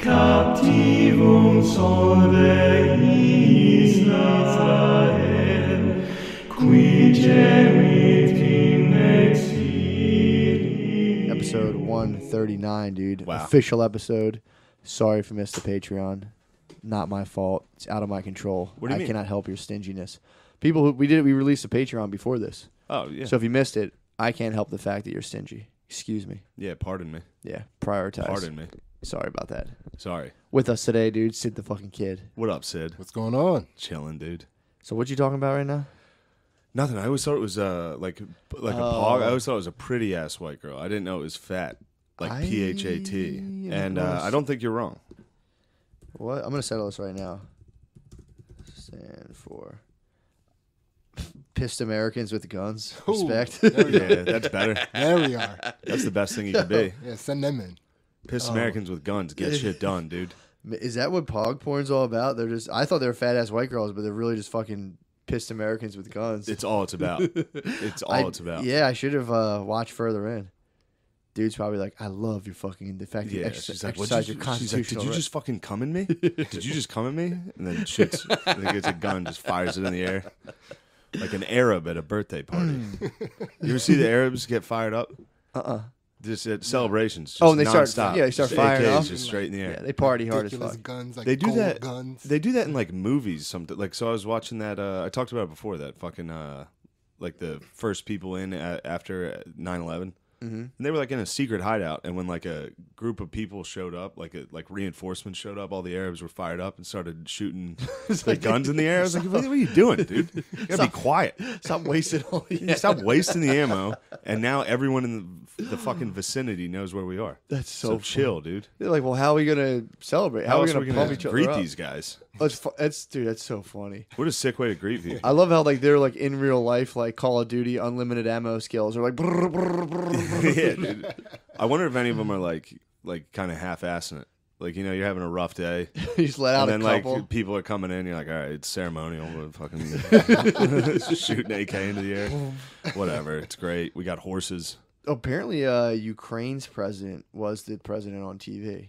Captivum solve Israel, qui gemit in exili. Episode 139, dude. Wow. Official episode. Sorry if you missed the Patreon. Not my fault. It's out of my control. What do you I mean? cannot help your stinginess. People who we did we released a Patreon before this. Oh yeah. So if you missed it, I can't help the fact that you're stingy. Excuse me. yeah. Pardon me. Yeah, prioritize. Pardon me. Sorry about that. Sorry. With us today, dude, Sid the fucking kid. What up, Sid? What's going on? Chilling, dude. So what you talking about right now? Nothing. I always thought it was uh like like a pog. I always thought it was a pretty ass white girl. I didn't know it was fat, like P H A T. am And uh, close. I don't think you're wrong. What? I'm gonna settle this right now. Stand for pissed Americans with guns. Ooh, Respect. There we go. Yeah, that's better. There we are. That's the best thing you could be. Yeah, send them in. Piss Oh. Americans with guns. Get shit done, dude. Is that what pog porn's all about? They're just I thought they were fat ass white girls, but they're really just fucking pissed Americans with guns. It's all it's about. It's all I- it's about. Yeah, I should have uh, watched further in. Dude's probably like, I love your fucking the fact that you Yeah, exercise, she's like, "What'd exercise you, your she's like, constitutional did you right." just fucking come in me? Did you just come in me? And then shoots, then gets a gun, just fires it in the air, like an Arab at a birthday party. Hmm. you ever see the Arabs get fired up? Uh-uh. Just at celebrations. Just Oh, and they start- nonstop. yeah, they start Just firing AKs off. just straight in the air. Yeah, they party hard as Ridiculous fuck. guns, like They do gold that- guns. They do that in like movies. Something like so. I was watching that. Uh, I talked about it before. That fucking uh, like the first people in a after 9-11. Mm-hmm. And they were like in a secret hideout, and when like a group of people showed up, like a, like reinforcements showed up, all the Arabs were fired up and started shooting the guns in the air. I was like, "What, are you doing, dude? You gotta be quiet. Stop wasting all Stop wasting the ammo." And now everyone in the, the fucking vicinity knows where we are. That's so, So chill, dude. They're like, well, how are we gonna celebrate? How, How are we gonna, we gonna other greet these guys? That's, fu- that's dude. That's so funny. What a sick way to greet people. I love how like they're like in real life, like Call of Duty unlimited ammo skills, or like brrr, brrr, brrr, yeah, dude. I wonder if any of them are like like kind of half-assing it. Like you know, you're having a rough day, you just let out and a then couple. like people are coming in. You're like, all right, it's ceremonial. We're fucking shooting AK into the air. Whatever, it's great. We got horses. Apparently, uh, Ukraine's president was the president on TV.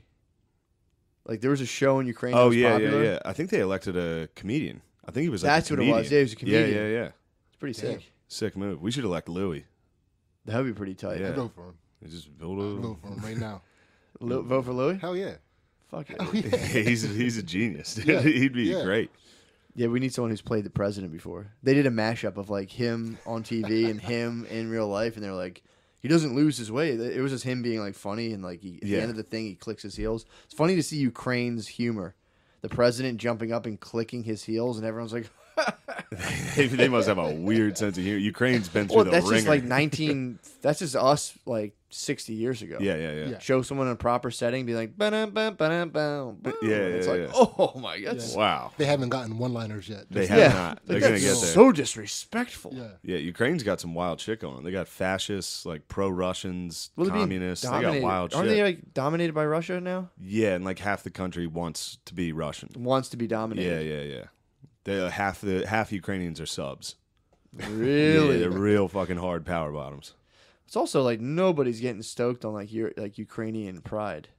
Like there was a show in Ukraine. that Oh was yeah, popular. yeah, yeah. I think they elected a comedian. I think he was. Like That's a what it was. Yeah, he was a comedian. Yeah, yeah, yeah. It's pretty Damn. sick. Sick move. We should elect Louis. That would be pretty tight. Yeah. I vote for him. We Just build I a. vote for him right now. Lu- vote for Louis. Hell yeah. Fuck it. Oh, he's he's a genius. Dude. Yeah, He'd be yeah. great. Yeah, we need someone who's played the president before. They did a mashup of like him on TV and him in real life, and they're like, he doesn't lose his way. It was just him being like funny, and like he, at Yeah. the end of the thing, he clicks his heels. It's funny to see Ukraine's humor. The president jumping up and clicking his heels, and everyone's like, they, they must have a weird sense of humor. Ukraine's been through "Well, the that's ringer. just like 19. that's just us like 60 years ago." yeah, yeah, yeah. Yeah. Show someone in a proper setting, be like, "Ba-dum, bum, ba-dum, bum, boom." Yeah, It's yeah, like, yeah. oh my god, that's- Wow. They haven't gotten one-liners yet. They Just- have yeah, not. They're like, gonna that's get there. so disrespectful. Yeah. Yeah, Ukraine's got some wild shit going on. They got fascists, like pro Russians, Well, they're being communists. They got dominated- wild Aren't shit. they like dominated by Russia now? yeah, and like half the country wants to be Russian. Wants to be Yeah, dominated. yeah, yeah. They uh, half the half Ukrainians are subs. Really? Yeah, they're real fucking hard power bottoms. It's also like nobody's getting stoked on like your like Ukrainian pride.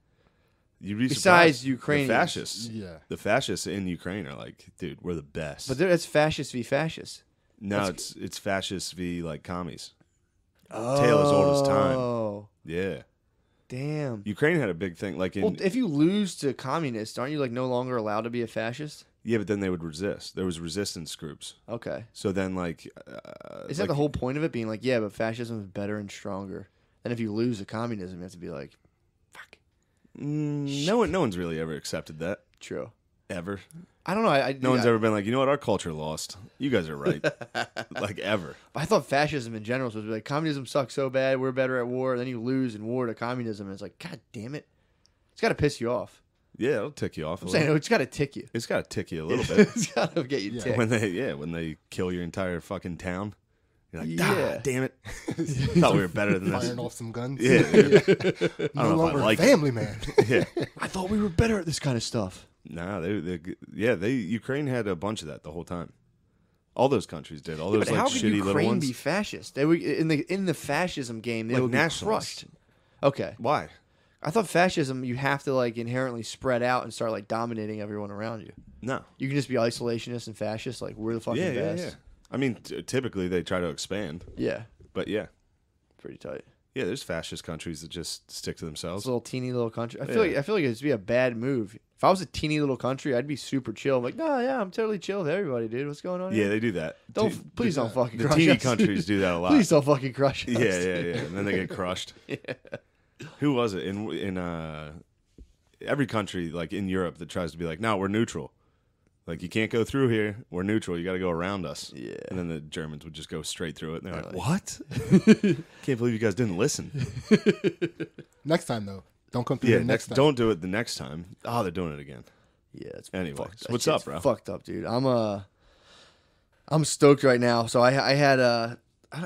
You'd be Besides surprised. Ukrainians. the fascists. Yeah. The fascists in Ukraine are like, dude, we're the best. But there- that's fascist v fascist. no, it's it's fascists v like commies. Tale as old as time. Oh, Yeah, damn. Ukraine had a big thing. Like in Well, if you lose to communists, aren't you like no longer allowed to be a fascist? Yeah, but then they would resist. There was resistance groups. Okay. So then, like, uh, Is that like- the whole point of it being like, yeah, but fascism is better and stronger? Then if you lose to communism, you have to be like, fuck. Mm, no one, no one's really ever accepted that True. ever. I don't know. I, I No one's I, ever been like, you know what, our culture lost. You guys are right. like ever. I thought fascism in general was supposed to be like communism sucks so bad, we're better at war. Then you lose in war to communism, and it's like, god damn it, it's got to piss you off. Yeah, it'll tick you off. I'm little. saying it's got to tick you. It's got to tick you a little bit it's got to get you Yeah. ticked. when they, yeah, when they kill your entire fucking town. You're like, Yeah. ah, damn it. Thought we were better than this. Firing off some guns. Yeah, dude. I no don't know if I longer like it. family man. yeah. I thought we were better at this kind of stuff. Nah, they, they, yeah, they Ukraine had a bunch of that the whole time. All those countries did. All Yeah, those but like how could shitty little Ukraine ones. be fascist? They would in the in the fascism game. They Like would be crushed. Okay, Why? I thought fascism you have to like inherently spread out and start like dominating everyone around you. No. You can just be isolationist and fascist. Like we're the fucking Yeah, yeah, best. yeah. I mean, t- typically they try to expand, Yeah, but yeah, pretty tight. yeah. There's fascist countries that just stick to It's themselves. a little teeny little country. I feel Yeah. like I feel like it'd be a bad move. If I was a teeny little country, I'd be super chill. I'm like, no, yeah, I'm totally chill with everybody, dude. What's going on? Yeah, here? they do that. don't Te- please don't fucking the crush teeny us. countries do that a lot. Please don't fucking crush us. Yeah, yeah, yeah. And then they get crushed. Who was it in in uh every country like in Europe that tries to be like, no, we're neutral. Like you can't go through here. We're neutral. You got to go around us. Yeah. And then the Germans would just go straight through it. And they're like, "What? can't believe you guys didn't listen." Next time though, don't come through Yeah, next, next time. don't do it the next time. Oh, they're doing it again. Yeah, it's Anyway, fucked. so what's up, bro? Fucked up, dude. I'm uh, I'm stoked right now. So I I had uh,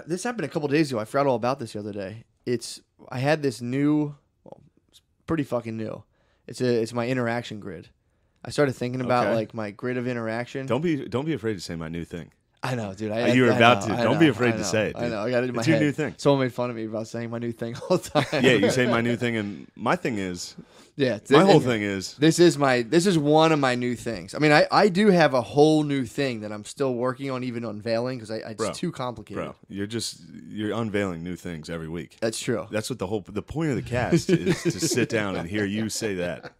this happened a couple days ago. I forgot all about this the other day. It's I had this new, well, it's pretty fucking new. It's a it's my interaction grid. I started thinking about Okay. like my grid of interaction. Don't be don't be afraid to say my new thing. I know, dude. I, Uh, you were I about know, to. I Don't be know, afraid I to know, say it, I dude. know. I got it in my It's your head. new thing. Someone made fun of me about saying my new thing all the time. Yeah, you say my new thing, and my thing is yeah. my whole thing is This is my this is one of my new things. I mean, I, I do have a whole new thing that I'm still working on, even unveiling because I, it's Bro. too complicated. bro. You're just you're unveiling new things every week. That's true. That's what the whole the point of the cast is to sit down and hear you say that.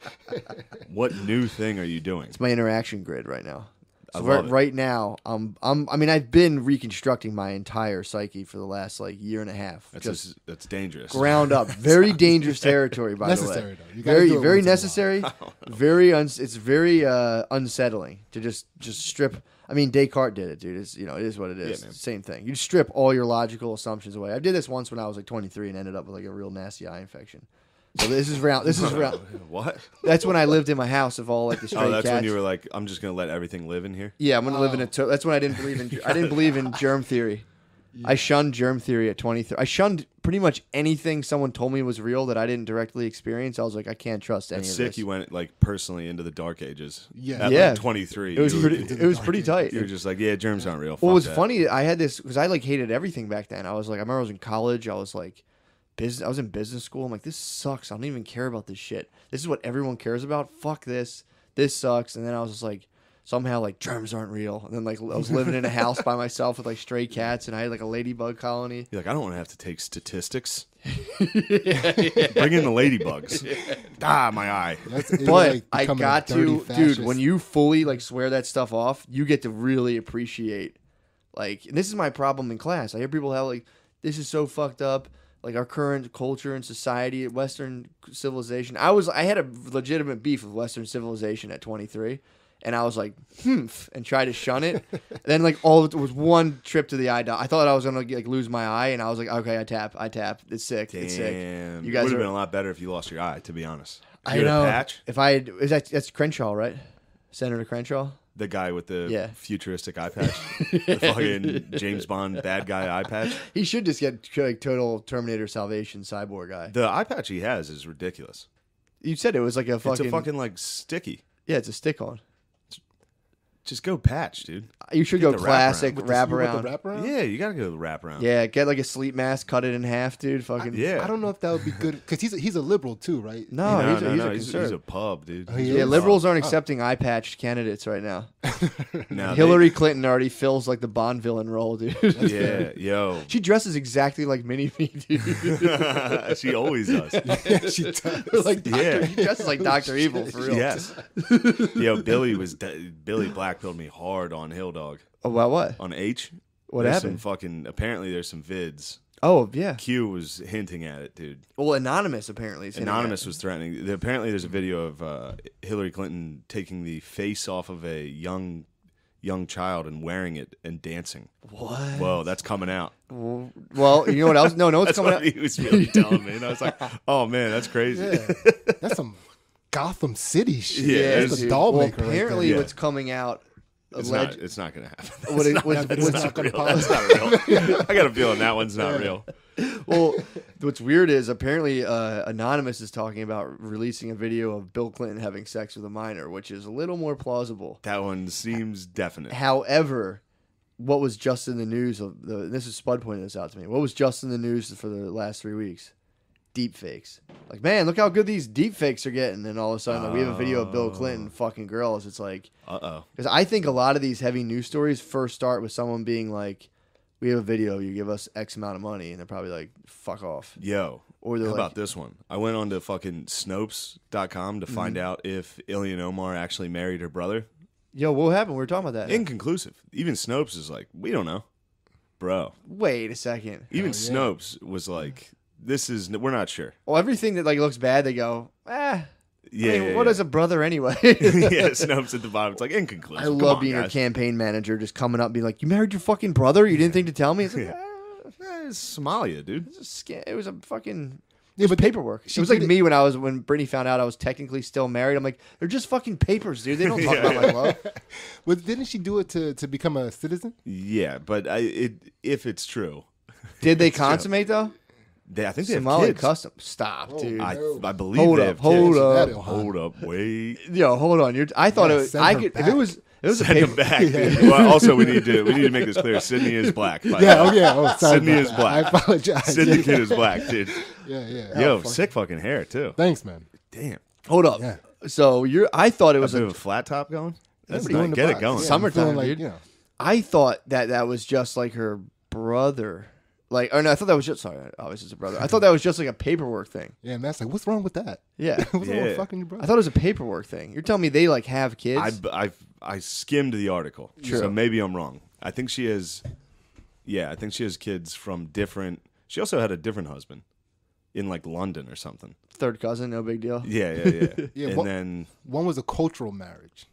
What new thing are you doing? It's my interaction grid right now. I So right, it. right now, um, I'm. I mean, I've been reconstructing my entire psyche for the last like year and a half. That's just just, that's dangerous. ground up. Very dangerous territory, by Necessary, the way. though. You very, very once in a while. necessary. Very, uns it's very uh, unsettling to just just strip. I mean, Descartes did it, dude. It's you know, it is what it is. Yeah. Same thing. You strip all your logical assumptions away. I did this once when I was like 23 and ended up with like a real nasty eye infection. So this is round. This is round. what? That's when I lived in my house of all like the oh, stray Oh, that's cats. when you were like, I'm just gonna let everything live in here. Yeah, I'm gonna live in a. To- that's when I didn't believe in. I didn't believe in germ theory. I shunned germ theory at 23. I shunned pretty much anything someone told me was real that I didn't directly experience. I was like, I can't trust any That's of sick. this. You went like personally into the dark ages. Yeah. At Yeah. like 23. it was you were, pretty. It was pretty tight. You were just like, yeah, germs aren't real. What Fuck was that. funny, I had this because I like hated everything back then. I was like, I remember I was in college. I was like, business. I was in business school. I'm like, this sucks. I don't even care about this shit. This is what everyone cares about. Fuck this. This sucks. And then I was just like, somehow like germs aren't real. And then like I was living in a house by myself with like stray cats, and I had like a ladybug colony. You're like, I don't want to have to take statistics. Bring in the ladybugs. Ah, my eye. That's, But like I becoming a got dirty to, dude. When you fully like swear that stuff off, you get to really appreciate. Like, and this is my problem in class. I hear people have like, this is so fucked up. Like our current culture and society, Western civilization. I was, I had a legitimate beef with Western civilization at 23, and I was like, hmm, and tried to shun it. then like all it was one trip to the eye doctor. I thought I was gonna like lose my eye, and I was like, okay, I tap, I tap. It's sick. It's sick. Damn. You guys would have been a lot better if you lost your eye, to be honest. If I know. a patch, If I had, is that that's Crenshaw, right? Senator Crenshaw. The guy with the Yeah. futuristic eye patch, the fucking James Bond bad guy eye patch. He should just get like total Terminator Salvation cyborg guy. The eye patch he has is ridiculous. You said it was like a fucking, it's a fucking like sticky. yeah, it's a stick on. Just go patch, dude. You should Get go the wraparound. classic With wrap around. wraparound? Yeah, you gotta go wrap around. Yeah, get like a sleep mask, cut it in half, dude. Fucking yeah. I don't know if that would be good because he's a, he's a liberal too, right? No, no, he's, a, no, he's, no. a He's, he's a pub, dude. Oh, he He's a yeah, liberals aren't oh. accepting eye patched candidates right now. Now, Hillary Clinton already fills like the Bond villain role, dude. yeah, yo. she dresses exactly like Mini Me, dude. she always does. she does. like Doctor, Yeah. she dresses like Doctor Evil for real. Yes. Yo, Billy was de- Billy blackpilled me hard on Hill Dog Oh, About what? on H. What There's happened? Some fucking. Apparently, there's some vids. Oh yeah. Q was hinting at it, dude. Well, anonymous apparently. is hinting at Anonymous it. was threatening. Apparently, there's a video of uh, Hillary Clinton taking the face off of a young young child and wearing it and dancing. What? Whoa, that's coming out. Well, you know what else? No, no, it's coming what out. he was really telling me, and I was like, "Oh man, that's crazy." Yeah. That's some Gotham City shit. Yeah, that's dude. a doll well, maker. apparently, Yeah. what's coming out? It's alleged- not. It's not gonna happen. what it- It's what's- not- what's- not real. That's not real. I got a feeling that one's not real. well, what's weird is apparently uh, Anonymous is talking about releasing a video of Bill Clinton having sex with a minor, which is a little more plausible. That one seems definite. However, what was just in the news of the. This is Spud pointing this out to me. What was just in the news for the last three weeks? Deep fakes. Like, man, look how good these deep fakes are getting. And all of a sudden, like, we have a video of Bill Clinton fucking girls. It's like, Uh oh. because I think a lot of these heavy news stories first start with someone being like, "We have a video. You give us X amount of money," and they're probably like, "Fuck off." Yo. Or they're How like, about this one? I went on to fucking Snopes.com to find Mm-hmm. out if Ilhan Omar actually married her brother. "Yo, what happened? We were talking about that." Inconclusive. Even Snopes is like, we don't know. Bro. Wait a second. Even yeah. Snopes was like, this is, we're not sure. Well, everything that like looks bad, they go, "Ah." Yeah. I mean, yeah, what yeah. is a brother anyway? yeah, Snopes at the bottom. It's like inconclusive. I Come love on, being your guys. campaign manager, just coming up and being like, "You married your fucking brother? You didn't think to tell me?" It's like, Yeah. "Ah, Eh, it's Somalia, dude. it's a sca- it was a fucking Yeah, but paperwork. It she was like it- me when I was when Brittany found out I was technically still married. I'm like, they're just fucking papers, dude. They don't talk Yeah, about my love. But didn't she do it to, to become a citizen? Yeah, but I, it, if it's true, Did they consummate though? They, I think they have Somali kids. custom. Stop, dude. I, No. I believe Hold they up, have hold kids. up. That Hold up, wait. Yo, hold on. You're, I thought Yeah, it was. I her could, if it was. It was a Send paper. him back. dude. well, also we need to we need to make this clear. Sydney is black. by Yeah, way. oh yeah. Oh, sorry. Sydney is black. I apologize. Sydney yeah, kid is black, dude. yeah, yeah. Yo, fuck. sick fucking hair too. Thanks, man. Damn. Hold up. Yeah. So you're. I thought it was a a flat top going. That's Doing nice. the Get it going. Yeah, I'm Summertime, like, dude. You know, I thought that that was just like her brother. Like, oh no, I thought that was just sorry. Obviously, it's a brother. I thought that was just like a paperwork thing. yeah, man. That's like, what's wrong with that? Yeah, what's wrong Yeah. with fucking your brother? I thought it was a paperwork thing. You're telling me they like have kids? I, I, I skimmed the article, True. so maybe I'm wrong. I think she has, yeah, I think she has kids from different. She also had a different husband in like London or something. Third cousin, no big deal. Yeah, yeah, yeah. Yeah, and what- then One was a cultural marriage.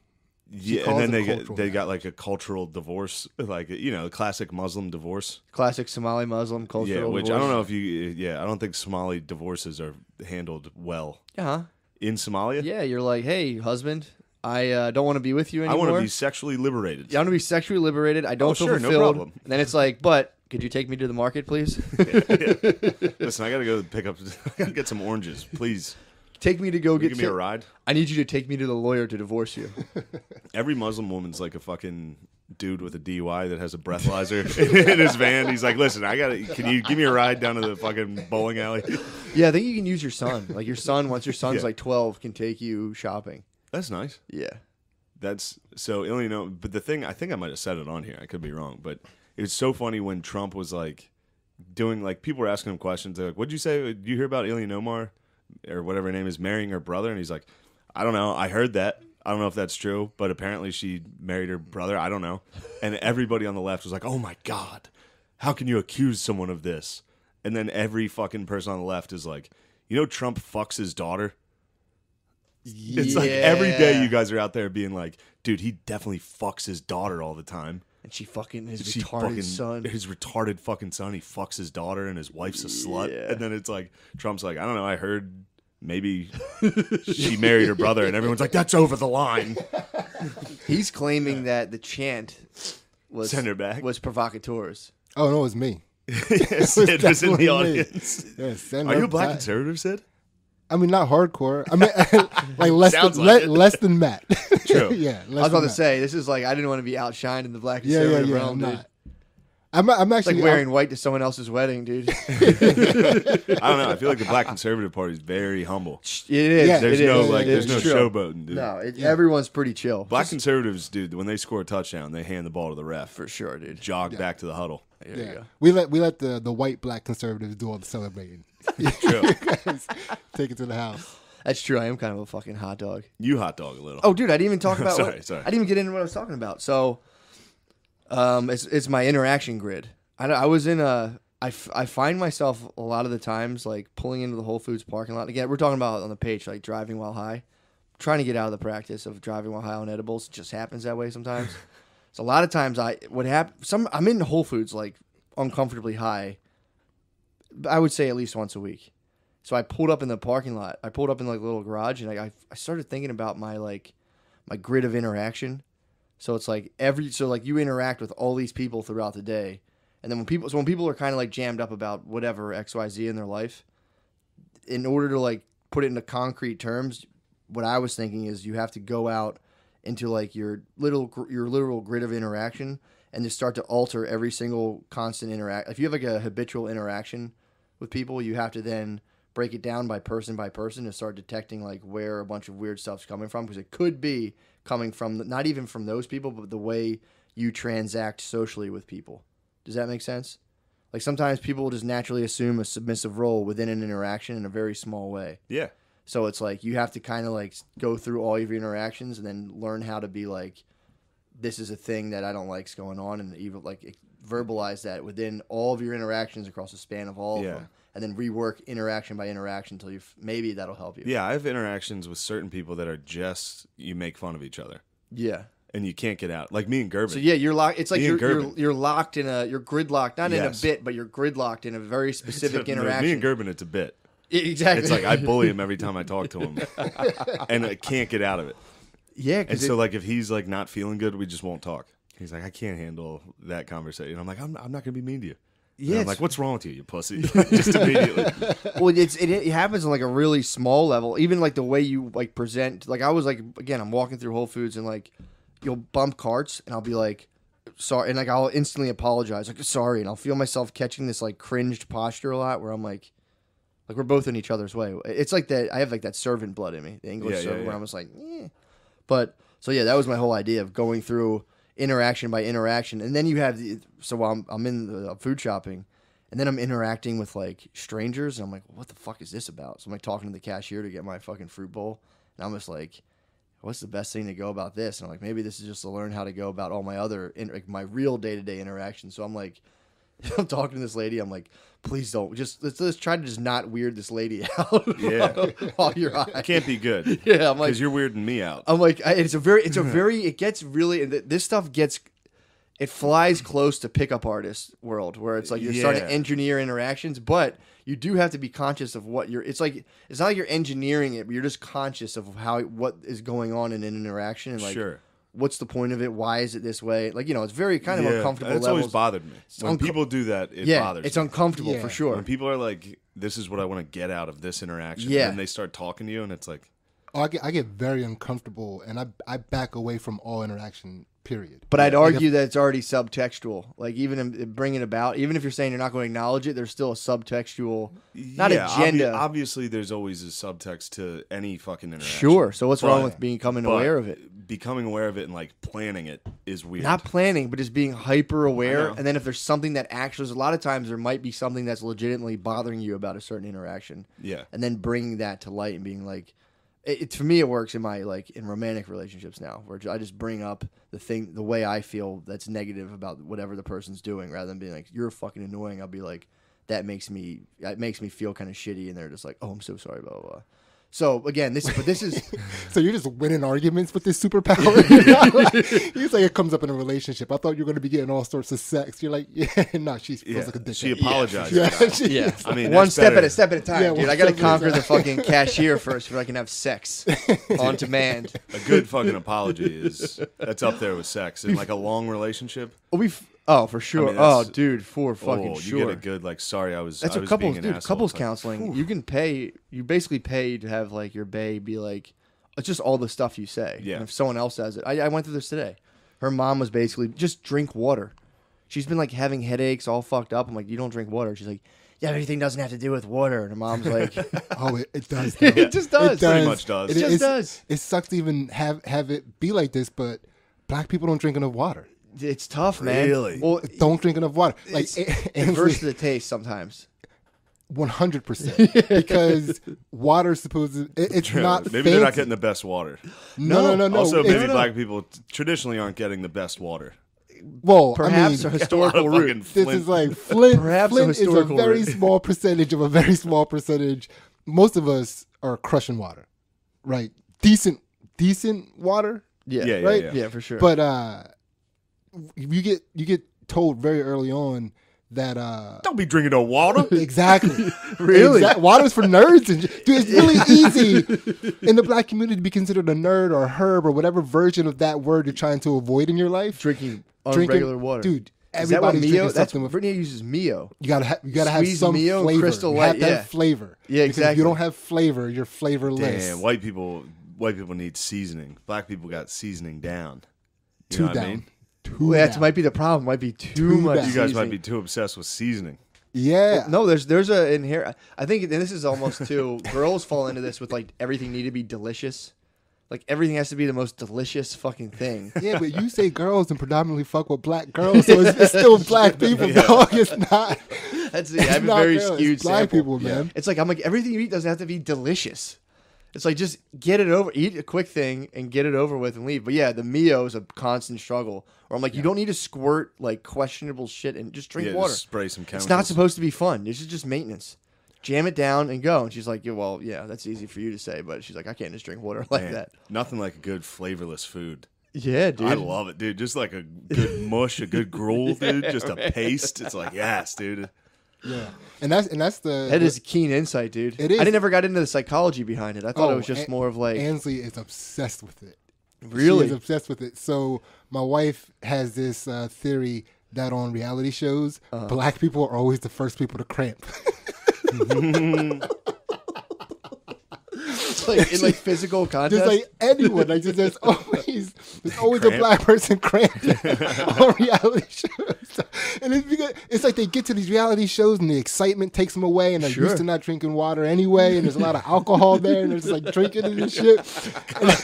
Yeah, and then they get, they got like a cultural divorce, like you know, classic Muslim divorce. Classic Somali Muslim culture. yeah, which I don't know if you. Yeah, I don't think Somali divorces are handled well Yeah, in Somalia. yeah. You're like, hey, husband, I uh, don't want to be with you anymore. I want to be sexually liberated. Yeah, I want to be sexually liberated. I don't Oh, feel sure, no fulfilled. problem. And then it's like, but could you take me to the market, please? Listen, I gotta go pick up. I gotta get some oranges, please. Take me to go get. Give me a ride. I need you to take me to the lawyer to divorce you. Every Muslim woman's like a fucking dude with a DUI that has a breathalyzer in his van. He's like, "Listen, I gotta. Can you give me a ride down to the fucking bowling alley?" yeah, I think you can use your son. Like your son, once your son's Yeah. like 12, can take you shopping. That's nice. Yeah. That's so Illinois. But the thing, I think I might have said it on here. I could be wrong, but it was so funny when Trump was like doing like people were asking him questions. They're like, "What'd you say? Did you hear about Ilhan Omar or whatever her name is marrying her brother?" And he's like, "I don't know. I heard that." I don't know if that's true, but apparently she married her brother. I don't know. And everybody on the left was like, "Oh my god, how can you accuse someone of this?" And then every fucking person on the left is like, "You know, Trump fucks his daughter." It's like every day you guys are out there being like, "Dude, he definitely fucks his daughter all the time." And she fucking his She retarded fucking son. his retarded fucking son. He fucks his daughter, and his wife's a slut. Yeah. And then it's like Trump's like, "I don't know. I heard." Maybe she married her brother, and everyone's like, "That's over the line." He's claiming that the chant was Send her back. was provocateurs. Oh no, it was me. yes, Sid was in the audience. Yeah, send Are her you a black back. conservative, Sid? I mean, not hardcore. I mean, like less Sounds than like le- less than Matt. True. yeah, less I was about to Matt. say this is like I didn't want to be outshined in the black Yeah, yeah, conservative yeah. realm, I'm dude. not. I'm, I'm It's actually like wearing white to someone else's wedding, dude. I don't know. I feel like the black conservative party is very humble. is. Yeah, There's it no is. like, there's It's no true. showboating, dude. No, it, everyone's pretty chill. Black Just- conservatives, dude, when they score a touchdown, they hand the ball to the ref. for sure, dude. Jog back to the huddle. There you Yeah, go. we let we let the the white black conservatives do all the celebrating. True. Take it to the house. That's true. I am kind of a fucking hot dog. you hot dog a little. Oh, dude, I didn't even talk about. Sorry, what, sorry. I didn't even get into what I was talking about. So, um, it's it's my interaction grid. I, I was in a. I, f- I find myself a lot of the times like pulling into the Whole Foods parking lot. Again, we're talking about on the page like driving while high. trying to get out of the practice of driving while high on edibles. It just happens that way sometimes. so a lot of times I what happen some I'm in Whole Foods like uncomfortably high. I would say at least once a week. So I pulled up in the parking lot. I pulled up in like a little garage, and I I, started thinking about my like my grid of interaction. So it's like every so like you interact with all these people throughout the day, and then when people so when people are kind of like jammed up about whatever X Y Z in their life, in order to like put it into concrete terms, what I was thinking is you have to go out into like your little your literal grid of interaction and just start to alter every single constant interact. If you have like a habitual interaction with people, you have to then break it down by person by person and start detecting like where a bunch of weird stuff's coming from because it could be coming from not even from those people, but the way you transact socially with people. Does that make sense? Like sometimes people will just naturally assume a submissive role within an interaction in a very small way. Yeah. So it's like you have to kind of like go through all of your interactions and then learn how to be like, this is a thing that I don't like's going on, and even like verbalize that within all of your interactions across the span of all Yeah. of them, and then rework interaction by interaction until you maybe that'll help you. Yeah, I have interactions with certain people that are just you make fun of each other Yeah. and you can't get out. Like me and Gerben. So yeah, you're locked. It's like you're, you're you're locked in a you're gridlocked, not Yes. in a bit, but you're gridlocked in a very specific No, interaction. Me and Gerben, it's a bit. Exactly. It's like I bully him every time I talk to him, and I can't get out of it. yeah, And so, like, if he's like not feeling good, we just won't talk. He's like, I can't handle that conversation. I'm like, I'm, I'm not gonna be mean to you. Yeah, I'm like, what's wrong with you, you pussy? just immediately. well, it's it, it happens on like a really small level. Even like the way you like present. Like I was like again, I'm walking through Whole Foods and like you'll bump carts and I'll be like sorry, and like I'll instantly apologize, like sorry, and I'll feel myself catching this like cringed posture a lot where I'm like. Like we're both in each other's way. It's like that. I have like that servant blood in me, the English Yeah, yeah, servant, yeah. where I'm just like, eh. But so yeah, that was my whole idea of going through interaction by interaction, and then you have the so while I'm I'm in the uh, food shopping, and then I'm interacting with like strangers, and I'm like, what the fuck is this about? So I'm like talking to the cashier to get my fucking fruit bowl, and I'm just like, what's the best thing to go about this? And I'm like, maybe this is just to learn how to go about all my other in, like my real day to day interactions. So I'm like. I'm talking to this lady. I'm like, please don't. Just let's, let's try to just not weird this lady out. Yeah. while you're high. I can't be good Yeah, I'm like, because you're weirding me out. I'm like, I, it's a very, it's a very, it gets really, and th- this stuff gets, it flies close to pickup artist world where it's like you're starting to engineer interactions, but you do have to be conscious of what you're. It's like it's not like you're engineering it, but you're just conscious of how what is going on in an interaction and like Sure. What's the point of it? Why is it this way? Like you know, it's very kind of uncomfortable. That's levels. always bothered me. When uncom- people do that, it yeah, bothers it's me. uncomfortable Yeah. for sure. when people are like, "This is what I want to get out of this interaction," Yeah. and they start talking to you, and it's like, Oh, I get I get very uncomfortable, and I I back away from all interaction. Period. But I'd Like, argue that it's already subtextual. Like even in, in bringing about, even if you're saying you're not going to acknowledge it, there's still a subtextual, not yeah, obvi- agenda. obviously, there's always a subtext to any fucking interaction. Sure. So what's wrong with becoming but aware of it? Becoming aware of it and like planning it is weird. Not planning, but just being hyper aware. And then if there's something that actually, a lot of times there might be something that's legitimately bothering you about a certain interaction, yeah, and then bringing that to light and being like, it, it- for me, it works in my like in romantic relationships now, where I just bring up the thing, the way I feel that's negative about whatever the person's doing, rather than being like, you're fucking annoying. I'll be like, that makes me, that makes me feel kind of shitty, and they're just like, oh, I'm so sorry, blah blah. blah. So again, this, but this is. So you're just winning arguments with this superpower. you like, it comes up in a relationship. I thought you were going to be getting all sorts of sex. You're like, yeah, no, she feels yeah. like a dick. She apologized. yeah, she- Yeah, I mean, one step better. at a step at a time, Yeah, dude. I got to step at a conquer the fucking cashier first before I can have sex on demand. A good fucking apology is that's up there with sex in like a long relationship. Oh, we, oh, for sure. mean, oh, dude, for oh, fucking oh, you get a good like. Sorry, I was. That's I what was couples being do. an asshole. Couples It's like, counseling, you can pay. You basically pay to have like your bae be like, it's just all the stuff you say. Yeah. And if someone else says it, I, I went through this today. Her mom was basically just drink water. She's been like having headaches, all fucked up. I'm like, you don't drink water. She's like, yeah, everything doesn't have to do with water. And her mom's like, Oh, it, it does. though. it just does. It Pretty much does. It, It just it's- does. It sucks to even have have it be like this, but black people don't drink enough water. It's tough, man. Really? Well, Don't drink enough water. Like it's adverse to the taste sometimes. one hundred percent because water's supposed to. It, it's not. Maybe they're not getting the best water. No, no, no, no. also, It's- maybe black people traditionally aren't getting the best water. Well, Perhaps I a mean, historical A root. fucking this is like Flint. Perhaps a Flint is a very root. small percentage of a very small percentage. Most of us are crushing water, right? Decent, decent water, Yeah, Yeah, yeah, right? yeah. yeah, for sure. but uh, you get you get told very early on that uh, Don't be drinking no water. exactly, Really? Exact- water's for nerds, and dude, it's really easy in the black community to be considered a nerd or a herb or whatever version of that word you're trying to avoid in your life. drinking Drinking- regular water, dude. Is that drinking That's something with Brittany uses Mio. You gotta ha- you gotta have some Mio flavor. Crystal you Light, have yeah. flavor. Yeah, Because if exactly. you don't have flavor, you're flavorless. Damn, white people. White people need seasoning. Black people got seasoning down. You what down. I mean? Too. Well, that might be the problem. Might be too, Too much. bad. You guys might be too obsessed with seasoning. Yeah. No, there's there's a in here. I think, and this is almost too. girls fall into this with like everything need to be delicious. Like everything has to be the most delicious fucking thing. Yeah, but you say girls and predominantly fuck with black girls, so it's, it's still black people, dog. It's not. That's it. I have a very girls, skewed it's black sample. people, man. It's like I'm like everything you eat doesn't have to be delicious. It's like just get it over, eat a quick thing and get it over with and leave. But yeah, the Mio is a constant struggle. Or I'm like, you don't need to squirt like questionable shit and just drink yeah, water. just spray some chemicals. It's not supposed to be fun. This is just maintenance. Jam it down and go. And she's like, yeah, well, yeah, that's easy for you to say, but she's like, I can't just drink water like Man, that. Nothing like a good flavorless food. Yeah, dude. I love it, dude. Just like a good mush, a good gruel, dude. Just a paste. It's like yes, dude. Yeah, and that's and that's the that is keen insight, dude. It is. I didn't ever got into the psychology behind it. I thought it Oh, was just An- more of like, Ansley is obsessed with it. really? She is obsessed with it. So my wife has this uh, theory that on reality shows, Uh-huh. black people are always the first people to cramp. Like in like physical contest. Just like anyone, like there's always there's always a black person cramping on reality shows, and it's because it's like they get to these reality shows and the excitement takes them away, and they're Sure. used to not drinking water anyway, and there's a lot of alcohol there, and they're just like drinking it and shit.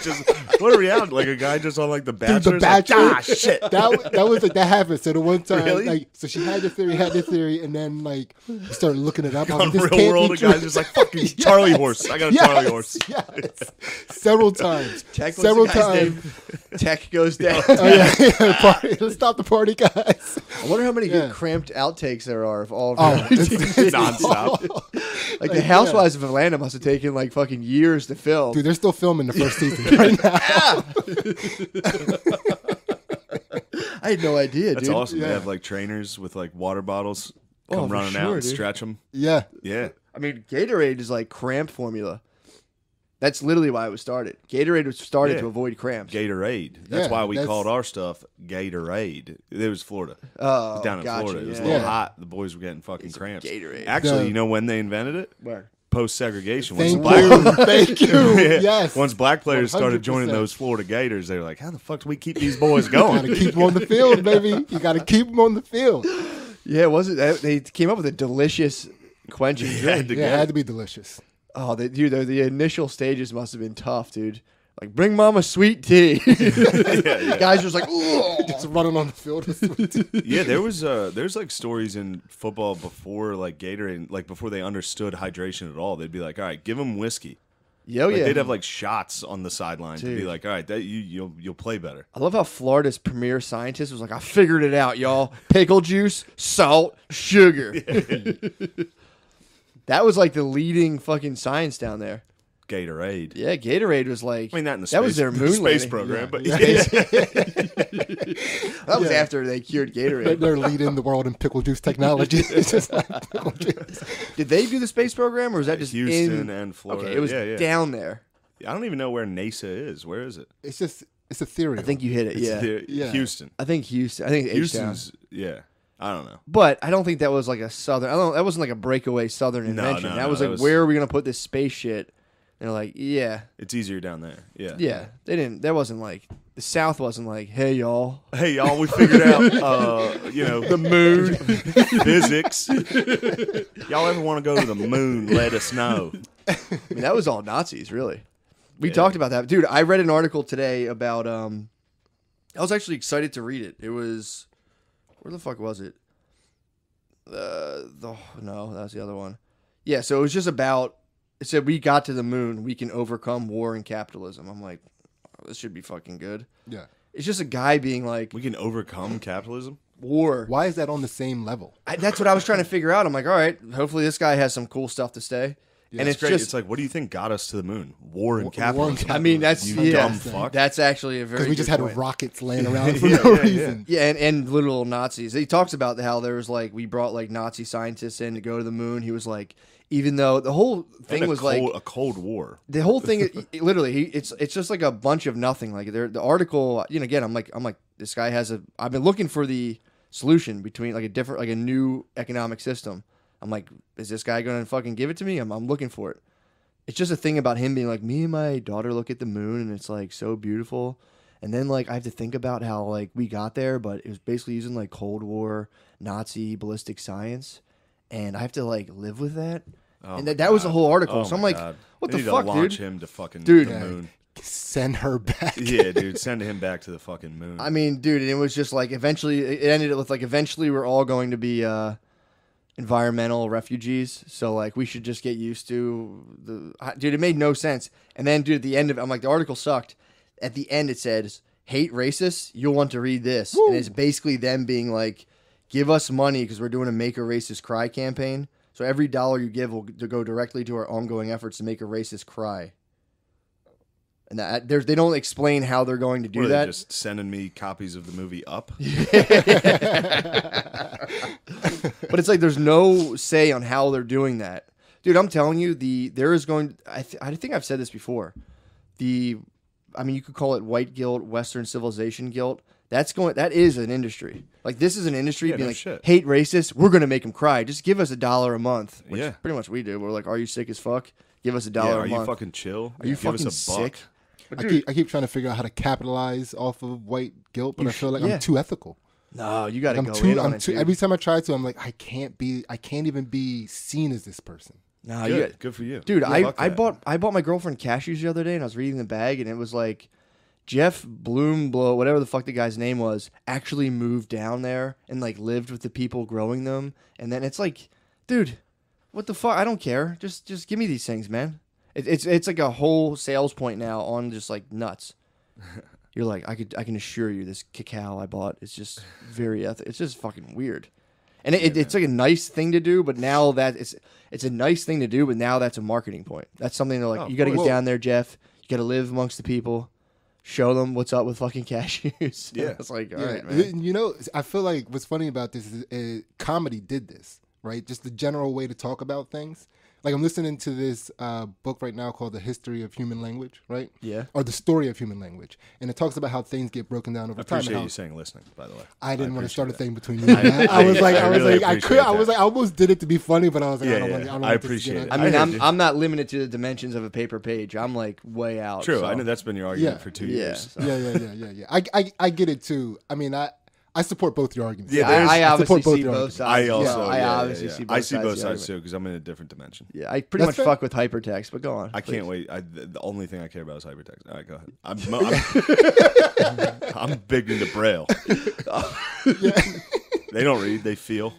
just what a reality! Like a guy just on like the Dude, Bachelor. the it's like, ah, shit. That that was like that happened. So the one time, Really? like, so she had the theory, had the theory, and then like started looking it up. On like, this real world, a guy's just like fucking Charlie horse. I got a Yes, Charlie horse. Yes, several times. Tech, several times. Tech goes down. Oh yeah, yeah, party. Let's stop the party, guys. I wonder how many Yeah. good cramped outtakes there are of all. Of Oh, reality it's, it's Nonstop. like the Housewives of Atlanta must have taken like fucking years to film. Dude, they're still filming the first season right now. I had no idea, That's dude. awesome. Yeah. They have like trainers with like water bottles Oh, come for running sure, out and dude. stretch them. Yeah, Yeah. I mean, Gatorade is like cramp formula. That's literally why it was started. Gatorade was started Yeah. to avoid cramps. Gatorade. That's Yeah, why we that's- called our stuff Gatorade. It was Florida. Oh, down in gotcha, Florida. It was a little Yeah. hot. The boys were getting fucking It's cramps. Gatorade. Actually, The- you know when they invented it? Where? Post segregation. Once thank black you, thank you. Yeah. Yes, Once black players started 100%. joining those Florida Gators, they were like, "How the fuck do we keep these boys going?" gotta keep them on the field, baby. You gotta keep them on the field. Yeah, was it? that- They came up with a delicious quenching Had drink. to Yeah, it had to be delicious. Oh, they, dude, the, the initial stages must have been tough, dude. Like, bring mama sweet tea. Guys just like, "Ugh." Just running on the field. with sweet- yeah, there was uh, there's like stories in football before like Gatorade, like before they understood hydration at all. They'd be like, "All right, give them whiskey." Yo, Like, yeah. They'd have like shots on the sideline to be like, "All right, that you you'll you'll play better." I love how Florida's premier scientist was like, I figured it out, y'all. Pickle juice, salt, sugar. that was like the leading fucking science down there. Gatorade. Yeah, Gatorade was like. I mean, not in the that space, was their moon space landing. program, but Yeah. yeah. That was Yeah. after they cured Gatorade. they're leading the world in pickle juice technology. It's just like pickle juice. Did they do the space program, or was that just Houston in? and Florida. Okay, it was yeah, yeah. down there. I don't even know where NASA is. Where is it? It's just it's a theory. I think you hit it. It's yeah, the- Yeah. Houston. I think Houston. I think H Town. Houston's. Yeah, I don't know. But I don't think that was like a southern. I don't. That wasn't like a breakaway southern No, invention. no, that no, was that like, was- where are we gonna put this space shit? And they're like, yeah, It's easier down there. Yeah. yeah. They didn't. That wasn't like the South wasn't like, hey y'all, Hey y'all, we figured out. Uh, you know the moon, physics. y'all ever want to go to the moon? Let us know. I mean, that was all Nazis, really. We Yeah. talked about that, dude. I read an article today about. um I was actually excited to read it. It was where the fuck was it? Uh, the no, that's the other one. Yeah, so it was just about. It said we got to the moon. We can overcome war and capitalism. I'm like, oh, this should be fucking good. yeah. It's just a guy being like We can overcome capitalism. war. Why is that on the same level? I, that's what I was trying to figure out. I'm like, all right, hopefully this guy has some cool stuff to say. And It's it's great. just it's like, what do you think got us to the moon? War and capitalism. I mean, that's you yeah, dumb fuck. That's actually a very Because we just good had point. rockets laying around for Yeah, no yeah, yeah. reason. Yeah, and, and literal Nazis. He talks about how there was like we brought like Nazi scientists in to go to the moon. He was like, even though the whole thing was cold, like a cold war. the whole thing, it- it- literally, he, it's it's just like a bunch of nothing. Like there, the article, you know, again, I'm like, I'm like, this guy has a. I've been looking for the solution between like a different, like a new economic system. I'm like, is this guy gonna fucking give it to me? I'm, I'm looking for it. It's just a thing about him being like, me and my daughter look at the moon and it's like so beautiful. And then like I have to think about how like we got there, but it was basically using like Cold War Nazi ballistic science, and I have to like live with that. Oh and my that, that was the whole article. Oh so I'm like, God. what They the need fuck, to launch dude? him to fucking Dude. the moon. Send her back. yeah, dude, send him back to the fucking moon. I mean, dude, it was just like eventually it ended with like eventually we're all going to be uh environmental refugees. So like we should just get used to the dude. It made no sense. And then dude, at the end of I'm like the article sucked. At the end it says hate racists. You'll want to read this, and it's basically them being like, give us money because we're doing a make a racist cry campaign. So every dollar you give will go directly to our ongoing efforts to make a racist cry. And that there's they don't explain how they're going to do they that. just sending me copies of the movie Up. but it's like there's no say on how they're doing that, dude. I'm telling you, the there is going. I th- I think I've said this before. The, I mean, you could call it white guilt, Western civilization guilt. That's going. That is an industry. Like this is an industry Yeah, being no like shit. hate racist. We're gonna make them cry. Just give us a dollar a month. Which Yeah. pretty much we do. We're like, are you sick as fuck? Give us a dollar. Yeah, are a you month. fucking chill? Are you Give fucking us a buck. sick? I keep, I keep trying to figure out how to capitalize off of white guilt, but I feel like yeah. I'm too ethical. no, you got to I'm go too. in on I'm it. too. dude. Every time I try to, I'm like, I can't be. I can't even be seen as this person. no, Good, you got, good for you, Dude, Yeah, I, I bought I bought my girlfriend cashews the other day, and I was reading the bag, and it was like Jeff Bloomblow, whatever the fuck the guy's name was, actually moved down there and like lived with the people growing them, and then it's like, dude, what the fuck? I don't care. Just just give me these things, man. It, it's it's like a whole sales point now on just like nuts. You're like, I could I can assure you, this cacao I bought is just very ethical. It's just fucking weird. And it, it, it's like a nice thing to do, but now that it's it's a nice thing to do, but now that's a marketing point. That's something they're like, Oh, you got to get down there, Jeff. You got to live amongst the people, show them what's up with fucking cashews. Yeah. it's like, all Yeah. right, man. You know, I feel like what's funny about this is uh, comedy did this, right? Just the general way to talk about things. Like I'm listening to this uh, book right now called The History of Human Language, right? Yeah. Or the story of human language, and it talks about how things get broken down over I time. appreciate and how, you saying listening, by the way. I didn't want to appreciate start a thing between you. and I, I was like, I, I was really like, I could, appreciate I was like, I almost did it to be funny, but I was like, Yeah, I don't yeah. want. I, don't I want this to appreciate it. I mean, I heard I'm. I'm not limited to the dimensions of a paper page. I'm like way out. True, so- I know that's been your argument Yeah. for two Yeah. years. so- yeah, yeah, yeah, yeah, yeah. I, I, I get it too. I mean, I, I support both your arguments. Yeah, I, I I obviously support both see your both arguments. sides. I also, yeah, yeah, I yeah, obviously yeah. see both I see sides both of sides too because I'm in a different dimension. Yeah, I pretty That's much fair. fuck with hypertext, but go on. I please. can't wait. I, the the only thing I care about is hypertext. All right, go ahead. I'm, I'm, I'm big into Braille. They don't read; they feel.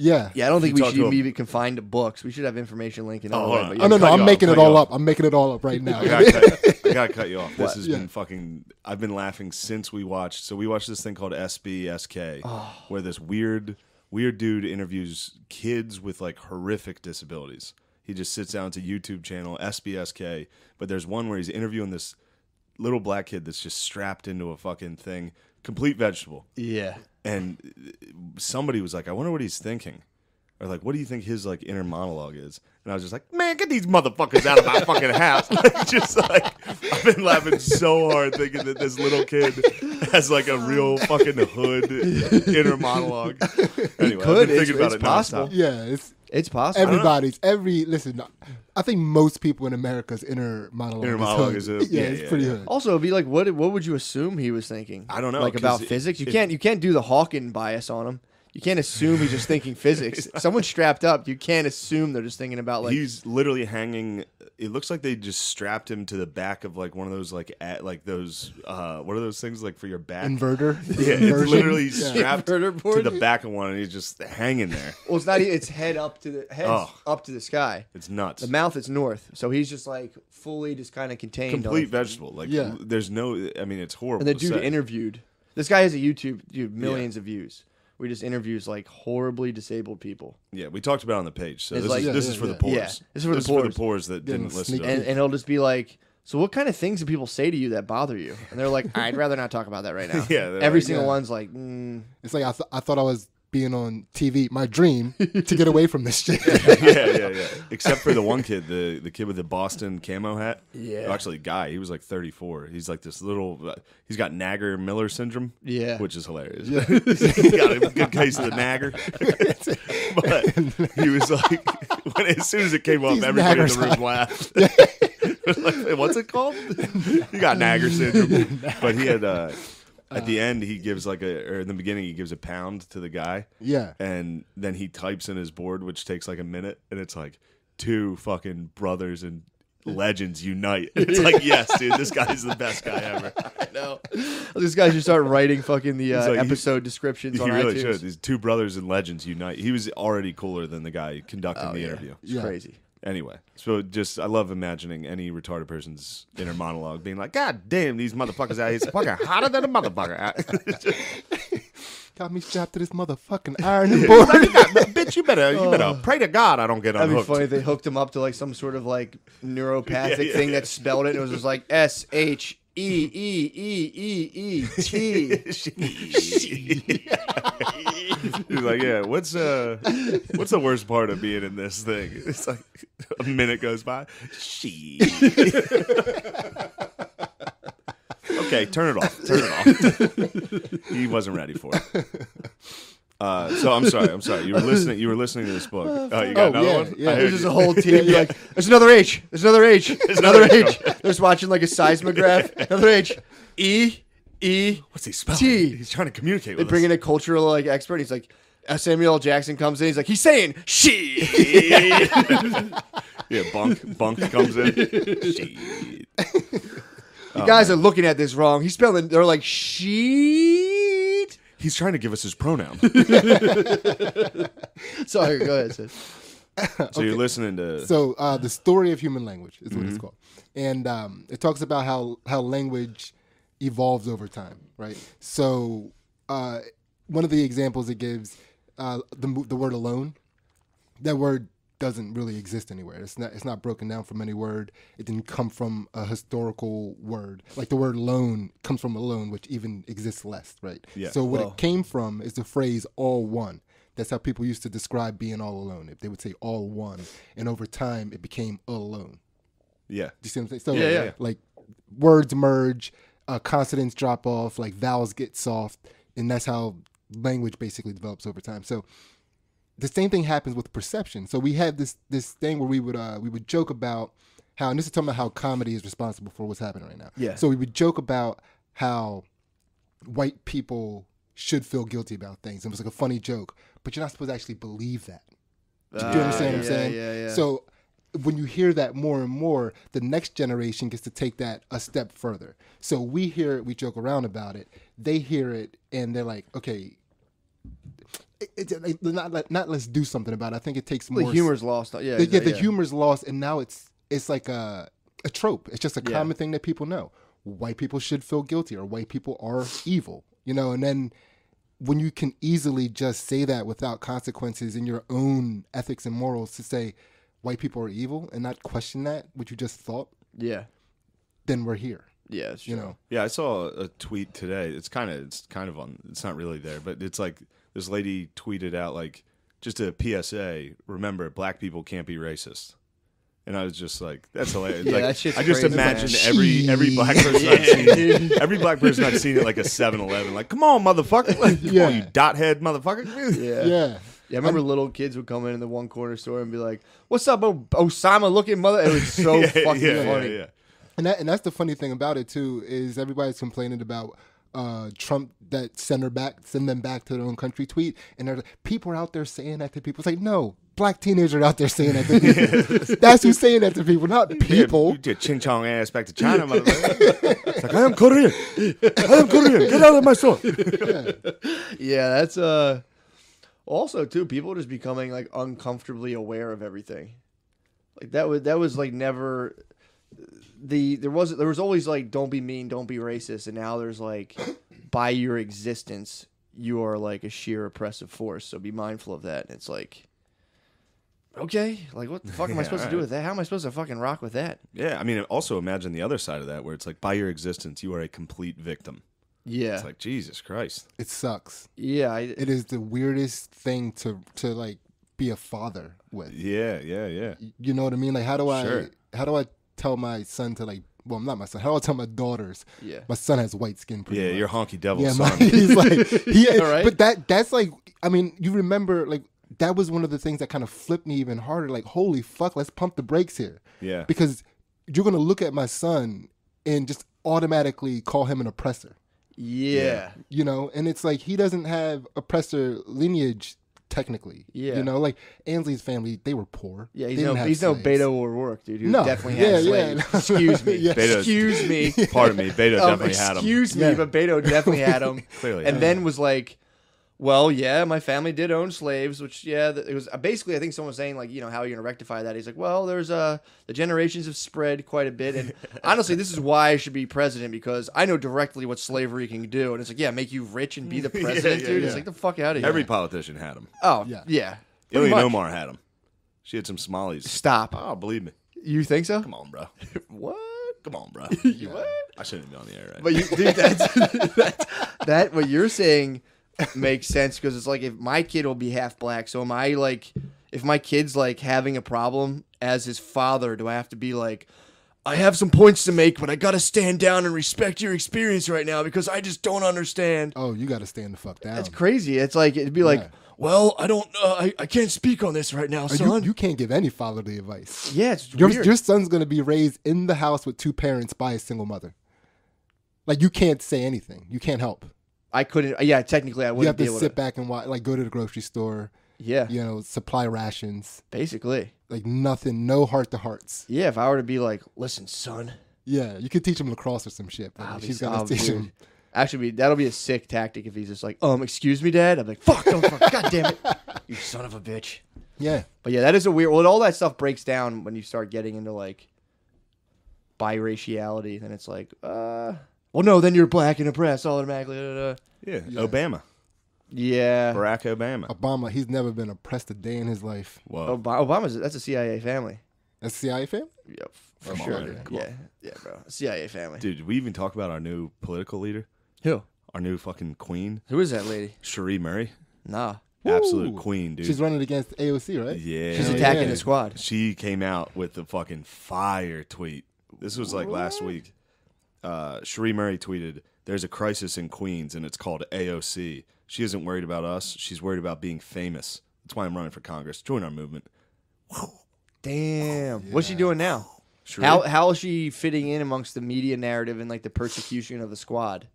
Yeah. Yeah, I don't think we should to 'em- be confined to books. We should have information linking. Oh, other hold way, on. but Oh no, no, I'm off, making cut it all up. I'm making it all up right now. I gotta, cut, I gotta cut you off. This What? has Yeah. been fucking. I've been laughing since we watched. So we watched this thing called SBSK, Oh. where this weird, weird dude interviews kids with like horrific disabilities. He just sits down to YouTube channel SBSK, but there's one where he's interviewing this little black kid that's just strapped into a fucking thing, complete vegetable. Yeah. and somebody was like, "I wonder what he's thinking," or like, "What do you think his like inner monologue is?" And I was just like, "Man, get these motherfuckers out of my fucking house!" Like, just like I've been laughing so hard thinking that this little kid has like a real fucking hood inner monologue. Anyway, could. I've been It's- about it's it possible. nonstop. Yeah, it's It's possible. everybody's every listen. I think most people in America's inner monologue. Inner is monologue hood. is a- yeah, yeah, it's yeah, pretty yeah. hood. Also, it'd be like, what? What would you assume he was thinking? I don't know, Like about it- physics, you it- can't. You can't do the Hawking bias on him. You can't assume he's just thinking physics. Someone strapped up, you can't assume they're just thinking about like. he's literally hanging. It looks like they just strapped him to the back of like one of those like at, like those uh what are those things like for your back? Inverter. Yeah, it's literally Yeah. strapped Inverter to the back of one, and he's just hanging there. well, it's not. even It's head up to the head Oh. up to the sky. It's nuts. The mouth is north, so he's just like fully just kind of contained. Complete it. vegetable. Like, Yeah. there's no. I mean, it's horrible. And the dude say. interviewed. This guy has a YouTube, dude, millions of views. We just interviews like horribly disabled people, Yeah, we talked about it on the page. So It's this like- is Yeah, this yeah, is for yeah. the poors. Yeah, this is for the poors. poors that Yeah, didn't listen sneak to and, it. and he'll just be like, "So what kind of things do people say to you that bother you?" And they're like, "I'd rather not talk about that right now." Yeah, every like, single yeah. one's like, mm, It's like I, th- I thought I was being on TV, my dream to get away from this shit. yeah, yeah, yeah. Except for the one kid, the the kid with the Boston camo hat. Yeah. Actually, guy. He was like 34. He's like this little. Uh, he's got Nagger Miller syndrome. Yeah. which is hilarious. he got a good case of the Nagger. but he was like, when as soon as it came up, He's everybody in the room laughed. like, what's it called? you got Nagger syndrome. but he had uh, at the end he gives like a or in the beginning he gives a pound to the guy. Yeah. And then he types in his board, which takes like a minute, and it's like two fucking brothers and legends unite. It's like, yes, dude, this guy's the best guy ever. I know. This guy should start writing fucking the uh, like, episode descriptions He on really iTunes. should. These two brothers and legends unite. He was already cooler than the guy conducting Oh, the yeah. interview. It's Yeah. crazy. Anyway, so just I love imagining any retarded person's inner monologue being like, "God damn, these motherfuckers out here is fucking hotter than a motherfucker." Got me strapped to this motherfucking ironing board. Bitch, you better you better oh. pray to God I don't get That'd be unhooked. funny if they hooked him up to like some sort of like neuropathic Yeah, yeah, thing yeah. that spelled it. And it was just like S H E E E E E T. He's like, "Yeah, what's uh, what's the worst part of being in this thing?" It's like a minute goes by. She. okay, turn it off. Turn it off. he wasn't ready for it. Uh, so I'm sorry. I'm sorry. You were listening. You were listening to this book. Oh, you got Oh, another yeah, one. yeah. There's just a whole team. You're like, there's another H. There's another H. There's another H. They're just watching like a seismograph. Another H. E E. What's he spelling? T. He's trying to communicate They with bring us. in a cultural like expert. He's like, uh, Samuel L. Jackson comes in. He's like, he's saying she. yeah, bunk. Bunk comes in. Shit. You guys are looking at this wrong. He's spelling. They're like sheet. He's trying to give us his pronoun. Sorry, go ahead. Sid. So you're listening to. So uh, the story of human language is what Mm-hmm. it's called, and um, it talks about how how language evolves over time, right? So uh, one of the examples it gives uh, the the word alone. That word doesn't really exist anywhere. It's not it's not broken down from any word. It didn't come from a historical word. Like the word alone comes from alone, which even exists less, right? Yeah. So what Well- it came from is the phrase all one. That's how people used to describe being all alone. If they would say all one, and over time it became alone. yeah. Do you see what I'm saying? So Yeah, yeah. like words merge, uh, consonants drop off, like vowels get soft, and that's how language basically develops over time. So the same thing happens with perception. So we had this this thing where we would uh, we would joke about how, and this is talking about how comedy is responsible for what's happening right now. Yeah. So we would joke about how white people should feel guilty about things. It was like a funny joke, but you're not supposed to actually believe that. Do you understand what I'm yeah, saying? Yeah, yeah. So when you hear that more and more, the next generation gets to take that a step further. So we hear it, we joke around about it. They hear it, and they're like, okay. It, it, like, not let- not let's do something about it. I think it takes more. the more. humor's lost. Yeah, the, yeah, the yeah. humor's lost, and now it's it's like a a trope. It's just a Yeah. common thing that people know. White people should feel guilty, or white people are evil. You know, and then when you can easily just say that without consequences in your own ethics and morals to say white people are evil and not question that what you just thought, Yeah, then we're here. yeah. It's You know, Yeah, I saw a tweet today. It's kind of it's kind of on. It's not really there, but it's like this lady tweeted out like just a PSA. Remember, black people can't be racist. And I was just like, "That's hilarious." Yeah, like, that shit's I just crazy, imagine man. every every black person I've seen, every black person I've seen at like a 7-Eleven, like, "Come on, motherfucker! Like, come Yeah. on, you dot head motherfucker!" Yeah. yeah. Yeah, I remember little kids would come in in the one corner store and be like, "What's up, O- Osama looking mother?" It was so yeah, fucking yeah, funny. Yeah, yeah. And that and that's the funny thing about it too is everybody's complaining about uh, Trump that send her back, send them back to their own country tweet, and they're like, people are out there saying that to people. It's like no, black teenagers are out there saying that to people. that's who's saying that to people, not people. Yeah, you get ching chong ass back to China, motherfucker. it's like I am Korean. I am Korean. Get out of my store. Yeah, that's uh. Also, too, people just becoming like uncomfortably aware of everything. Like that was that was like never the there was there was always like don't be mean, don't be racist, and now there's like by your existence you are like a sheer oppressive force. So be mindful of that. And it's like. Okay, like what the fuck am I Yeah, supposed to do with that? How am I supposed to fucking rock with that? Yeah, I mean, also imagine the other side of that, where it's like, by your existence, you are a complete victim. Yeah, It's like Jesus Christ. It sucks. yeah, I, It is the weirdest thing to to like be a father with. Yeah, yeah, yeah. You know what I mean? Like how do I Sure. how do I tell my son to like well not my son, how do I tell my daughters yeah. my son has white skin pretty Yeah, much. you're honky devil Yeah, my, he's like he. All right. But that that's like I mean you remember like that was one of the things that kind of flipped me even harder. Like holy fuck, let's pump the brakes here yeah, because you're gonna look at my son and just automatically call him an oppressor. Yeah. You know, and it's like he doesn't have oppressor lineage technically. Yeah. You know, like Ansley's family, they were poor. Yeah, he's no, didn't have he's no slaves. Beto O'Rourke, dude. Who No. definitely Yeah, had yeah. slaves. Excuse me. Yeah. Beto- Excuse me. Pardon me, Beto Um, definitely had him. excuse me, Yeah. but Beto definitely had him. Clearly, and yeah. then was like, "Well, yeah, my family did own slaves, which yeah, it was basically I think someone was saying like, you know, how are you gonna rectify that?" He's like, "Well, there's uh the generations have spread quite a bit, and honestly, this is why I should be president because I know directly what slavery can do." And it's like, yeah, make you rich and be the president, yeah, dude. yeah. It's like the fuck out of here. Every politician had him. oh Yeah. yeah, Pretty Ilhan much. Omar had him. She had some Somalis. Stop. Oh, believe me. You think so? Come on, bro. What? Come on, bro. What? I shouldn't be on the air right But you, dude, that's, that's that. What you're saying makes sense because it's like if my kid will be half black, so am I like if my kid's like having a problem as his father, do I have to be like? I have some points to make, but I gotta stand down and respect your experience right now because I just don't understand. Oh, you got to stand the fuck down. That's crazy. It's like it'd be like, well, I don't, uh, I, I can't speak on this right now, Uh, son. You, you can't give any fatherly advice. yeah, it's Your, weird. your son's going to be raised in the house with two parents by a single mother. Like you can't say anything. You can't help. I couldn't. Yeah, technically, I would You have wouldn't be to able sit to. back and watch, like go to the grocery store. Yeah, You know, supply rations. basically. Like nothing. No heart to hearts. Yeah, if I were to be like, listen, son, Yeah, you could teach him lacrosse or some shit. But she's gonna teach dude. him. Actually, that'll be a sick tactic if he's just like, um, excuse me, dad. I'm like, fuck, don't fuck, god damn it, you son of a bitch. Yeah, But yeah, that is a weird. Well, all that stuff breaks down when you start getting into like biraciality. and it's like, uh, well, no, then you're black and oppressed automatically. da, da, da. Yeah, Yeah. Obama, Yeah, Barack Obama. Obama. He's never been oppressed a day in his life. Whoa, Obama, Obama's that's a CIA family. That's a CIA family? Yeah, for Come on, sure. man, come yeah, yeah, bro, CIA family. dude, did we even talk about our new political leader, Who? our new fucking queen, Who is that lady? Scherie Murray, Nah, absolute Woo. queen, dude. She's running against AOC, right? yeah, she's Hell attacking yeah. the squad. She came out with the fucking fire tweet. This was like last week. Uh, Scherie Murray tweeted, "There's a crisis in Queens, and it's called AOC. She isn't worried about us. She's worried about being famous. That's why I'm running for Congress. Join our movement." Damn, what's she doing now? Scherie, How how is she fitting in amongst the media narrative and like the persecution of the squad?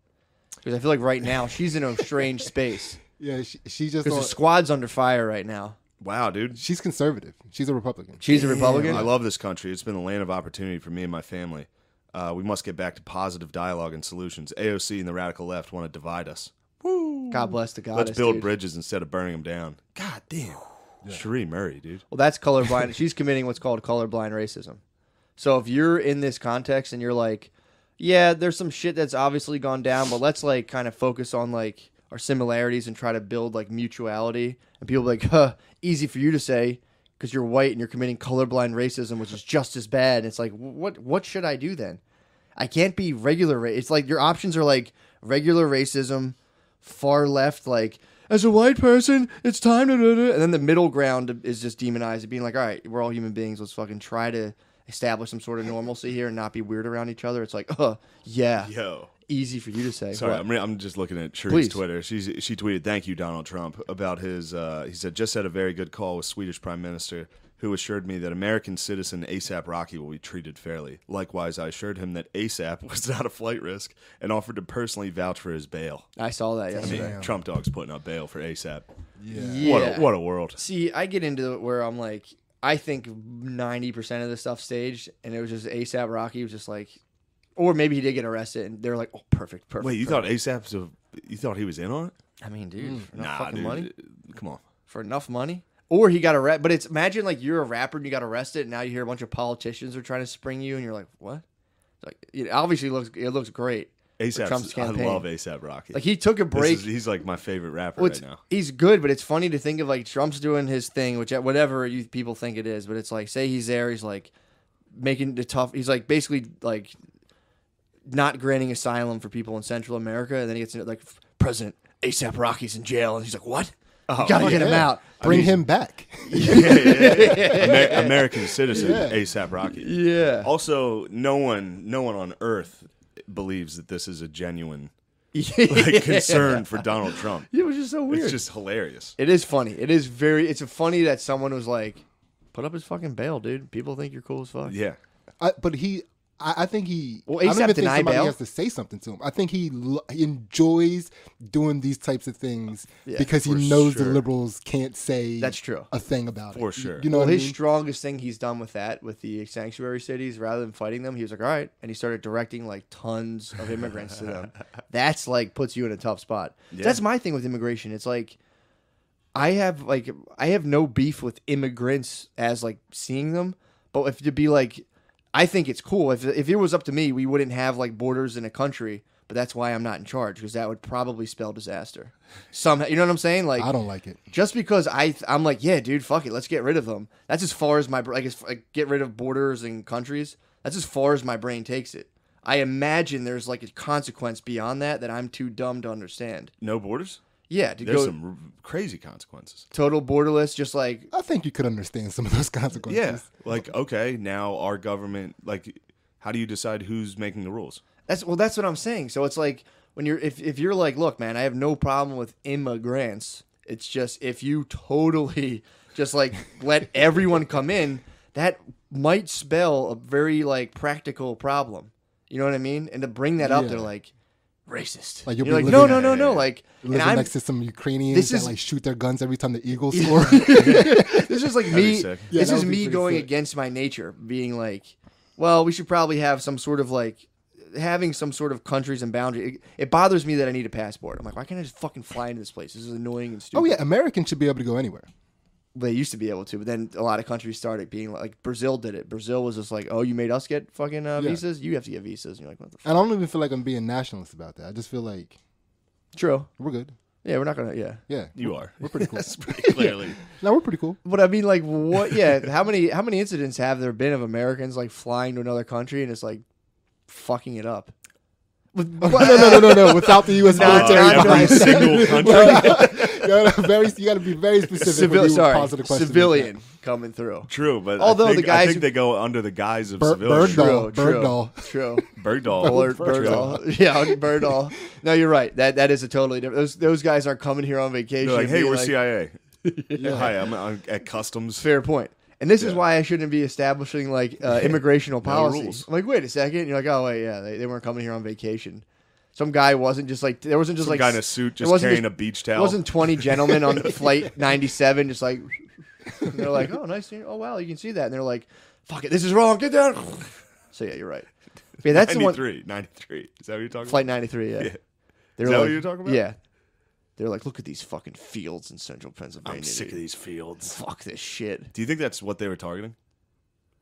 Because I feel like right now she's in a strange space. Yeah, she, she just Because on, the squad's under fire right now. wow, dude. she's conservative. She's a Republican. She's a Republican. I love this country. It's been a land of opportunity for me and my family. Uh, we must get back to positive dialogue and solutions. AOC and the radical left want to divide us. God bless the goddess. Let's build dude. bridges instead of burning them down. God damn. Scherie Murray, dude. Well, that's colorblind. She's committing what's called colorblind racism. So if you're in this context and you're like, yeah, there's some shit that's obviously gone down, but let's like kind of focus on like our similarities and try to build like mutuality. And people be like, huh, easy for you to say because you're white and you're committing colorblind racism, which is just as bad. And it's like, what what should I do then? I can't be regular. Ra- it's like your options are like regular racism, far left, like as a white person, it's time to, da, da," and then the middle ground is just demonized, being like, all right, we're all human beings. Let's fucking try to establish some sort of normalcy here and not be weird around each other. It's like, oh, yeah, Yo. Easy for you to say. Sorry, I'm, re- I'm just looking at Scherie's Please. Twitter. She's, she tweeted, "Thank you, Donald Trump," about his. Uh, he said, "Just had a very good call with Swedish Prime Minister, who assured me that American citizen ASAP Rocky will be treated fairly. Likewise, I assured him that ASAP was not a flight risk and offered to personally vouch for his bail. I saw that I mean, yesterday. Trump dog's putting up bail for ASAP. Yeah. Yeah. What a, what a world. See, I get into it where I'm like, I think 90% of the stuff staged, and it was just ASAP Rocky was just like, or maybe he did get arrested, and they're like, oh, perfect, perfect. Wait, you perfect. thought ASAP's a, you thought he was in on it? I mean, dude, hmm. for enough Nah, fucking dude. money, uh, Come on. for enough money, or he got arrested. But it's imagine like you're a rapper and you got arrested, and now you hear a bunch of politicians are trying to spring you, and you're like, what? It's Like, it obviously looks it looks great. ASAP. Trump's I love ASAP Rocky. Like he took a break. is- he's like my favorite rapper Well, right now. He's good, but it's funny to think of like Trump's doing his thing, which whatever you people think it is, but it's like say he's there, he's like making the tough. He's like basically like not granting asylum for people in Central America, and then he gets into like President ASAP Rocky's in jail, and he's like, "What? Oh, you gotta get him out." Bring him back. Amer- American citizen Yeah. ASAP Rocky. Yeah, Also, no one, no one on earth believes that this is a genuine like, concern for Donald Trump. It was just so weird. It's just hilarious. it is funny. It is very. It's funny that someone was like, "Put up his fucking bail, dude." People think you're cool as fuck. Yeah, I, but he, I, I think he. Well, I don't ASAP even think somebody bail. has to say something to him. I think he, lo- he enjoys doing these types of things Yeah, because he for knows the liberals can't say That's true. a thing about it. For sure. You know well, I his mean? strongest thing he's done with that, with the sanctuary cities, rather than fighting them, he was like, "All right," and he started directing like tons of immigrants to them. That's like puts you in a tough spot. Yeah. That's my thing with immigration. It's like I have like I have no beef with immigrants as like seeing them, but if to be like, I think it's cool. If if it was up to me, we wouldn't have like borders in a country. But that's why I'm not in charge because that would probably spell disaster. Somehow, you know what I'm saying? Like I don't like it. just because I I'm like, yeah, dude, fuck it, let's get rid of them. That's as far as my br- like, as, like get rid of borders and countries. That's as far as my brain takes it. I imagine there's like a consequence beyond that that I'm too dumb to understand. No borders. Yeah, to There's go some r- crazy consequences. total borderless, just like I think you could understand some of those consequences. Yeah, like okay, now our government, like, how do you decide who's making the rules? That's well, that's what I'm saying. So it's like when you're if if you're like, look, man, I have no problem with immigrants. It's just if you totally just like let everyone come in, that might spell a very like practical problem. You know what I mean? And to bring that up, Yeah. they're like racist. Like, you'll you're be like, no, living- no, no, no. Like, and Living I'm next to some Ukrainians This that is- like shoot their guns every time the Eagles score. this is like me. Yeah, this that is would be me going sick. against my nature, being like, well, we should probably have some sort of like having some sort of countries and boundary. It, it bothers me that I need a passport. I'm like, why can't I just fucking fly into this place? This is annoying and stupid. oh yeah, Americans should be able to go anywhere. They used to be able to, but then a lot of countries started being like, like Brazil did it. Brazil was just like, oh, you made us get fucking uh, Yeah. visas. You have to get visas. And you're like, what the? F-? And I don't even feel like I'm being nationalist about that. I just feel like True. we're good. Yeah, we're not gonna. Yeah. Yeah, You are. we're pretty cool. That's pretty clearly. no, we're pretty cool. But I mean, like, what? Yeah, how many how many incidents have there been of Americans like flying to another country and it's like fucking it up? With, oh, no, no, no, no, no. Without the U.S. Military, not- every single country. you, gotta very, you gotta be very specific. Civil, when you sorry, pose the question civilian coming through. True, but Although I think, the guys I think who- they go under the guise of Bir- civilian. Bergdahl. True, true, Bergdahl. true. Bergdahl. Bird, True. Birdall. Yeah, Birdall. No, you're right. That that is a totally different. Those those guys aren't coming here on vacation. They're like, hey, we're like- CIA. Yeah. Hi, I'm, I'm at customs. Fair point. And this is why I shouldn't be establishing like uh, immigrational policy. rules. I'm like, wait a second. You're like, oh wait, yeah, they, they weren't coming here on vacation. Some guy wasn't just like there wasn't just Some like guy in a suit it just wasn't carrying just- a beach It towel. wasn't 20 gentlemen on flight 97 just like they're like, oh nice. Oh wow, you can see that. And they're like, fuck it, this is wrong. Get down. So yeah, you're right. Yeah, that's the one. 93. 93. Is that what you're talking about? Flight 93. Yeah. Yeah. They Is that like, what you're talking about? Yeah. They're like, look at these fucking fields in central? Pennsylvania. I'm sick of these fields. Fuck this shit. Do you think that's what they were targeting?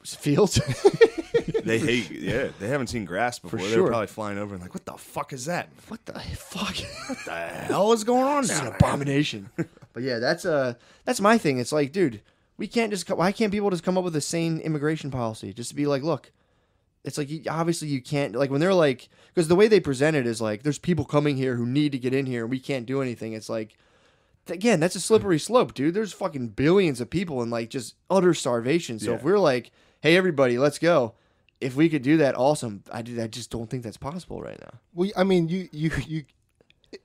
Fields? They hate, yeah, they haven't seen grass before. They sure. were probably flying over and like, what the fuck is that? what the fuck? What the hell is going on is an abomination. but yeah, that's uh that's my thing. It's like, dude, we can't just why can't people just come up with a sane immigration policy? Just to be like, look, it's like you, obviously you can't like when they're like because the way they present it is like there's people coming here who need to get in here and we can't do anything. It's like again, that's a slippery slope, dude. There's fucking billions of people in like just utter starvation. So if we're like, hey everybody, let's go. If we could do that, awesome. I, do- I just don't think that's possible right now. Well, I mean, you, you, you.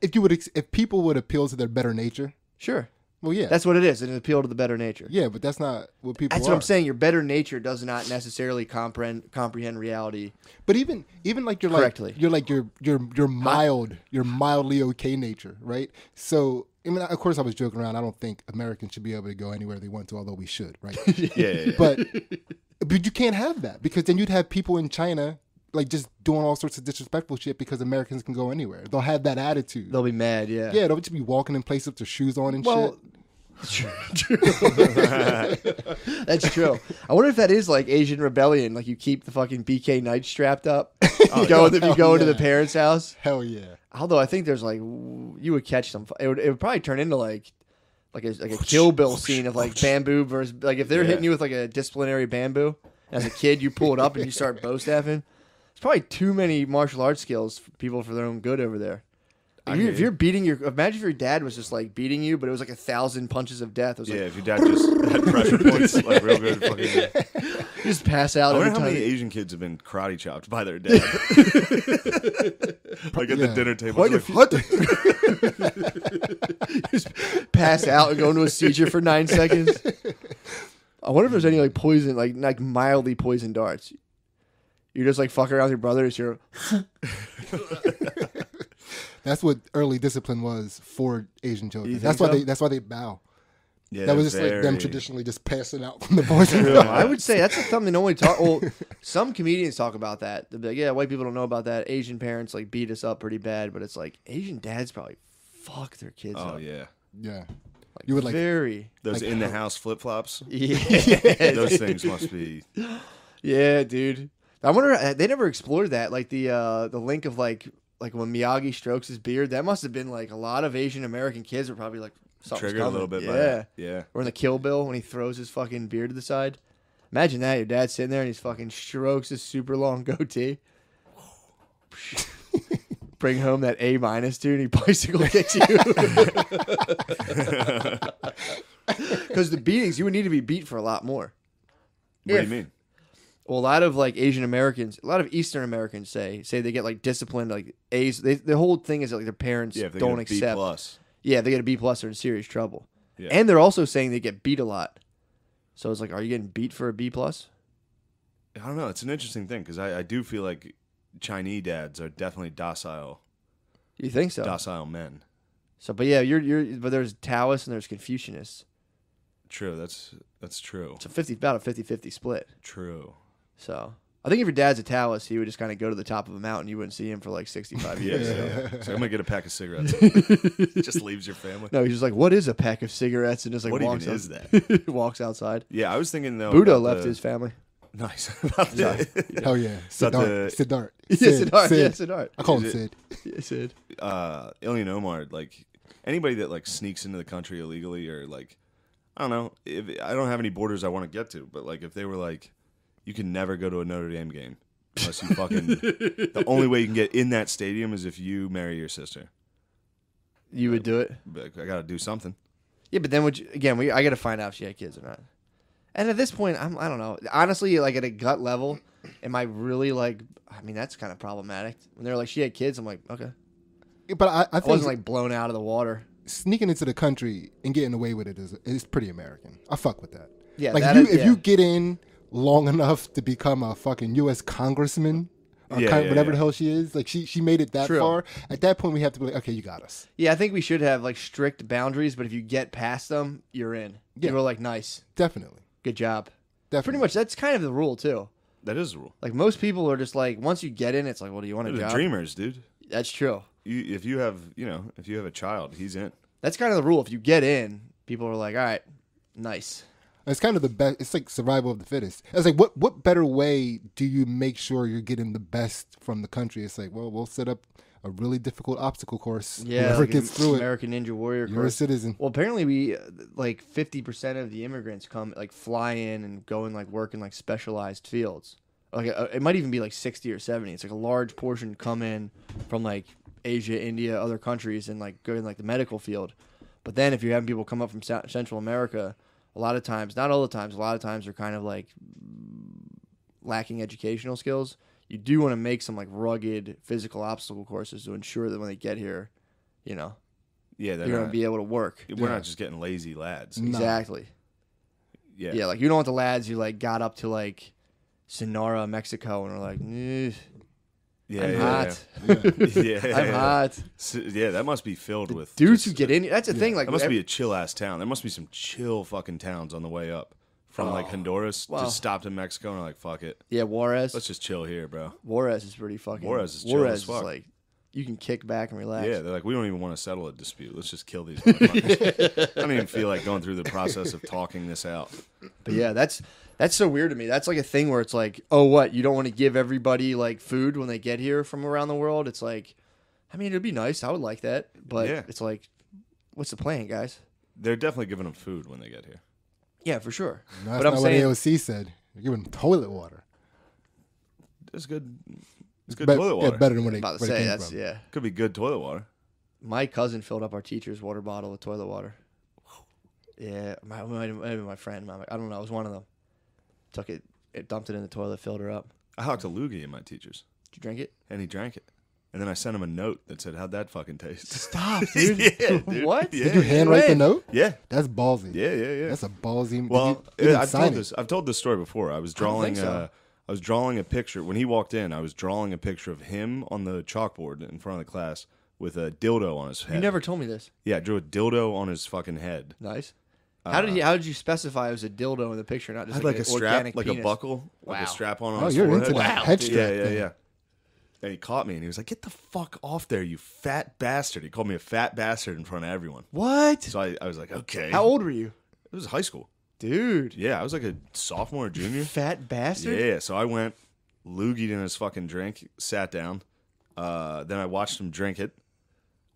If you would, ex- if people would appeal to their better nature, Sure. Well, yeah, That's what it is. An appeal to the better nature. yeah, but that's not what people. That's are. what I'm saying. Your better nature does not necessarily comprehend comprehend reality. But even even like you're Correctly. like you're like you're you're you're mild, you're mildly okay nature, right? So I mean, of course, I was joking around. I don't think Americans should be able to go anywhere they want to, although we should, right? Yeah, yeah, yeah. but but you can't have that because then you'd have people in China like just doing all sorts of disrespectful shit because Americans can go anywhere. They'll have that attitude. They'll be mad. Yeah. yeah, they'll just be walking in places with their shoes on and Well, shit. that's true. I wonder if that is like Asian rebellion. Like you keep the fucking BK knight strapped up. Oh, you go, you go hell into the parents' house. Hell yeah. Although I think there's like you would catch some. It would, it would probably turn into like like a like a Kill Bill scene of like bamboo versus like if they're Yeah. hitting you with like a disciplinary bamboo. As a kid, you pull it up and you start bow staffing. It's probably too many martial arts skills for people for their own good over there. If, I you, hear if you. you're beating your, imagine if your dad was just like beating you, but it was like a thousand punches of death. It was yeah, like if your dad just had pressure points, like real good. Fucking, you just pass out I every wonder how time. many Asian kids have been karate chopped by their dad. like at the dinner table. Quite a it's few- like, what? just pass out and go into a seizure for nine seconds. I wonder if there's any like poison, like like mildly poison darts. You're just like fucking around with your brothers. You're That's what early discipline was for Asian children. think That's why so? they. That's why they bow. Yeah, that was just like them traditionally just passing out from the boys. and I would say that's something no one talk. Well, some comedians talk about that. They'll be like, "Yeah, white people don't know about that. Asian parents like beat us up pretty bad, but it's like Asian dads probably fuck their kids Oh up. yeah, yeah. Like, You would, like- very. those Like in the house flip flops. Yeah, Those things must be. yeah, dude. I wonder uh, they never explored that. Like the uh the link of like like when Miyagi strokes his beard. That must have been like a lot of Asian American kids were probably like Triggered a little bit Yeah. by. Yeah. Or in the Kill Bill when he throws his fucking beard to the side. Imagine that your dad's sitting there and he's fucking strokes his super long goatee. Bring home that A minus dude and he bicycle kicks you. Because the beatings, you would need to be beat for a lot more. What do you mean? Well, a lot of like Asian Americans, a lot of Eastern Americans say say they get like disciplined like A's. They, the whole thing is that, like their parents Yeah, don't get a B accept. plus. Yeah, they get a B plus, they're in serious trouble. Yeah. And they're also saying they get beat a lot. So it's like, are you getting beat for a B plus? I don't know. It's an interesting thing because I, I do feel like Chinese dads are definitely docile, You think so? docile men. So, but yeah, you're you're but there's Taoists and there's Confucianists. True. That's that's true. It's a fifty about a 50-50 split. True. So I think if your dad's a Taoist, he would just kind of go to the top of a mountain. You wouldn't see him for like sixty five Yeah. years. So, so I'm gonna get a pack of cigarettes. Just leaves your family. No, he's just like, what is a pack of cigarettes? And just like What even walks is that? walks outside. Yeah, I was thinking though. Buddha about left the- his family. nice. about the- Hell yeah. But Siddharth. the- Siddharth. Yeah, Sid. Siddharth. Sid. Yeah, I call him Is Sid. Yeah, Sid. uh Ilhan Omar, like anybody that like sneaks into the country illegally or like I don't know, if I don't have any borders I want to get to, but like if they were like you can never go to a Notre Dame game unless you fucking the only way you can get in that stadium is if you marry your sister. You would do it. But I got to do something. Yeah, but then would you, again, we I got to find out if she had kids or not. And at this point, I'm I don't know. Honestly, like at a gut level, am I really like? I mean, that's kind of problematic. When they're like she had kids, I'm like, okay. But I, I I wasn't like blown out of the water. sneaking into the country and getting away with it is is pretty American. I fuck with that. Yeah, like that if is- you, if yeah. you get in long enough to become a fucking U.S. congressman or Yeah, kind- yeah, whatever yeah. the hell she is, like she she made it that True. far. At that point, we have to be like, okay, you got us. Yeah, I think we should have like strict boundaries, but if you get past them, you're in. Yeah. People are like, nice, Definitely, good job. definitely. Pretty much, that's kind of the rule too. That is the rule. Like most people are just like, once you get in, it's like, well, do you want a They're job? dreamers, dude. That's true. You, if you have, you know, if you have a child, he's in. That's kind of the rule. If you get in, people are like, all right, nice. It's kind of the best. It's like survival of the fittest. It's like what what better way do you make sure you're getting the best from the country? It's like, well, we'll set up a really difficult obstacle course. Yeah, Whoever like gets through it, American Ninja Warrior. you're a citizen. Well, apparently we like fifty percent of the immigrants come like fly in and go and like work in like specialized fields. Like uh, it might even be like sixty or seventy. It's like a large portion come in from like Asia, India, other countries, and like go in like the medical field. But then if you're having people come up from South, Central America, a lot of times, not all the times, a lot of times they're kind of like lacking educational skills. You do want to make some like rugged physical obstacle courses to ensure that when they get here, you know, Yeah, they're you're gonna be able to work. we're Yeah. not just getting lazy lads. No. Exactly. Yeah. Yeah. like you don't want the lads who like got up to like Sonora, Mexico, and are like, "Eh, yeah, I'm yeah, hot. Yeah, yeah, I'm hot. So- yeah, that must be filled with Dudes just- who get in, that's the thing. Like, That must ev- be a chill ass town. There must be some chill fucking towns on the way up from like Oh, Honduras. wow. Just stopped in Mexico and are like, fuck it, yeah, Juarez. let's just chill here, bro. Juarez is pretty fucking. Juarez is chill Juarez as fuck. is like, you can kick back and relax. Yeah, they're like, we don't even want to settle a dispute. Let's just kill these. motherfuckers. I don't even feel like going through the process of talking this out. But yeah, that's that's so weird to me. That's like a thing where it's like, oh, what? You don't want to give everybody like food when they get here from around the world? It's like, I mean, it'd be nice. I would like that, but Yeah. it's like, what's the plan, guys? They're definitely giving them food when they get here. Yeah, for sure. That's but I'm not saying, what AOC said. You're giving them toilet water. It's good. It's good Bet- toilet yeah, water. better than what I'm it, about to what it say came that's from. yeah. Could be good toilet water. My cousin filled up our teacher's water bottle with toilet water. Yeah, my might have my friend. My- I don't know. It was one of them. Took it, it dumped it in the toilet, filled her up. I hocked a loogie in my teachers, Did you drink it? and he drank it. And then I sent him a note that said, "How'd that fucking taste?" Stop, dude. yeah, dude. What? Yeah, Did you handwrite the When? note? yeah, That's ballsy. yeah, yeah, yeah. That's a ballsy. Well, you, you didn't I've sign told it. this. I've told this story before. I was don't drawing. think so. uh, I was drawing a picture when he walked in. I was drawing a picture of him on the chalkboard in front of the class with a dildo on his head. You never told me this. Yeah, I drew a dildo on his fucking head. Nice. How did he? How did you specify it was a dildo in the picture, not I just had like, like, a an strap, organic like penis? a buckle, like Wow. a strap on. on Oh, his you're forehead. into that Wow, head dude. strap Yeah, yeah, yeah. And he caught me and he was like, "Get the fuck off there, you fat bastard!" He called me a fat bastard in front of everyone. What? So I, I was like, "Okay." How old were you, It was high school. dude? Yeah, I was like a sophomore, or junior. Fat bastard. Yeah, so I went, loogied in his fucking drink, sat down. Uh, then I watched him drink it.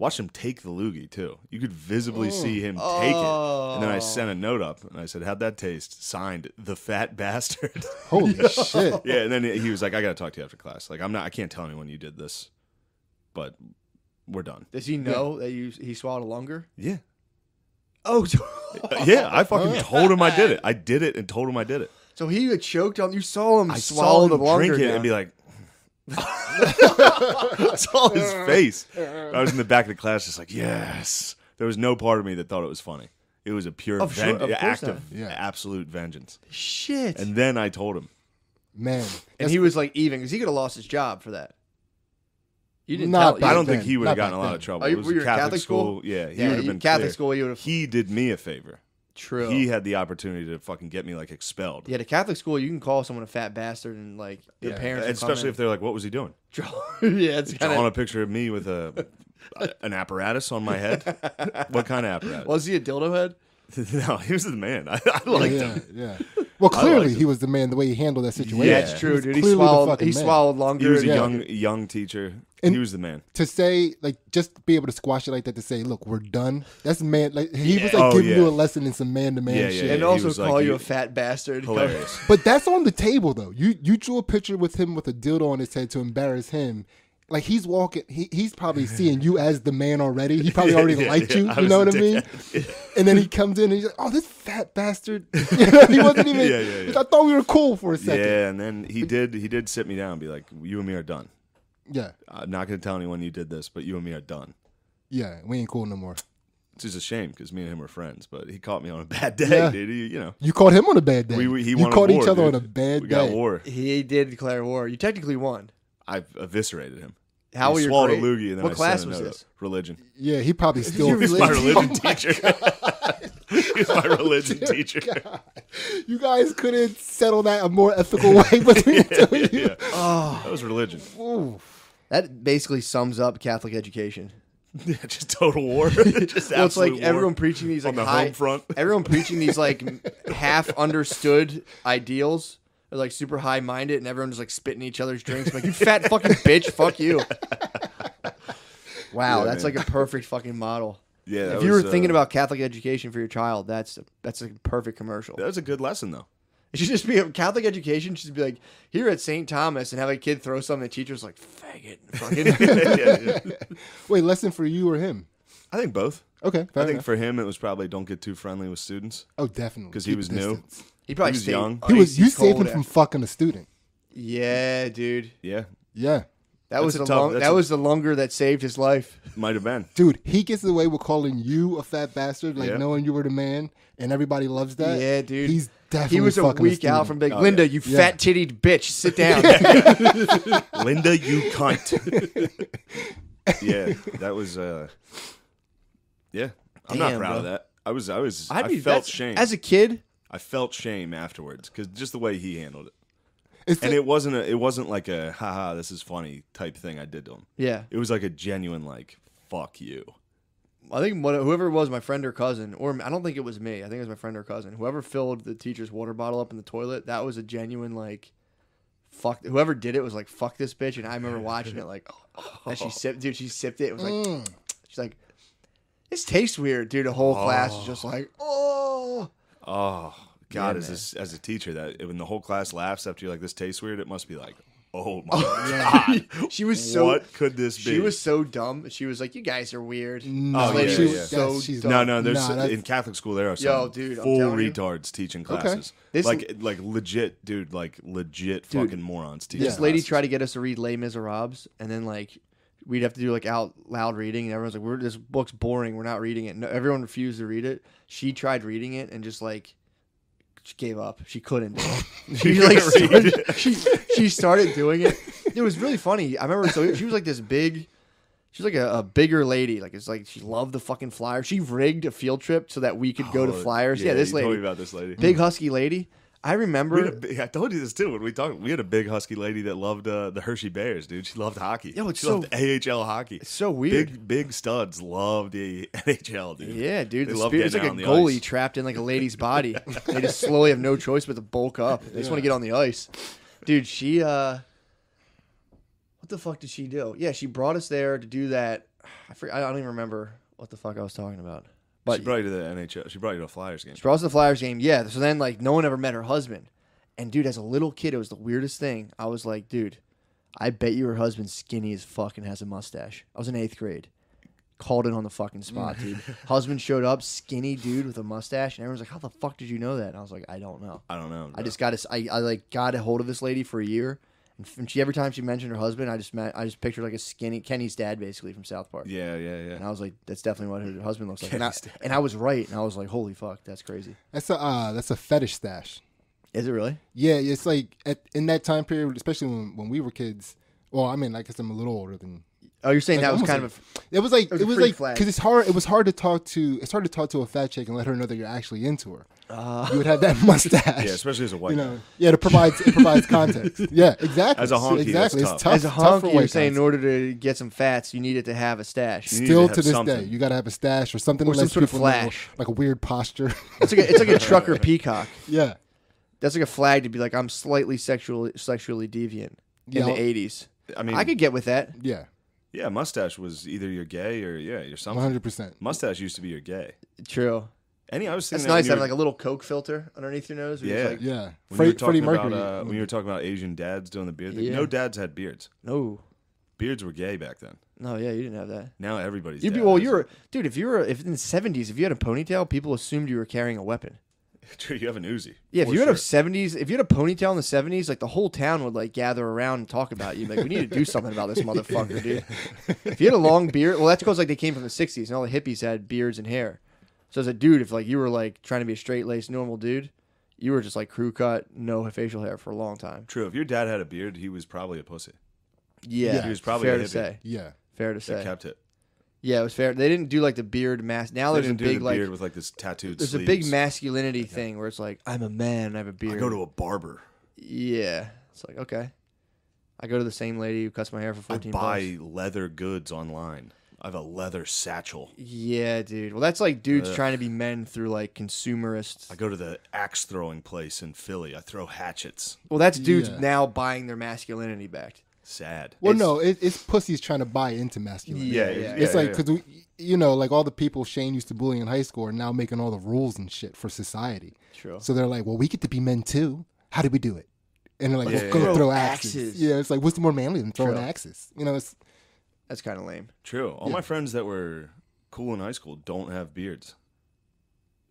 Watched him take the loogie too. You could visibly see him take it. And then I sent a note up and I said, "How'd that taste?" Signed, the fat bastard. Holy shit. yeah, and then he was like, "I gotta talk to you after class. Like, I'm not. I can't tell anyone you did this, but we're done." Does he know that you he swallowed a longer? Yeah, Oh, Uh, yeah. I fucking told him I did it. I did it and told him I did it. so he had choked on. You saw him I saw swallow him the longer drink it down. and be like, I saw his face. I was in the back of the class, just like, yes. There was no part of me that thought it was funny. It was a pure Of sure- ven- of course act not. of Yeah. absolute vengeance. Shit. And then I told him, Man. And he was like even because he could have lost his job for that. You didn't Not tell. back I you- don't then. think he would Not have gotten a lot then. of trouble. Oh, you- it was were a you in Catholic, Catholic school? Yeah, he Yeah, would have you- been Catholic clear. school, you would've- He did me a favor. True. He had the opportunity to fucking get me like expelled. yeah, to Catholic school, you can call someone a fat bastard and like their Yeah, parents, will especially come if they're like, "What was he doing?" in. yeah, it's kind Drawing of. a picture of me with a an apparatus on my head. what kind of apparatus? Was he a dildo head? no, he was the man. I, I liked yeah, him. yeah. Well, clearly he was the man. The way he handled that situation. Yeah. That's true, was dude. He clearly the swallowed. fucking He man. swallowed longer. He was a than- young young teacher. And- he was the man. to say like just be able to squash it like that to say look we're done that's man like he was like Oh, giving you a lesson in some man to man shit yeah, and also was like, call you you- a fat bastard. Hilarious. but that's on the table though you you drew a picture with him with a dildo on his head to embarrass him like he's walking he, he's probably seeing you as the man already he probably already Yeah, liked yeah, you I you know what i mean dickhead. and then he comes in and he's like oh this fat bastard he wasn't even Yeah, yeah, yeah. i thought we were cool for a second Yeah, and then he did he did sit me down and be like, "You and me are done. yeah I'm not going to tell anyone you did this, but you and me are done." yeah we ain't cool no more It's just a shame because me and him were friends, but he caught me on a bad day, Yeah. dude. He, you know, you caught him on a bad day we, we he you wanted caught war, each other dude. on a bad we day got war. He did declare war. You technically won. I eviscerated him. How he were your swallowed grade? a loogie, and then What I class sent was note this? Religion. Yeah, he probably still. your oh He's my religion? religion teacher. He's my religion teacher. You guys couldn't settle that a more ethical way between the two of you. Yeah, Oh, that was religion. Ooh. that basically sums up Catholic education. Yeah, just total war. just Well, it's like war. everyone preaching these like on the high, home front. everyone preaching these like half understood ideals. They're like super high minded, and everyone just like spitting each other's drinks. like you fat fucking bitch, fuck you. Wow, Yeah, that's man. like a perfect fucking model. Yeah, that if you were was, uh, thinking about Catholic education for your child, that's that's a perfect commercial. that was a good lesson though. It should just be a Catholic education. Should be like here at St. Thomas and have a kid throw something. The teacher's like faggot. Fucking yeah, yeah. Wait, lesson for you or him? I think both. Okay, fair I think enough. for him it was probably don't get too friendly with students. oh, definitely. 'Cause he Keep was the new. distance. He probably He was stayed young. He was. ice You saved cold him from after- fucking a student. Yeah, dude. Yeah, Yeah, That was a the tough- long, that's that a- was the longer that saved his life. might have been. dude, he gets away with calling you a fat bastard, like Yeah. knowing you were the man, and everybody loves that. Yeah, dude. He's definitely. He was a fucking week out from being Oh, Linda, yeah. you Yeah. fat tittied bitch. Sit down. Linda, you cunt. yeah, that was. uh Yeah, I'm not Damn, proud of bro. that. I was. I was. I'd I be- felt that's- shame. as a kid. I felt shame afterwards because just the way he handled it, It's and the- it wasn't a. It wasn't like a haha, this is funny type thing I did to him. Yeah, It was like a genuine like fuck you. I think what, whoever it was, my friend or cousin, or I don't think it was me. I think it was my friend or cousin. Whoever filled the teacher's water bottle up in the toilet, that was a genuine like, fuck. Whoever did it was like, fuck this bitch. And I remember watching it like, and she sipped, dude. She sipped it. It was like, Mm. she's like, this tastes weird, dude. The whole class is just like, oh. Oh God, Yeah, as a, as a teacher, that when the whole class laughs after you're like this tastes weird, it must be like, oh my God, She was so. what could this be? She was so dumb. She was like, "You guys are weird." No, Oh, lady yeah, was yeah. so Yes, she's- dumb. No, no. There's Nah, in Catholic school there are some Yo, dude, I'm full telling you. retards teaching classes. This- like like legit, dude. Like legit Dude, fucking morons teaching. This lady classes. tried to get us to read Les Miserables, and then like we'd have to do like out loud reading, and everyone's like, "We're this book's boring. We're not reading it." No, everyone refused to read it. She tried reading it and just like she gave up. She couldn't. She like started, she she started doing it. It was really funny. I remember so she was like this big She's like a, a bigger lady. Like it's like she loved the fucking flyer. She rigged a field trip so that we could go to Oh, flyers. Yeah, this you told me lady, about this lady. big husky lady. I remember. Big, I told you this too when we talked. We had a big husky lady that loved uh, the Hershey Bears, dude. She loved hockey. Yo, it's she so- loved AHL hockey. it's so weird. Big big studs love the NHL, dude. Yeah, dude. They The love spirit, it's like a out on the goalie ice. trapped in like a lady's body. they just slowly have no choice but to bulk up. They just want to get on the ice. Dude, she uh what the fuck did she do? Yeah, she brought us there to do that. I forget, I don't even remember what the fuck I was talking about. But she brought you to the NHL. She brought you to a Flyers game. She brought us to the Flyers game. Yeah. So then, like, no one ever met her husband. And dude, as a little kid, it was the weirdest thing. I was like, dude, I bet you her husband's skinny as fuck and has a mustache. I was in eighth grade. Called it on the fucking spot, dude. Mm. Husband showed up, skinny dude with a mustache, and everyone's like, "How the fuck did you know that?" And I was like, "I don't know. I don't know. I just got to. I, I like got a hold of this lady for a year, and she every time she mentioned her husband, I just met, I just pictured like a skinny Kenny's dad, basically from South Park. Yeah, yeah, yeah. And. I was like, "That's definitely what her husband looks like." And I, and I was right, and I was like, "Holy fuck, that's crazy." That's a uh, that's a fetish stash. Is it really? Yeah, it's like at, in that time period, especially when, when we were kids. Well, I mean, I guess I'm a little older than. Oh, you're saying Like, that was kind like- of It was like was it was like because it's hard. It was hard to talk to. It's hard to talk to a fat chick and let her know that you're actually into her. Uh, You would have that mustache. Yeah, especially as a white you guy. know. Yeah, it provides it provides context. Yeah, exactly. As a honky, exactly. that's It's tough. tough. as a tough honky, you're saying guys. in order to get some fats, you needed to have a stash. You Still to to, this something. day, you got to have a stash or something Or to some let sort of people know, flash. like a weird posture. It's like a, it's like a trucker peacock. yeah, That's like a flag to be like I'm slightly sexually sexually deviant Yeah, in the I'll- '80s. I mean, I could get with that. yeah, yeah, mustache was either you're gay or yeah, you're one something. hundred percent. Mustache used to be your gay. True. Any, I was That's thinking nice that when having like a little Coke filter underneath your nose. Yeah. just like, Yeah, were- when you Fre- were Freddie talking Mercury. about uh, when you were talking about Asian dads doing the beard thing. Yeah. No dads had beards. no, Beards were gay back then. no, yeah, you didn't have that. Now everybody's. You'd be well. has You were, dude. If you were, if in the '70s, if you had a ponytail, people assumed you were carrying a weapon. it. True, you have an Uzi. Yeah, if For you had a sure. '70s, if you had a ponytail in the '70s, like the whole town would like gather around and talk about you. Like, we need to do something about this motherfucker, dude. If you had a long beard, well, that's because like they came from the '60s and all the hippies had beards and hair. So as a dude, if like you were like trying to be a straight laced normal dude, you were just like crew cut, no facial hair for a long time. True, if your dad had a beard, he was probably a pussy. Yeah, Yeah. He was probably fair a to hippie. say. Yeah, Fair to They say. kept it. Yeah, it was fair. They didn't do like the beard mask. Now They there's a didn't do big the like beard with like this tattooed. there's a big sleeves. masculinity thing where it's like I'm a man, I have a beard. I go to a barber. Yeah. It's like, okay. I go to the same lady who cuts my hair for I 14 buy bucks. leather goods online. I have a leather satchel. Yeah, dude. Well, that's like dudes Ugh. trying to be men through like consumerist. I go to the axe throwing place in Philly. I throw hatchets. Well, that's dudes Yeah. now buying their masculinity back. Sad. Well, It's- no, it, it's pussies trying to buy into masculinity. Yeah, yeah, yeah. It's yeah, like yeah. because you know, like all the people Shane used to bully in high school are now making all the rules and shit for society. True. So they're like, well, we get to be men too. How do we do it? And they're like, Yeah, well, yeah, go yeah. throw, Throw axes. axes. Yeah, it's like, what's more manly than throwing True. axes? You know, it's That's kind of lame. True. All Yeah. my friends that were cool in high school don't have beards.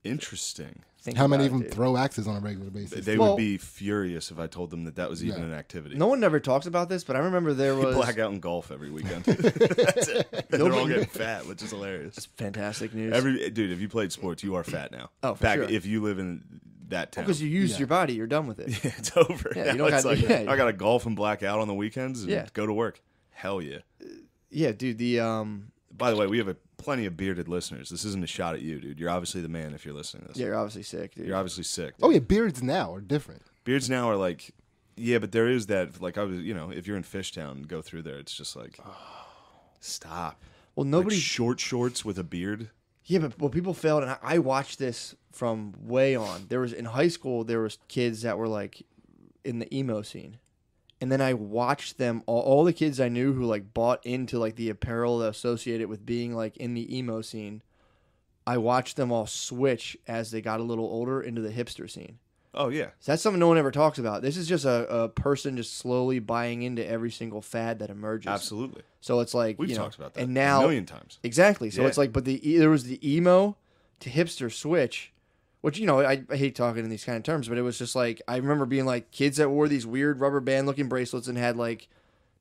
Interesting. Think how many about of them dude. throw axes on a regular basis? They Well- would be furious if I told them that that was even Yeah. an activity. No one ever talks about this, but I remember there They was. black out in golf every weekend. That's it. They're all getting fat, which is hilarious. That's fantastic news. Every dude, if you played sports, you are fat now. Oh, for Back sure. if you live in that town. because you used Yeah. your body, you're done with it. Yeah, it's over. Yeah, you don't it's got- like, yeah. I got to golf and black out on the weekends and Yeah. go to work. Hell yeah. Yeah, dude. The um. By the way, we have a, plenty of bearded listeners. This isn't a shot at you, dude. You're obviously the man if you're listening to this. Yeah, you're obviously sick, dude. You're obviously sick. oh yeah, beards now are different. Beards now are like, yeah, but there is that. Like I was, you know, if you're in Fishtown and go through there, it's just like, stop. well, Like nobody. short shorts with a beard. Yeah, but well, people failed, and I, I watched this from way on. There was in high school, there was kids that were like in the emo scene, and then I watched them. All, all the kids I knew who like bought into like the apparel associated with being like in the emo scene. I watched them all switch as they got a little older into the hipster scene. Oh yeah, So that's something no one ever talks about. This is just a, a person just slowly buying into every single fad that emerges. absolutely. So it's like We've you know, talked about that and now a million times. Exactly. So Yeah. it's like, but the there was the emo to hipster switch, which you know I, I hate talking in these kind of terms, but it was just like I remember being like kids that wore these weird rubber band looking bracelets and had like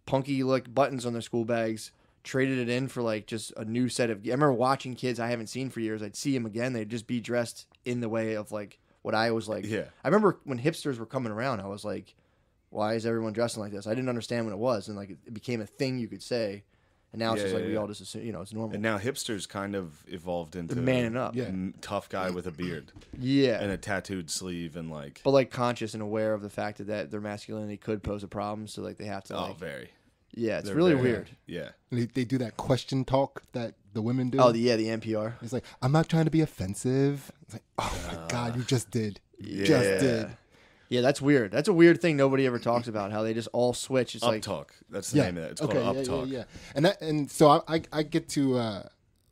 punky like buttons on their school bags. Traded it in for like just a new set of. I remember watching kids I haven't seen for years. I'd see them again. They'd just be dressed in the way of like what I was like. Yeah. I remember when hipsters were coming around, I was like, why is everyone dressing like this? I didn't understand what it was, and like it became a thing you could say, and now it's Yeah, just like yeah, we yeah. all just assume, you know, it's normal. And now hipsters kind of evolved into They're manning up. Yeah. tough guy with a beard yeah. and a tattooed sleeve and like but like conscious and aware of the fact that, that their masculinity could pose a problem, so like they have to oh like, very yeah, it's they're really very- weird. Yeah. And they, they do that question talk that the women do. Oh, the, yeah, the NPR. It's like, I'm not trying to be offensive. It's like, oh my uh, God, you just did. You Just did. Yeah, that's weird. That's a weird thing nobody ever talks about. How they just all switch. It's Up like talk. That's the Yeah. name of it. It's okay. called yeah, up talk. yeah, yeah. And that, and so I, I, I get to, uh,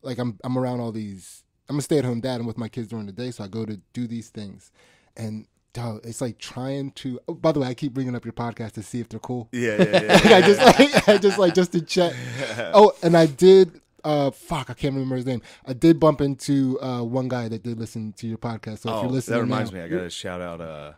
like, I'm, I'm around all these. I'm a stay at home dad. I'm with my kids during the day, so I go to do these things, and dog, it's like trying to. Oh, by the way, I keep bringing up your podcast to see if they're cool. Yeah, yeah, yeah. I just like I just like just to check. Oh, and I did uh fuck, I can't remember his name. I did bump into uh one guy that did listen to your podcast. So if oh, you're listening that reminds now- me. I gotta shout out uh,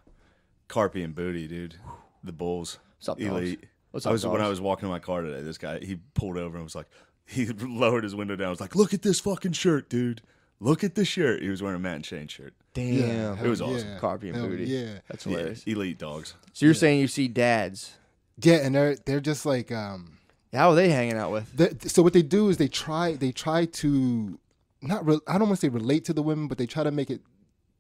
Carpy and Booty, dude. The Bulls. What's up, dogs? Elite. What's I up, was when I was walking to my car today. This guy he pulled over and was like, he lowered his window down. Was like, look at this fucking shirt, dude. Look at this shirt. He was wearing a Matt and Shane shirt. damn, Yeah, It was hell awesome. yeah. Carpy and Hell booty. Yeah. That's Yeah, hilarious. elite dogs. So you're saying you see dads? Yeah, and they're they're just like um How are they hanging out with? so what they do is they try they try to not re- I don't want to say relate to the women, but they try to make it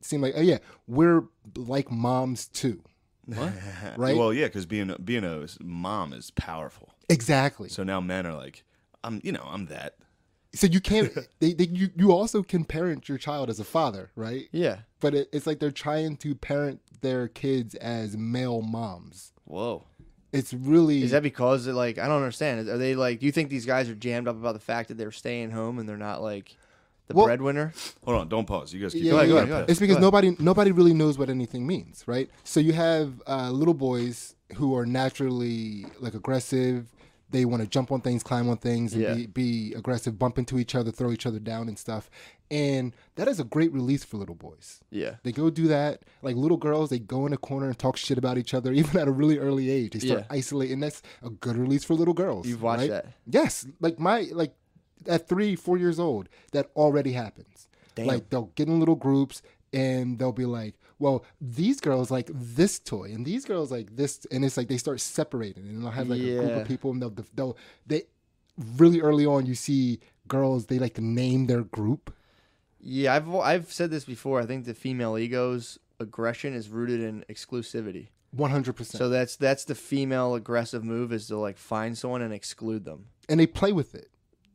seem like oh yeah, we're like moms too. What? Right? Well, yeah, because being being a mom is powerful. Exactly. So now men are like, I'm, you know, I'm that. So you can't they, they you, you also can parent your child as a father, right? Yeah. But it, it's like they're trying to parent their kids as male moms. Whoa. It's really Is that because like I don't understand? Are they like? Do you think these guys are jammed up about the fact that they're staying home and they're not like the Well- breadwinner? Hold on, don't pause. You guys keep Yeah, going. yeah, go yeah. ahead, go ahead. It's because Go ahead. nobody nobody really knows what anything means, right? So you have uh, little boys who are naturally like aggressive. They want to jump on things, climb on things, and Yeah. be, be aggressive, bump into each other, throw each other down, and stuff. And that is a great release for little boys. Yeah. They go do that. Like little girls, they go in a corner and talk shit about each other, even at a really early age. They start Yeah. isolating. That's a good release for little girls. You've watched right? that? Yes. Like my like at three, four years old, that already happens. Damn. Like they'll get in little groups and they'll be like, well, these girls like this toy and these girls like this, and it's like they start separating, and they'll have like a group of people, and they'll they'll they really early on you see girls they like to name their group. Yeah, I've I've said this before. I think the female ego's aggression is rooted in exclusivity. One hundred percent. So that's that's the female aggressive move is to like find someone and exclude them. And they play with it.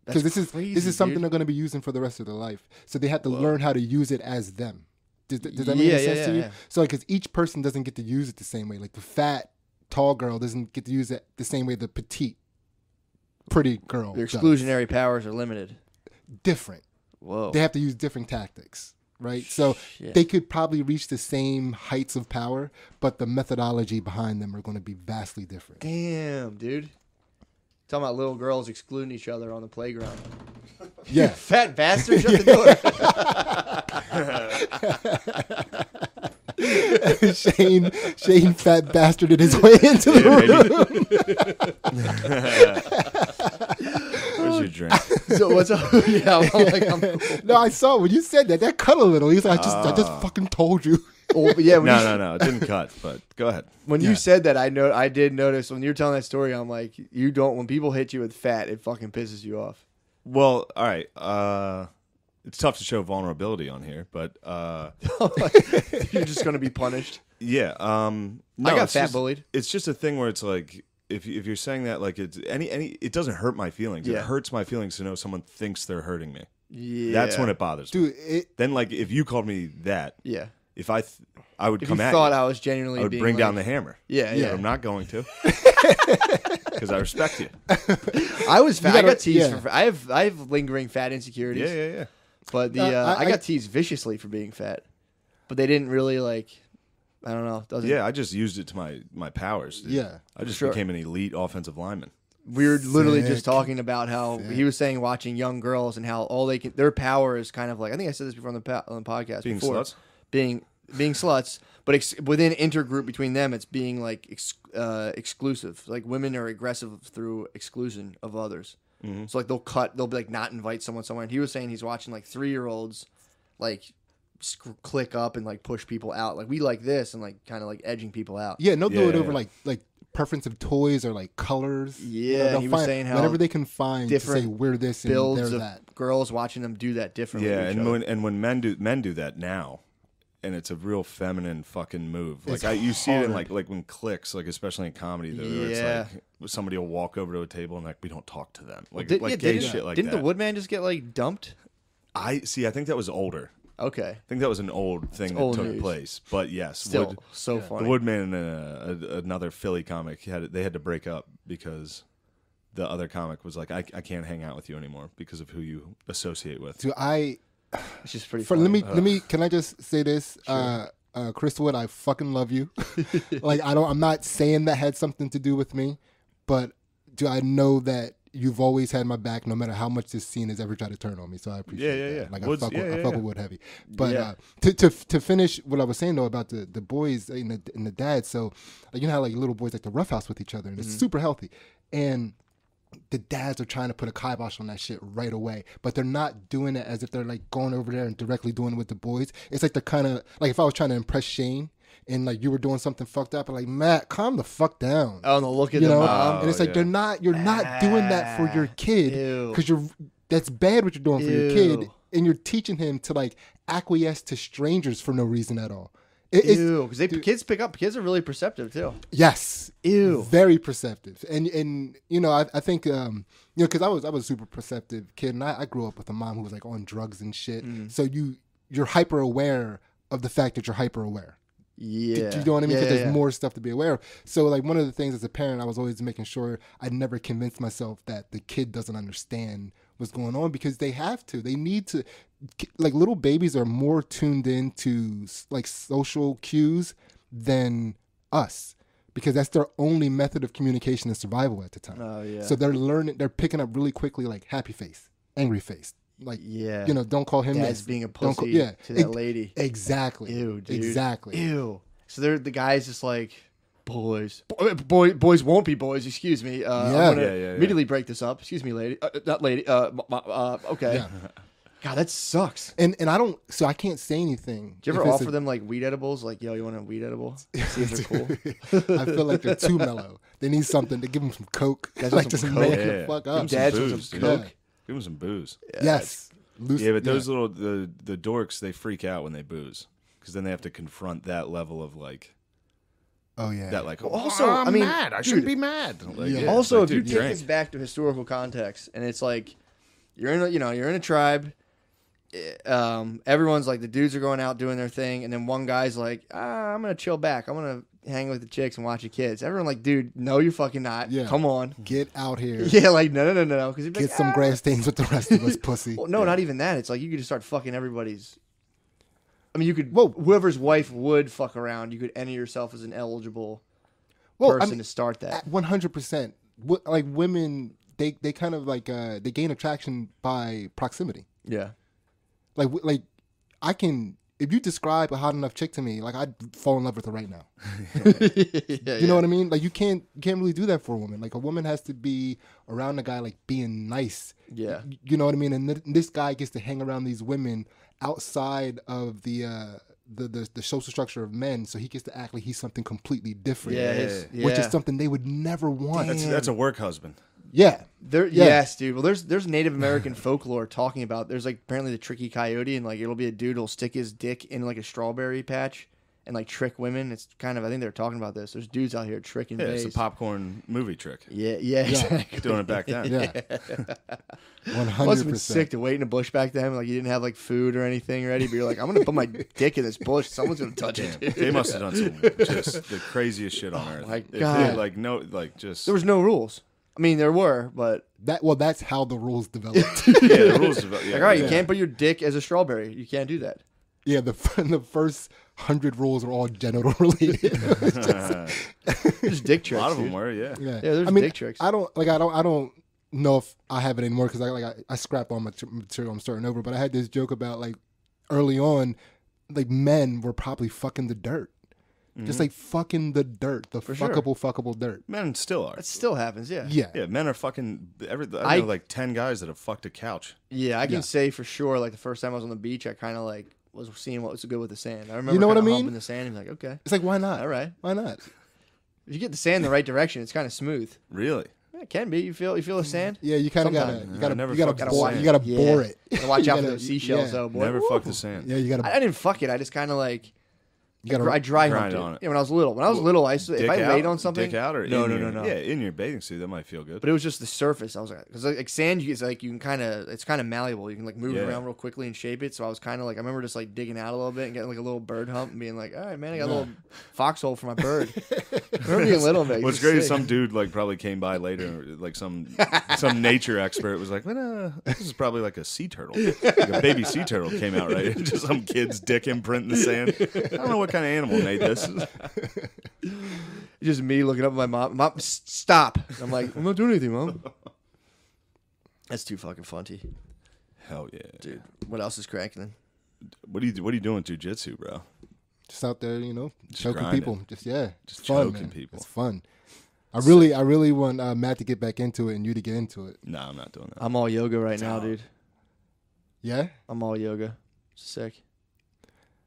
Because this is this is something dude. they're going to be using for the rest of their life. So they have to learn how to use it as them. Does, does that make Yeah, any yeah, sense to you? yeah. So because each person doesn't get to use it the same way. Like the fat, tall girl doesn't get to use it the same way the petite, pretty girl. Their does. exclusionary powers are limited. different. Whoa. They have to use different tactics, right? So Shit. they could probably reach the same heights of power, but the methodology behind them are going to be vastly different. Damn, dude. Talking about little girls excluding each other on the playground. Yeah. Fat bastard, shut the door. Shane, Shane, fat bastard, bastarded his way into the room. Where's your drink? so what's up? yeah, I'm like, I'm, No, I saw when you said that. That cut a little. He's like, I just, I Ah. just fucking told you. oh, yeah, no, you, no, no. It didn't cut, but go ahead. when Yeah. you said that, I know I did notice when you were telling that story. I'm like, you don't. When people hit you with fat, it fucking pisses you off. Well, all right. Uh, it's tough to show vulnerability on here, but uh, You're just gonna be punished. yeah. Um, no, I got fat just- bullied. It's just a thing where it's like if if you're saying that like it's any any it doesn't hurt my feelings. Yeah. It hurts my feelings to know someone thinks they're hurting me. Yeah, That's when it bothers me. Dude, it, Then like if you called me that, Yeah, if I th- I would if come you at thought you. I was genuinely, I would being bring down the like- hammer. Yeah, Yeah. yeah. I'm not going to because I respect you. I was fat. I gotta- got teased yeah. for. I have I have lingering fat insecurities. Yeah, yeah, yeah. But the Uh, uh, I- I, I- got teased viciously for being fat, but they didn't really like. I don't know. Doesn't Yeah, I just used it to my my powers. dude. Yeah. I just Sure. became an elite offensive lineman. we were literally Sick. just talking about how he was saying watching young girls and how all they can their power is kind of like I think I said this before on the pa- on the podcast Being before sluts? being being sluts, but ex- within intergroup between them, it's being like ex- uh, exclusive. Like women are aggressive through exclusion of others. So like they'll cut, they'll be like not invite someone somewhere. And he was saying he's watching like three year olds, like sc- click up and like push people out. Like we like this and like kind of like edging people out. Yeah, and they'll do it over like like preference of toys or like colors. You know, Yeah, they'll he was find saying how whatever they can find to say different we're this and they're Builds of that. girls watching them do that differently. Yeah, and other. when and when men do men do that now, and it's a real feminine fucking move. Like It's I, you see it in like like when clicks, like especially in comedy, though, where Yeah. it's like somebody will walk over to a table and like we don't talk to them, like Did- like yeah, gay didn't, shit like didn't that. the Woodman just get like dumped? I see. I think that was older. Okay, I think that was an old thing that old took news. place. But yes, still Wood, so funny. the. Woodman and uh, a, another Philly comic had they had to break up because the other comic was like, I, I can't hang out with you anymore because of who you associate with. Do I It's just pretty. for, funny. let me let me can I just say this? Uh uh Chris Wood, I fucking love you. like I don't I'm not saying that had something to do with me, but do I know that you've always had my back no matter how much this scene has ever tried to turn on me. So I appreciate Yeah, yeah, that. yeah. Like Wood's- I fuck, yeah, with, I fuck yeah. with Wood heavy. But Yeah. uh to, to to finish what I was saying though about the the boys and the and the dad, so like you know how like little boys like to roughhouse with each other and Mm-hmm. it's super healthy. And the dads are trying to put a kibosh on that shit right away, but they're not doing it as if they're like going over there and directly doing it with the boys. It's like they're kind of like if I was trying to impress Shane and like you were doing something fucked up, and like Matt, calm the fuck down. Oh, the look at you the know, mom. and it's Oh, like yeah. they're not. You're not doing that for your kid because you're. That's bad what you're doing for your kid, and you're teaching him to like acquiesce to strangers for no reason at all. It, Ew, because kids pick up. Kids are really perceptive too. Yes. Ew. Very perceptive, and and you know I, I think um you know because I was I was a super perceptive kid, and I, I grew up with a mom who was like on drugs and shit. Mm. So you you're hyper aware of the fact that you're hyper aware. Yeah, Do you know what I mean? Because yeah, there's yeah. more stuff to be aware of. So, like, one of the things as a parent, I was always making sure I never convinced myself that the kid doesn't understand what's going on because they have to. They need to. Like, little babies are more tuned in to like social cues than us because that's their only method of communication and survival at the time. Oh yeah. So they're learning. They're picking up really quickly, like happy face, angry face, like yeah, you know, don't call him dad's this. being a Don't pussy call- yeah, to that ex- lady. Exactly. Ew, dude. Exactly. Ew. So they're the guys just like boys, boy, boy, boys won't be boys. Excuse me. Uh, Yeah. I'm gonna Yeah, yeah, yeah. immediately break this up. Excuse me, lady. Uh, not lady. Uh, m- m- uh, okay. Yeah. God, that sucks. And and I don't. So I can't say anything. Do you ever offer a- them like weed edibles? Like, yo, you want a weed edible? See if they're cool. I feel like they're too mellow. They need something to give them some coke. Guys like want just some make coke? the Yeah. fuck up. up. 'em some Dads want booze, some dude. coke. Give them some booze. yes. Loose- Yeah, but those little the the dorks they freak out when they booze because then they have to confront that level of like Oh yeah. that like Well, oh, also, I'm I mean, mad. I dude, shouldn't be mad. Like, Yeah. yeah, also, like, if you dude, take drink. this back to historical context, and it's like you're in a you know you're in a tribe, eh, um, everyone's like the dudes are going out doing their thing, and then one guy's like, ah, I'm gonna chill back, I'm gonna hang with the chicks and watch the kids. Everyone like, dude, no, you're fucking not. Yeah. Come on. Get out here. Yeah, like no, no, no, no, because Get some grass stains with the rest of us, pussy. Well, no, not even that. It's like you could just start fucking everybody's. I mean, you could. Whoa. Whoever's wife would fuck around, you could enter yourself as an eligible Well, I person mean, to start that. One hundred percent. Like women, they they kind of like uh they gain attraction by proximity. Yeah. Like like I can. If you describe a hot enough chick to me, like I'd fall in love with her right now. yeah, You know what I mean? Like you can't you can't really do that for a woman. Like a woman has to be around a guy like being nice. Yeah. Y- You know what I mean? And th- this guy gets to hang around these women outside of the uh the, the the social structure of men, so he gets to act like he's something completely different. Yeah, his- Which is something they would never want. that's that's a work husband. Yeah. There, Yeah. yes, dude. Well, there's there's Native American folklore talking about. There's like apparently the tricky coyote, and like it'll be a dude who'll stick his dick in like a strawberry patch and like trick women. It's kind of I think they're talking about this. There's dudes out here tricking. Yeah, it's a popcorn movie trick. Yeah, yeah, exactly. Doing it back then. Yeah. One Must hundred have been sick to wait in a bush back then. Like you didn't have like food or anything ready, but you're like, I'm gonna put my dick in this bush. Someone's gonna touch it. They must have done some just the craziest shit on oh earth. Oh my If they- God. like no, like just There was no rules. I mean, there were, but That well, that's how the rules developed. yeah, the rules. About, yeah, like, all right, you yeah. can't put your dick as a strawberry. You can't do that. yeah, the the first hundred rules were all genital related. There's dick tricks. A lot of them were, yeah. Yeah, Yeah, there's I mean, dick tricks. I don't like. I don't. I don't know if I have it anymore because I like I, I scrap all my t- material. I'm starting over, but I had this joke about like early on, like men were probably fucking the dirt, just like fucking the dirt, the Mm-hmm. sure. fuckable, fuckable dirt. Men still are. It still happens. Yeah. Yeah, Yeah, men are fucking. Every, I know like ten guys that have fucked a couch. Yeah, I can Yeah. say for sure. Like the first time I was on the beach, I kind of like was seeing what was good with the sand. I remember You know what I mean? humping the sand and be like, okay, It's like why not? all right. Why not? If you get the sand in the right direction, it's kind of smooth. Really? Yeah, it can be. You feel you feel the sand. Yeah, you kind of gotta, you gotta, never you gotta, bore, you gotta sand. bore Yeah. it. And watch out for gotta- those seashells, yeah. though, boy. Never Woo. fuck the sand. Yeah, you gotta, I, I didn't fuck it. I just kind of like you gotta. I dry grind humped it. on it. Yeah, when I was little. When I was little, I used to, if Dick I out, laid on something. dick out, or no, in no, your, no, no. Yeah, in your bathing suit, that might feel good. But it was just the surface. I was like, because like, like sand, you it's like you can kind of, it's kind of malleable. You can like move it Yeah. around real quickly and shape it. So I was kind of like, I remember just like digging out a little bit and getting like a little bird hump and being like, all right, man, I got a little foxhole for my bird. I remember being little, man. What's great is some dude like probably came by later, like some some nature expert was like, well, uh, "This is probably like a sea turtle, like a baby sea turtle came out right." Just some kid's dick imprint in the sand. I don't know what kind of animal made this. just me looking up at my mom. Mom, stop. I'm like, I'm not doing anything, mom. That's too fucking funny, Hell yeah, dude. What else is cracking? What do you what are you doing jujitsu, bro? just out there, you know, choking grinding. people. Just yeah, Just it's fun, choking man. people. It's fun. I really, I really want uh, Matt to get back into it and you to get into it. No, I'm not doing that. I'm all yoga right now, Tom. dude. Yeah, I'm all yoga. Sick.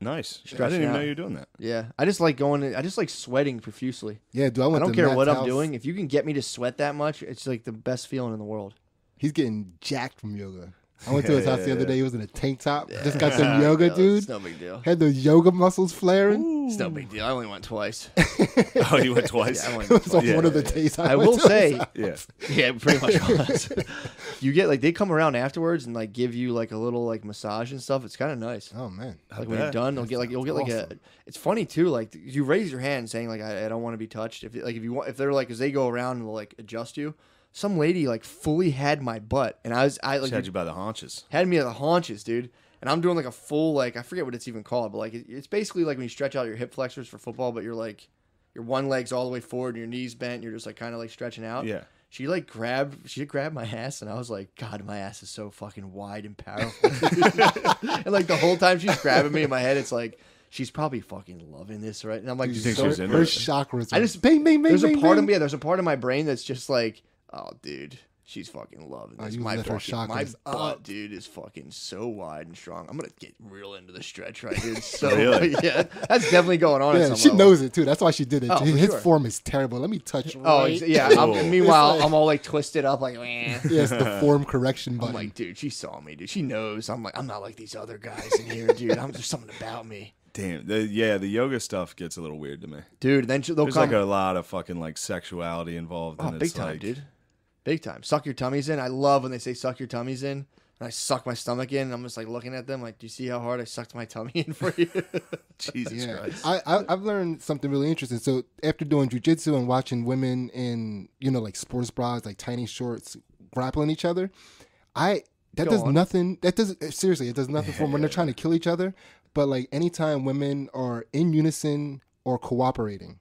Nice. I didn't even know you were doing that. Yeah, I just like going. I just like sweating profusely. yeah. Do I I don't care Matt's what I'm doing. If you can get me to sweat that much, it's like the best feeling in the world. He's getting jacked from yoga. I went to his house the other day. He was in a tank top. Just got some yoga, No, dude. It's no big deal. Had those yoga muscles flaring. It's no big deal. I only went twice. Oh, you went twice. Yeah, I went It was on Yeah, one of the yeah, days. I, I went will to his say, house. yeah. yeah, pretty much was. you get like they come around afterwards and like give you like a little like massage and stuff. It's kind of nice. Oh man, Like when you're done, they'll get like you'll get like a. It's funny too. Like you raise your hand saying like I, I don't want to be touched. If like if you want if they're like as they go around and they'll like adjust you. Some lady like fully had my butt and I was I like Just had you by the haunches. had me at the haunches, dude. And I'm doing like a full like I forget what it's even called, but like it, it's basically like when you stretch out your hip flexors for football, but you're like your one leg's all the way forward and your knees bent, and you're just like kind of like stretching out. Yeah. She like grabbed she grabbed my ass and I was like, God, my ass is so fucking wide and powerful. and like the whole time she's grabbing me in my head, it's like she's probably fucking loving this, right? And I'm like, You think so- she's in her it? chakras. I just bang, bang, bang. there's a part bang. of me, yeah, there's a part of my brain that's just like, oh, dude, she's fucking loving Oh, this. you my fucking, my butt, dude, is fucking so wide and strong. I'm gonna get real into the stretch right here. So Really? yeah, that's definitely going on. Yeah, she level. knows it too. That's why she did it. Oh, His sure. form is terrible. Let me touch. Oh right. yeah. I'm, meanwhile, like- I'm all like twisted up, like. "Meh." Yes, the form correction button. I'm like, dude, she saw me, dude. She knows. I'm like, I'm not like these other guys in here, dude. I'm there's something about me, Damn. The, yeah, the yoga stuff gets a little weird to me. dude. Then she- they'll There's come. like a lot of fucking like sexuality involved. Oh, and big it's time, like, dude. Big time. Suck your tummies in. I love when they say suck your tummies in. And I suck my stomach in. And I'm just like looking at them, like, do you see how hard I sucked my tummy in for you? Jesus yeah, Christ. I, I I've learned something really interesting. So after doing jujitsu and watching women in you know like sports bras, like tiny shorts, grappling each other, I that Go does on. nothing. That does eh, seriously, it does nothing for when they're trying to kill each other. But like anytime women are in unison or cooperating,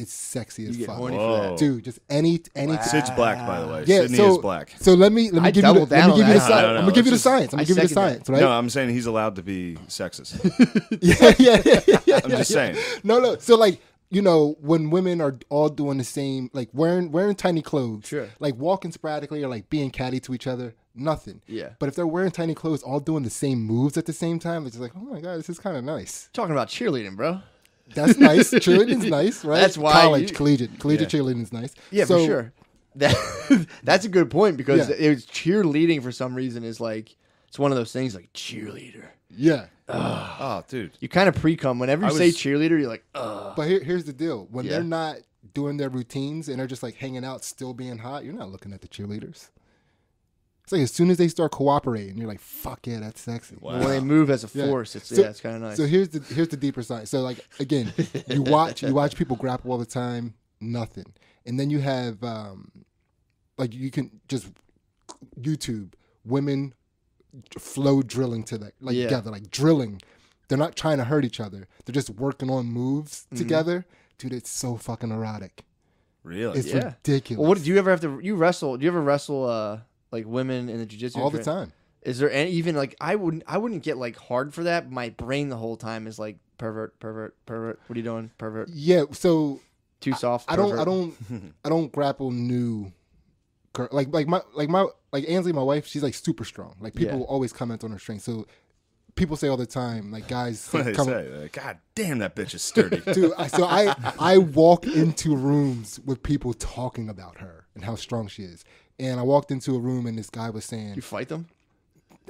it's sexy as fuck, horny Whoa. for that. dude. Just any any. Sid's black, by the way. Yeah, Sydney so is black. so let me let me I give you the, doubled let down me on give you the that. science. No, no, I'm gonna give you the let's just- science. I'm I gonna give you the second that. science, right? No, I'm saying he's allowed to be sexist. yeah, yeah, yeah, yeah, yeah. I'm just saying. No, no. So like, you know, when women are all doing the same, like wearing wearing tiny clothes, Sure. like walking sporadically or like being catty to each other, nothing. Yeah. But if they're wearing tiny clothes, all doing the same moves at the same time, it's just like, oh my god, this is kind of nice. Talking about cheerleading, bro. That's nice. Cheerleading's nice, right? That's why college you- collegiate collegiate cheerleading's nice. Yeah, So- for sure. That, that's a good point because Yeah. it was cheerleading for some reason is like, it's one of those things like cheerleader. Yeah. Oh, dude. You kind of pre cum. Whenever you I say cheerleader, you're like, ugh. But here, here's the deal: when Yeah. they're not doing their routines and they're just like hanging out, still being hot, you're not looking at the cheerleaders. It's like as soon as they start cooperating, you're like, "Fuck yeah, that's sexy." When they move as a Yeah. force, it's So- yeah, it's kind of nice. So here's the here's the deeper side. So like again, you watch you watch people grapple all the time, nothing, and then you have um, like you can just YouTube women flow drilling to that like Yeah. together, like drilling. They're not trying to hurt each other. They're just working on moves Mm-hmm. together. Dude, it's so fucking erotic. Really? It's Yeah. ridiculous. well, what do you ever have to? You wrestle? Do you ever wrestle uh like women in the jujitsu? all the time? Is there any, even like I wouldn't I wouldn't get like hard for that. My brain the whole time is like pervert, pervert, pervert. What are you doing, pervert? Yeah. So Too soft. I don't I don't I don't grapple new girl like like my like my like Ansley my wife she's like super strong like people Yeah. always comment on her strength so people say all the time, like guys What come- say? Like, God damn, that bitch is sturdy. Dude, I- so I I walk into rooms with people talking about her and how strong she is. And I walked into a room and this guy was saying, You fight them?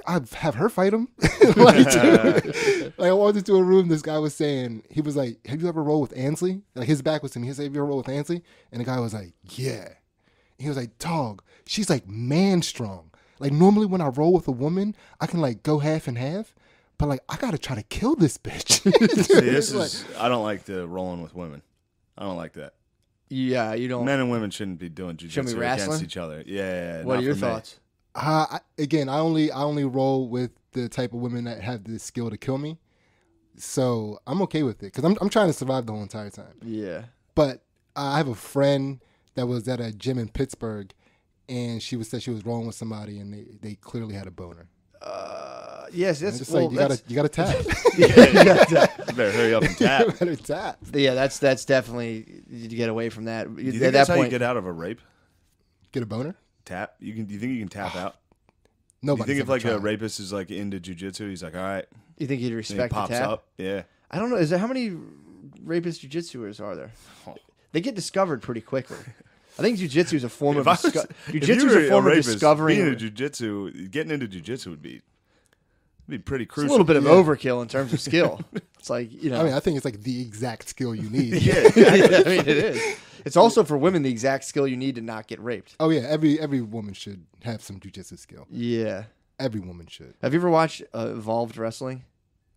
I have her fight him. like, dude, like I walked into a room. This guy was saying he was like, "Have you ever rolled with Ansley?" Like his back was to me. He said, "Have you ever rolled with Ansley?" And the guy was like, "Yeah." he was like, "Dog, she's like man strong. Like normally when I roll with a woman, I can like go half and half, but like I gotta try to kill this bitch." See, this like- is I don't like the rolling with women. I don't like that. Yeah, you don't. Men and women shouldn't be doing Shouldn't jujitsu wrestling? against each other. Yeah. what not are your for me. thoughts? Uh, I, again, I only I only roll with the type of women that have the skill to kill me. So I'm okay with it because I'm I'm trying to survive the whole entire time. Yeah. But I have a friend that was at a gym in Pittsburgh, and she was said she was rolling with somebody, and they, they clearly had a boner. Uh, yes, I'm that's just well, like you that's- gotta tap. you gotta tap. You better hurry up and tap. you better tap. Yeah, that's that's definitely you get away from that. Do you At think that that's how point, you get out of a rape? Get a boner? Tap? You can? Do you think you can tap out? Do you Nobody. think if like a rapist is like into jujitsu, he's like, all right, you think he'd and he respect the pops tap? up. Yeah. I don't know. Is there how many rapist jujitsuers are there? They get discovered pretty quickly. I think jujitsu is a form If of I was, disco- jujitsu is a form of rapist, discovering. being a- into jujitsu, getting into jujitsu would be be pretty it's a little bit of Yeah. overkill in terms of skill. it's like you know. I mean, I think it's like the exact skill you need. yeah. I mean, it is. It's also for women the exact skill you need to not get raped. Oh yeah, every every woman should have some jujitsu skill. Yeah. Every woman should. Have you ever watched uh, Evolved Wrestling?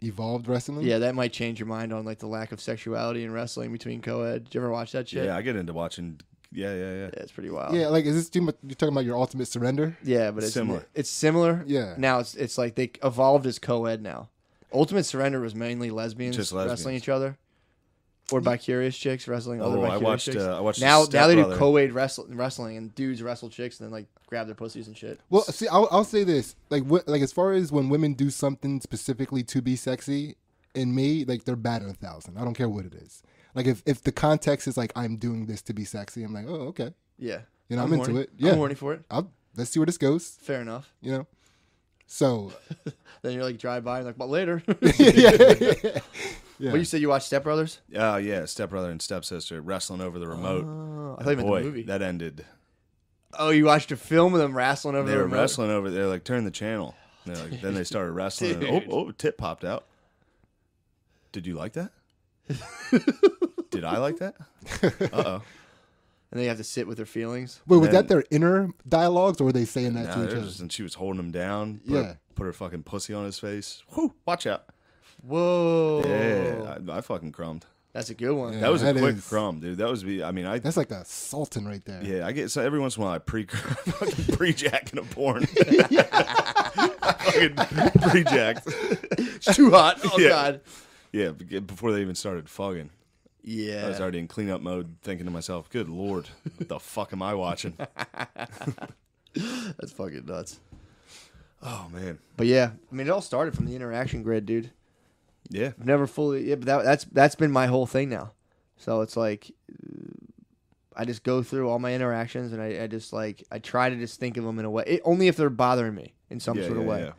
Evolved wrestling. Yeah, that might change your mind on like the lack of sexuality in wrestling between co-ed. Did you ever watch that shit? Yeah, I get into watching. Yeah, yeah, yeah. Yeah, it's pretty wild. Yeah, like is this too much? You're talking about your ultimate surrender? Yeah, but it's Similar. It's similar. Yeah. Now it's it's like they evolved as co-ed now. Ultimate Surrender was mainly lesbians, Just wrestling each other, or bi curious chicks wrestling other Oh, bi I curious watched. chicks. Uh, I watched now the now they do Stepbrother. co-ed wrestling, wrestling, and dudes wrestle chicks and then like grab their pussies and shit. Well, see, I'll, I'll say this: like, wh- like as far as when women do something specifically to be sexy, in me, like they're batting a thousand. I don't care what it is. Like if if the context is like I'm doing this to be sexy, I'm like, oh, okay, Yeah, you know, I'm, into it. Yeah, I'm horny for it. I'll, let's see where this goes. Fair enough. You know, so Then you're like drive by and like, but later. yeah, yeah. What you say you watch Step Brothers? Oh yeah, stepbrother and stepsister wrestling over the remote. Oh, I thought you meant Boy, the movie. that ended. oh, you watched a film of them wrestling over They the were remote? wrestling over there, like turn the channel. Like, then they started wrestling. and, oh, oh, tip popped out. Did you like that? Did I like that? Uh oh. and they have to sit with their feelings. Wait, was then- that their inner dialogues, or were they saying that Nah, to each there other? was- and she was holding him down. Put Yeah. Her, put her fucking pussy on his face. Whew, watch out. Whoa. Yeah, I, I fucking crumbed. That's a good one. Yeah. That was a that quick is- crumb, dude. That was, be. I mean, I That's like a sultan right there. Yeah, I get so every once in a while I pre fucking pre jacking a porn. fucking pre jacked. It's too hot. Oh Yeah. god. Yeah, before they even started fugging. Yeah. I was already in cleanup mode thinking to myself, good lord, what the fuck am I watching? That's fucking nuts. Oh man. But yeah, I mean, it all started from the interaction grid, dude. Yeah. I've never fully. Yeah, but that, that's that's been my whole thing now. So it's like, I just go through all my interactions and I, I just like I try to just think of them in a way, it, only if they're bothering me in some Yeah, sort of way. yeah.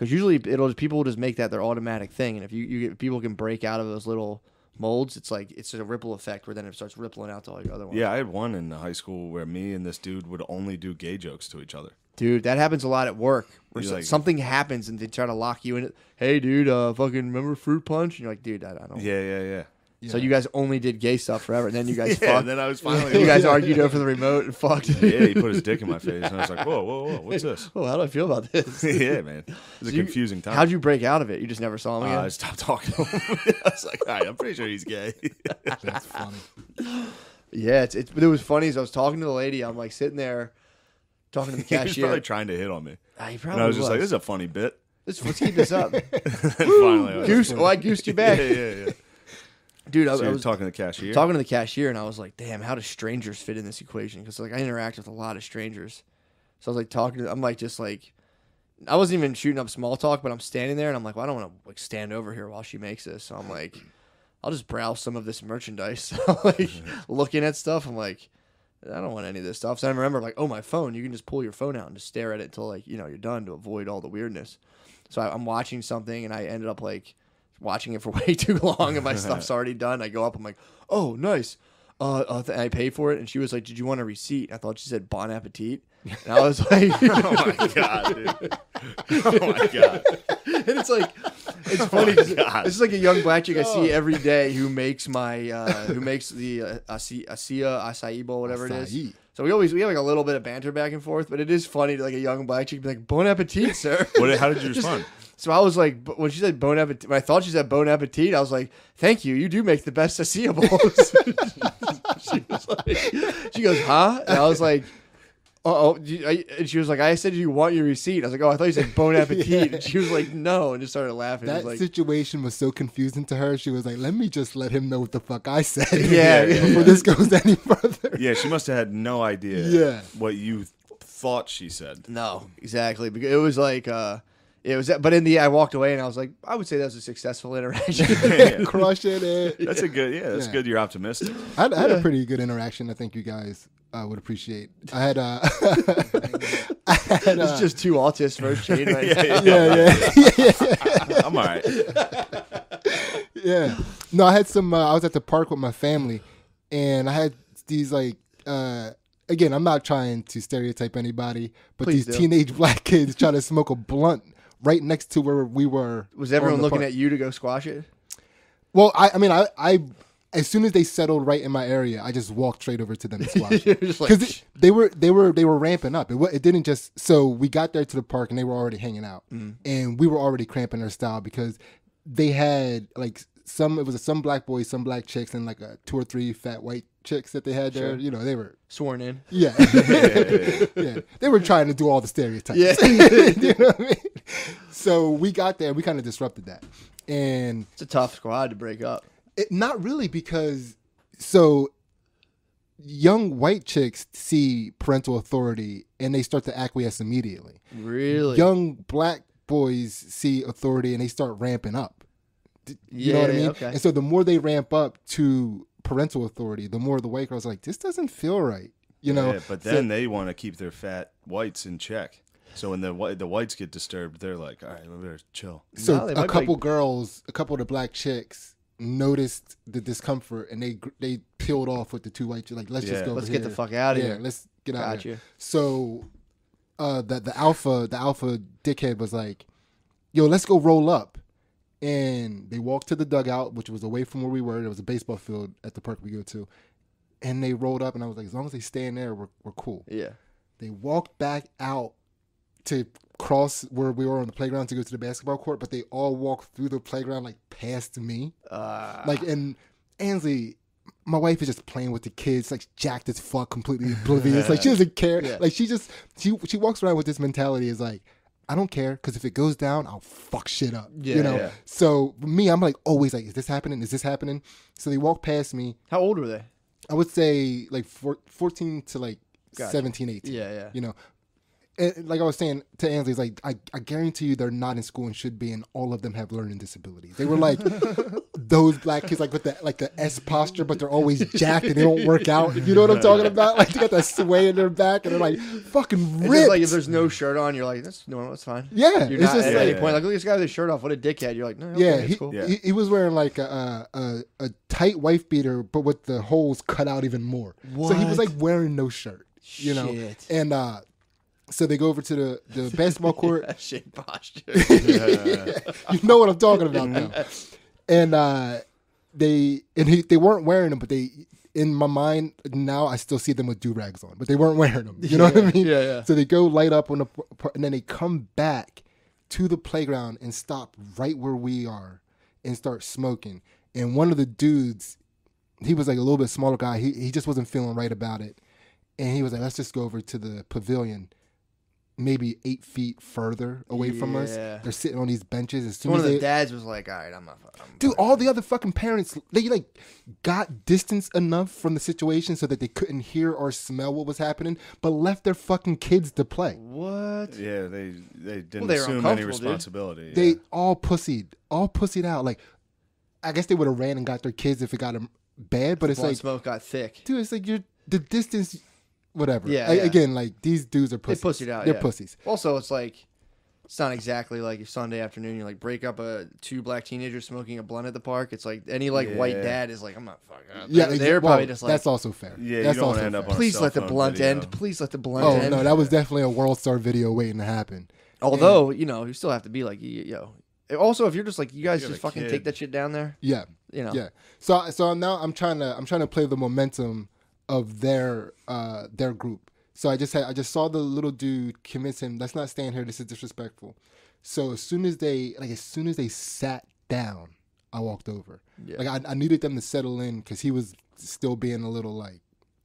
Because usually it'll people will just make that their automatic thing, and if you, you get people can break out of those little molds, it's like it's a ripple effect where then it starts rippling out to all your other ones. Yeah, I had one in high school where me and this dude would only do gay jokes to each other. Dude, that happens a lot at work. Where You're like- something happens and they try to lock you in it. Hey, dude, uh, fucking remember fruit punch? And you're like, dude, I, I don't. Yeah, yeah, yeah. So you guys only did gay stuff forever, and then you guys Yeah, fucked. then I was finally you guys argued over the remote and fucked. Yeah, he put his dick in my face and I was like, Whoa, whoa, whoa, what's this? oh, how do I feel about this? yeah, man. It was a So you- confusing time. How'd you break out of it? You just never saw him Uh, again. I stopped talking to him. I was like, all right, I'm pretty sure he's gay. That's funny. yeah, it's, it's. But it was funny as I was talking to the lady. I'm like sitting there talking to the he was probably trying to hit on me. Ah, he And probably I was just like, this is a funny bit. let's, let's keep this up. finally, I Goose, oh, I goosed you back, yeah, yeah, yeah. Dude. I, So I were was talking to the cashier? talking to the cashier, and I was like, "Damn, how do strangers fit in this equation?" Because like I interact with a lot of strangers, so I was like talking to. I'm like just like, I wasn't even shooting up small talk, but I'm standing there, and I'm like, well, I don't want to like stand over here while she makes this, so I'm like, I'll just browse some of this merchandise, like mm-hmm. looking at stuff. I'm like. I don't want any of this stuff. So I remember, like, oh, my phone. You can just pull your phone out and just stare at it until, like, you know, you're done to avoid all the weirdness. So I, I'm watching something and I ended up like watching it for way too long and my stuff's already done. I go up, I'm like, oh, nice. Uh, uh, th- I pay for it, and she was like, "Did you want a receipt?" I thought she said "Bon appetit," and I was like, oh my god, dude. Oh my god. and it's like it's funny God. this is like a young black chick I see every day who makes my uh, who makes the uh, asi- asia acai bowl whatever it is. So we always we have like a little bit of banter back and forth, but it is funny to like a young black chick be like bon appetit, sir. What, how did you respond? So I was like, when she said bon appetit, when I thought she said bon appetit, I was like, thank you, you do make the best asia bowls. she was like, she goes, huh? And I was like. Oh, and she was like, "I said, do you want your receipt?" I was like, "Oh, I thought you said bon appetit." And she was like, "No," and just started laughing. That was like, situation was so confusing to her. She was like, "Let me just let him know what the fuck I said." Yeah, yeah, before this goes any further. Yeah, she must have had no idea Yeah. what you thought she said. No, exactly. Because it was like, uh, it was. But in the, I walked away and I was like, I would say that was a successful interaction. Yeah. Crushing it. That's a good yeah, that's Yeah. good you're optimistic. I had, I had a pretty good interaction. I think you guys uh, would appreciate. I had. Uh, I had uh, it's just two autists first chain right now. Yeah, yeah, yeah, yeah, I'm all right. yeah. No, I had some. Uh, I was at the park with my family, and I had these like. Uh, again, I'm not trying to stereotype anybody, but Please these do. teenage black kids trying to smoke a blunt right next to where we were. Was everyone looking park. at you to go squash it? Well, I, I mean, I, I, as soon as they settled right in my area, I just walked straight over to them and squashed. You're like, because they, they were they were they were ramping up. It, it didn't just so we got there to the park and they were already hanging out, Mm. and we were already cramping their style because they had like some it was some black boys, some black chicks, and like a two or three fat white chicks that they had there. Sure. You know, they were sworn in. yeah, yeah, they were trying to do all the stereotypes. Yeah. you know what I mean? So we got there, we kind of disrupted that, and It's a tough squad to break up. it, not really because so young white chicks see parental authority and they start to acquiesce immediately. Really? Young black boys see authority and they start ramping up. You know what I Yeah, mean? okay. And so the more they ramp up to parental authority, the more the white girls are like, this doesn't feel right. You know, Yeah, but So- then they want to keep their fat whites in check. So when the the whites get disturbed, they're like, "All right, we better chill." So No, a couple like- girls, a couple of the black chicks noticed the discomfort and they they peeled off with the two white chicks. Like, let's Yeah. just go. Let's get the fuck out of yeah, here. let's get out. of here. So, uh, the the alpha the alpha dickhead was like, "Yo, let's go roll up." And they walked to the dugout, which was away from where we were. There was a baseball field at the park we go to, and they rolled up. And I was like, "As long as they stay in there, we're we're cool." Yeah. They walked back out to cross where we were on the playground to go to the basketball court, but they all walked through the playground like past me. Uh, Like and Ansley, my wife is just playing with the kids, like jacked as fuck, completely oblivious. like she doesn't care. Yeah. Like she just she she walks around with this mentality is like, I don't care because if it goes down, I'll fuck shit up. Yeah, you know. yeah. So me, I'm like always like, is this happening? Is this happening? So they walk past me. how old were they? I would say like four, 14 to like Gotcha. 17, 18 Yeah, yeah. you know and like i was saying to ansley it's like I, I guarantee you they're not in school and should be and all of them have learning disabilities they were like those black kids like with the like the s posture but they're always jacked and they don't work out you know what i'm talking about like they got that sway in their back and they're like fucking It's ripped just like if there's no shirt on, you're like, that's normal, that's fine. yeah You're it's not just at like any point like, look at this guy with his shirt off. What a dickhead. You're like, no, okay, yeah, he, cool. Yeah. he he was wearing like a, a a a tight wife beater, but with the holes cut out even more. What? So he was like wearing no shirt, you know. Shit. And uh, so they go over to the the basketball court. That shit posture. you know what I'm talking about now. And uh, they and he they weren't wearing them, but they in my mind now I still see them with do rags on, but they weren't wearing them. You know what I mean? Yeah, yeah. So they go light up on the and then they come back to the playground and stop right where we are and start smoking. And one of the dudes, he was like a little bit smaller guy. He he just wasn't feeling right about it, and he was like, "Let's just go over to the pavilion." Maybe eight feet further away from us. They're sitting on these benches. As soon One as of the they, dads was like, all right, I'm not. I'm Dude, all the other fucking parents, they like got distance enough from the situation so that they couldn't hear or smell what was happening, but left their fucking kids to play. What? Yeah, they they didn't they were assume any uncomfortable, dude. responsibility. They all pussied, all pussied out. Like, I guess they would have ran and got their kids if it got them bad, but it's like, smoke got thick. dude, it's like you're the distance, whatever. Yeah, I- yeah. Again, like these dudes are They pussies. pussied out. They're yeah. pussies. Also, it's like It's not exactly like your Sunday afternoon. You like break up a two black teenagers smoking a blunt at the park. It's like any like white dad is like, I'm not fucking. Yeah, they're, they're well, probably just like, that's also fair. Yeah, that's don't also end fair. up on please cell let the blunt video. end. Please let the blunt Oh end. no, that was definitely a world star video waiting to happen. Although you know, you still have to be like, yo. Also, if you're just like, you guys You got just fucking kid. take that shit down there. Yeah, You know. yeah. So so now I'm trying to I'm trying to play the momentum of their uh their group. So I just had I just saw the little dude convince him let's not stand here. This is disrespectful. So as soon as they like as soon as they sat down, I walked over. Yeah. Like I, I needed them to settle in because he was still being a little like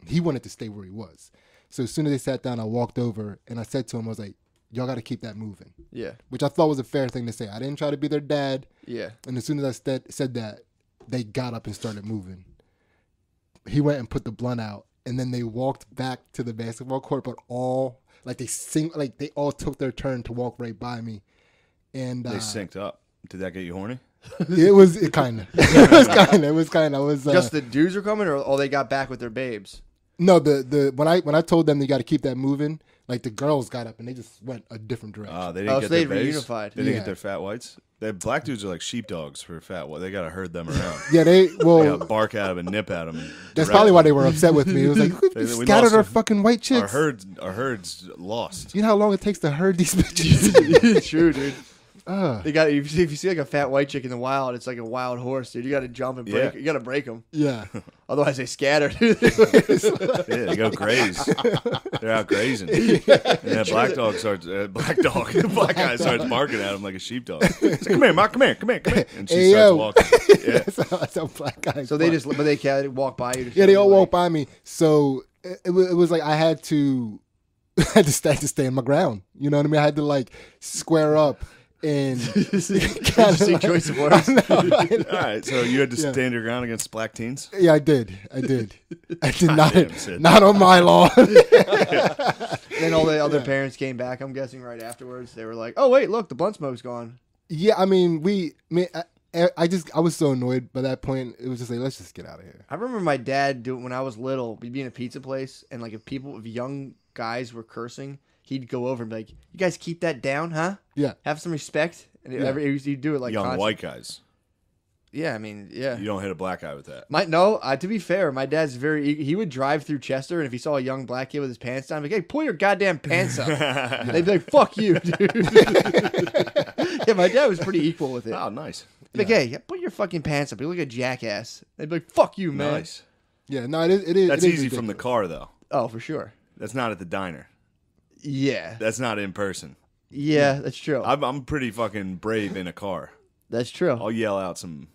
he wanted to stay where he was. So as soon as they sat down, I walked over and I said to him, I was like, "Y'all got to keep that moving," Yeah. which I thought was a fair thing to say. I didn't try to be their dad. Yeah. And as soon as I said, said that, they got up and started moving. He went and put the blunt out, and then they walked back to the basketball court, but all like they sing like they all took their turn to walk right by me, and uh, They synced up. Did that get you horny? it was it kind of it was kind of it was kind of I was uh, Just the dudes are coming, or oh, they got back with their babes. No the the when I when I told them they got to keep that moving, like the girls got up and they just went a different direction. Ah, they didn't Oh, get so they their babes? reunified. They didn't Yeah. get their fat whites. The black dudes are like sheepdogs for fat white. They gotta herd them around. yeah, they They well. gotta bark at them and nip at them. That's probably why they were upset with me. It was like, They- we we scattered lost our them. fucking white chicks. Our herds, our herds lost. You know how long it takes to herd these bitches? True, dude. Uh, They got if you, see, if you see like a fat white chick in the wild, it's like a wild horse, dude. You got to jump and break. Yeah. You got to break them, yeah. otherwise they scatter. dude. Yeah, they go graze. They're out grazing. And that black dog starts, uh, black dog, the black guy starts barking at him like a sheepdog. Like, come here, Ma, come here, come here, come here. And she Hey, starts yo. walking. Yeah. that's, how, that's how black guys. so they just, but they can't walk by you. yeah, they all like- walk by me. So it, it, was, it was like I had to, I had to stay, I had to stay in my ground. You know what I mean? I had to like square up and Interesting like- choice of words. I know, I know. All right, so you had to Yeah. stand your ground against black teens? Yeah, I did. I did. I did ah, not. damn, not on my lawn. Then all the other parents came back. I'm guessing right afterwards. They were like, "Oh wait, look, the blunt smoke's gone." yeah, I mean, we. Me, I, I just I was so annoyed by that point. It was just like, let's just get out of here. I remember my dad doing when I was little. We'd be in a pizza place, and like if people, if young guys were cursing, he'd go over and be like, "You guys keep that down, huh? Yeah. Have some respect." And Yeah. every, he'd do it like Young constant- white guys. Yeah, I mean, yeah. You don't hit a black guy with that. My no, uh, to be fair, my dad's very. He would drive through Chester, and if he saw a young black kid with his pants down, he'd be like, "Hey, pull your goddamn pants up." They'd be like, "Fuck you, dude." yeah, my dad was pretty equal with it. Oh, nice. He'd like, "Hey, put your fucking pants up. You look like a jackass." They'd be like, "Fuck you, man." Nice. Yeah, no, it is. It is That's it is easy from the car, though. Oh, for sure. That's not at the diner. Yeah, That's not in person. yeah, that's true. I'm, I'm pretty fucking brave in a car. That's true. I'll yell out some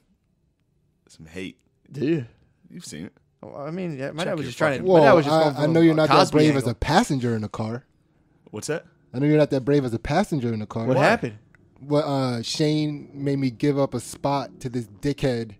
some hate. Do you? You've seen it. Well, I mean, yeah, my Check dad was your just trying to. fucking- My dad Well, was just going I, for I the know you're not that Cosby brave angle. as a passenger in a car. What's that? I know you're not that brave as a passenger in a car. What happened? Well, uh, Shane made me give up a spot to this dickhead.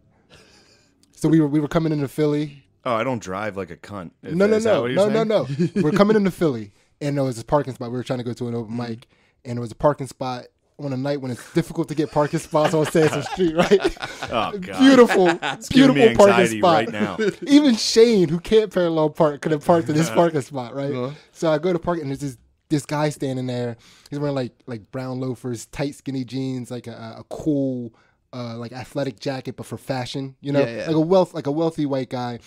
So we were we were coming into Philly. Oh, I don't drive like a cunt. Is No, no, is that no, what you're no, no, saying? no. we're coming into Philly, and there was this parking spot. We were trying to go to an open Mm-hmm. mic, and there was a parking spot on a night when it's difficult to get parking spots on Sansom Street. Right? Oh god. Beautiful, me beautiful parking spot. right now. Even Shane, who can't parallel park, could have parked in this parking spot, right? Uh-huh. So I go to park, and there's this this guy standing there. He's wearing like like brown loafers, tight skinny jeans, like a, a cool uh, like athletic jacket, but for fashion. You know, Yeah, yeah. like a wealth like a wealthy white guy,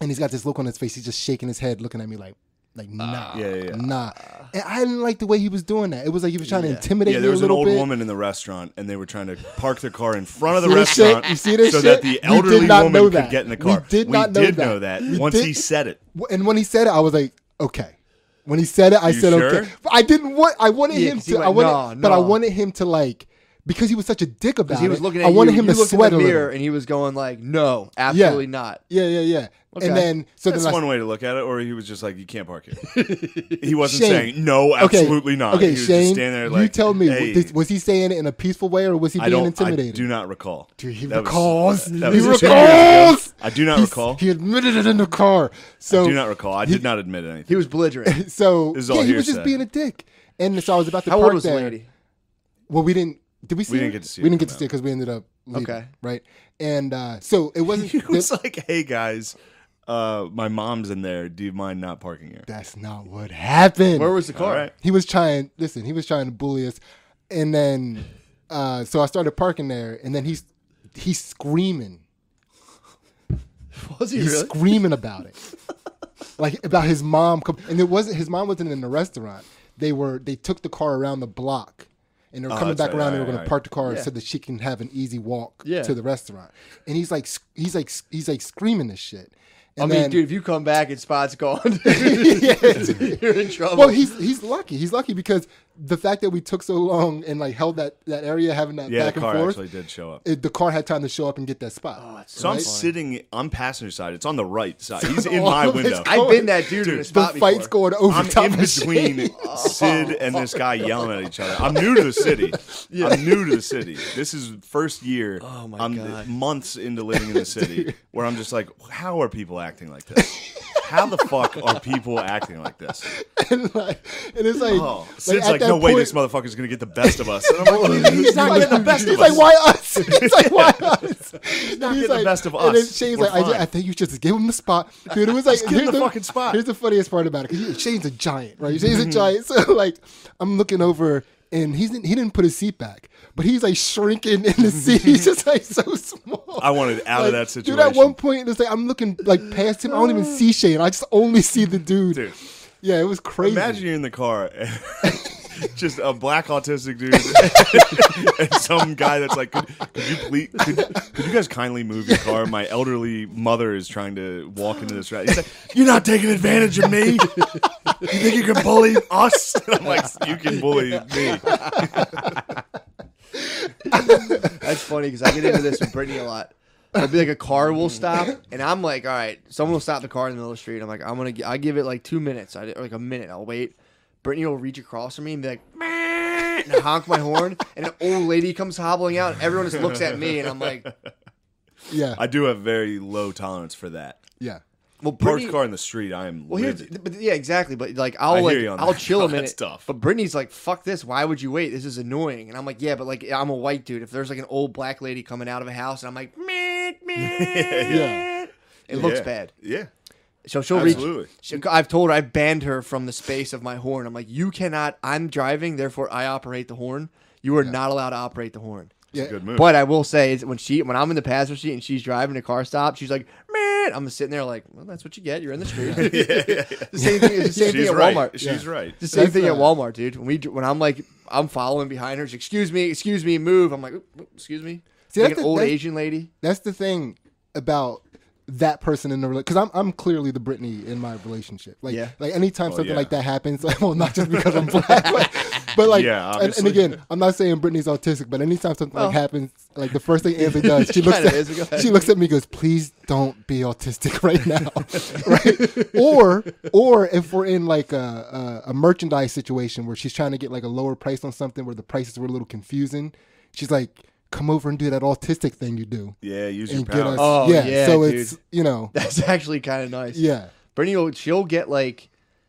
and he's got this look on his face. He's just shaking his head, looking at me like. Like ah. nah, Yeah, yeah, yeah. nah, and I didn't like the way he was doing that. It was like he was trying to Yeah. intimidate Yeah, me there a was an little old bit. woman in the restaurant, and they were trying to park their car in front of the See this restaurant, shit? You see this so shit? that the We did elderly not woman know could that. get in the car. We car. did not know that. He did that. know that We once did- he said it. And when he said it, I was like, okay. When he said it, I You said sure? okay. But I didn't want. I wanted Yeah, him 'cause he to. I went, wanted, "No, but I no." wanted him to like because he was such a dick about Because he was it. looking at I wanted you. him you to sweat in the a mirror, and he was going like, "No, absolutely not." Yeah, yeah, yeah. Okay. And then so That's then I, one way to look at it, or he was just like, "You can't park here." he wasn't Shane. saying no, okay, absolutely not. Okay, he was Shane, just there like, you tell me. Hey, was he saying it in a peaceful way or was he I being don't. I do not recall. Dude, he That was- recalls. that he was two years ago. recalls. I do not He's- recall. He admitted it in the car. So I do not recall. I did not admit anything. He was belligerent. So This yeah, he was just being a dick. And so I was about to How park old was the there. lady? Well, we didn't. Did we see? We didn't get to see We her didn't get to see it because we ended up leaving. Okay. Right. And uh, so it wasn't. He was like, "Hey guys, uh, my mom's in there. Do you mind not parking here?" that's not what happened. Where was the car? All right. he was trying? Listen, he was trying to bully us. and then uh, so I started parking there, and then he's he's screaming. Was he He's really? screaming about it, like about his mom. Com- and it wasn't his mom wasn't in the restaurant. They were they took the car around the block, and they're Oh, coming back right, around. and right, were going right. to park the car Yeah. so that she can have an easy walk Yeah. to the restaurant. And he's like he's like he's like screaming this shit. I And mean, then, dude, if you come back and spot's gone, Yeah. you're in trouble. Well, he's he's lucky. He's lucky because the fact that we took so long and like held that that area, having that Yeah, back the and car forth, actually did show up. it, the car had time to show up and get that spot. Oh, it's So I'm funny. sitting on passenger side. It's on the right side. He's in my window. I've been that dude, in a the spot fight's before. going over I'm top in between. Sid and this guy yelling at each other. I'm new to the city. I'm new to the city. This is first year. Oh, my I'm God. months into living in the city where I'm just like, how are people acting like this? How the fuck are people acting like this? and like, and it's like, Oh, Sid's at like, no way, point- this motherfucker's gonna get the best of us. And I'm like, he's not getting the best of us. He's like, why us? He's like, why us? He's not getting the best of us. And then. Shane's We're like, I, ju- fine. I think you should just give him the spot, dude. It was like, give him here's the fucking spot. Here's the funniest part about it, because Shane's a giant, right? Shane's a mm-hmm. giant, so like, I'm looking over. And he's he didn't put his seat back, but he's like shrinking in the seat. He's just like so small. I wanted out of that situation. Dude, at one point, it's like I'm looking like past him. I don't even see Shane. I just only see the dude. Dude. Yeah, it was crazy. Imagine you're in the car, just a black autistic dude, and some guy that's like, could, could you please, could, could you guys kindly move your car? My elderly mother is trying to walk into this restaurant. He's like, you're not taking advantage of me. You think you can bully us? And I'm like, you can bully me. That's funny because I get into this with Brittany a lot. It'll be like a car will mm. stop, and I'm like, all right, someone will stop the car in the middle of the street. I'm like, I'm gonna, gi- I give it like two minutes, I, or like a minute. I'll wait. Brittany will reach across from me and be like, "Meh," and honk my horn, and an old lady comes hobbling out, and everyone just looks at me, and I'm like, yeah, I do have very low tolerance for that. yeah. Well, Parked Brittany. car in the street, I am Well, here's, but yeah, exactly. But like, I I'll hear like, I'll that. chill a That's minute. tough. But Brittany's like, "Fuck this! Why would you wait? This is annoying." And I'm like, "Yeah, but like, I'm a white dude. If there's like an old black lady coming out of a house, and I'm like, meh, meh, Yeah. it looks Yeah. bad. Yeah. So she'll Absolutely. reach. She, I've told her I've banned her from the space of my horn. I'm like, you cannot. I'm driving, therefore I operate the horn. You are not allowed to operate the horn. Yeah. Good move. But I will say is when she when I'm in the passenger seat and she's driving a car stop, she's like, man, I'm sitting there like, well, that's what you get. You're in the street. The same thing. It's the same She's thing at right. Walmart. She's Yeah. right. The same That's, thing at Walmart, dude. When we when I'm like I'm following behind her, she's, excuse me, excuse me, move. I'm like, "Oop, oop, excuse me. See, like that's an the- old that's- Asian lady. That's the thing about that person in the relationship. Because I'm, I'm clearly the Brittany in my relationship. Like, Yeah. like anytime oh, something yeah. like that happens, like, well, not just because I'm black, but, but like, Yeah, and, and again, I'm not saying Brittany's autistic, but anytime something Well. like happens, like the first thing Ansley does, she looks Kinda is, at, she looks at me, and goes, "Please don't be autistic right now," right? Or, or if we're in like a, a a merchandise situation where she's trying to get like a lower price on something where the prices were a little confusing, she's like, "Come over and do that autistic thing you do." Yeah, use your power. Oh, yeah, yeah, so dude. it's you know, That's actually kind of nice. yeah, Brittany, will, she'll get like,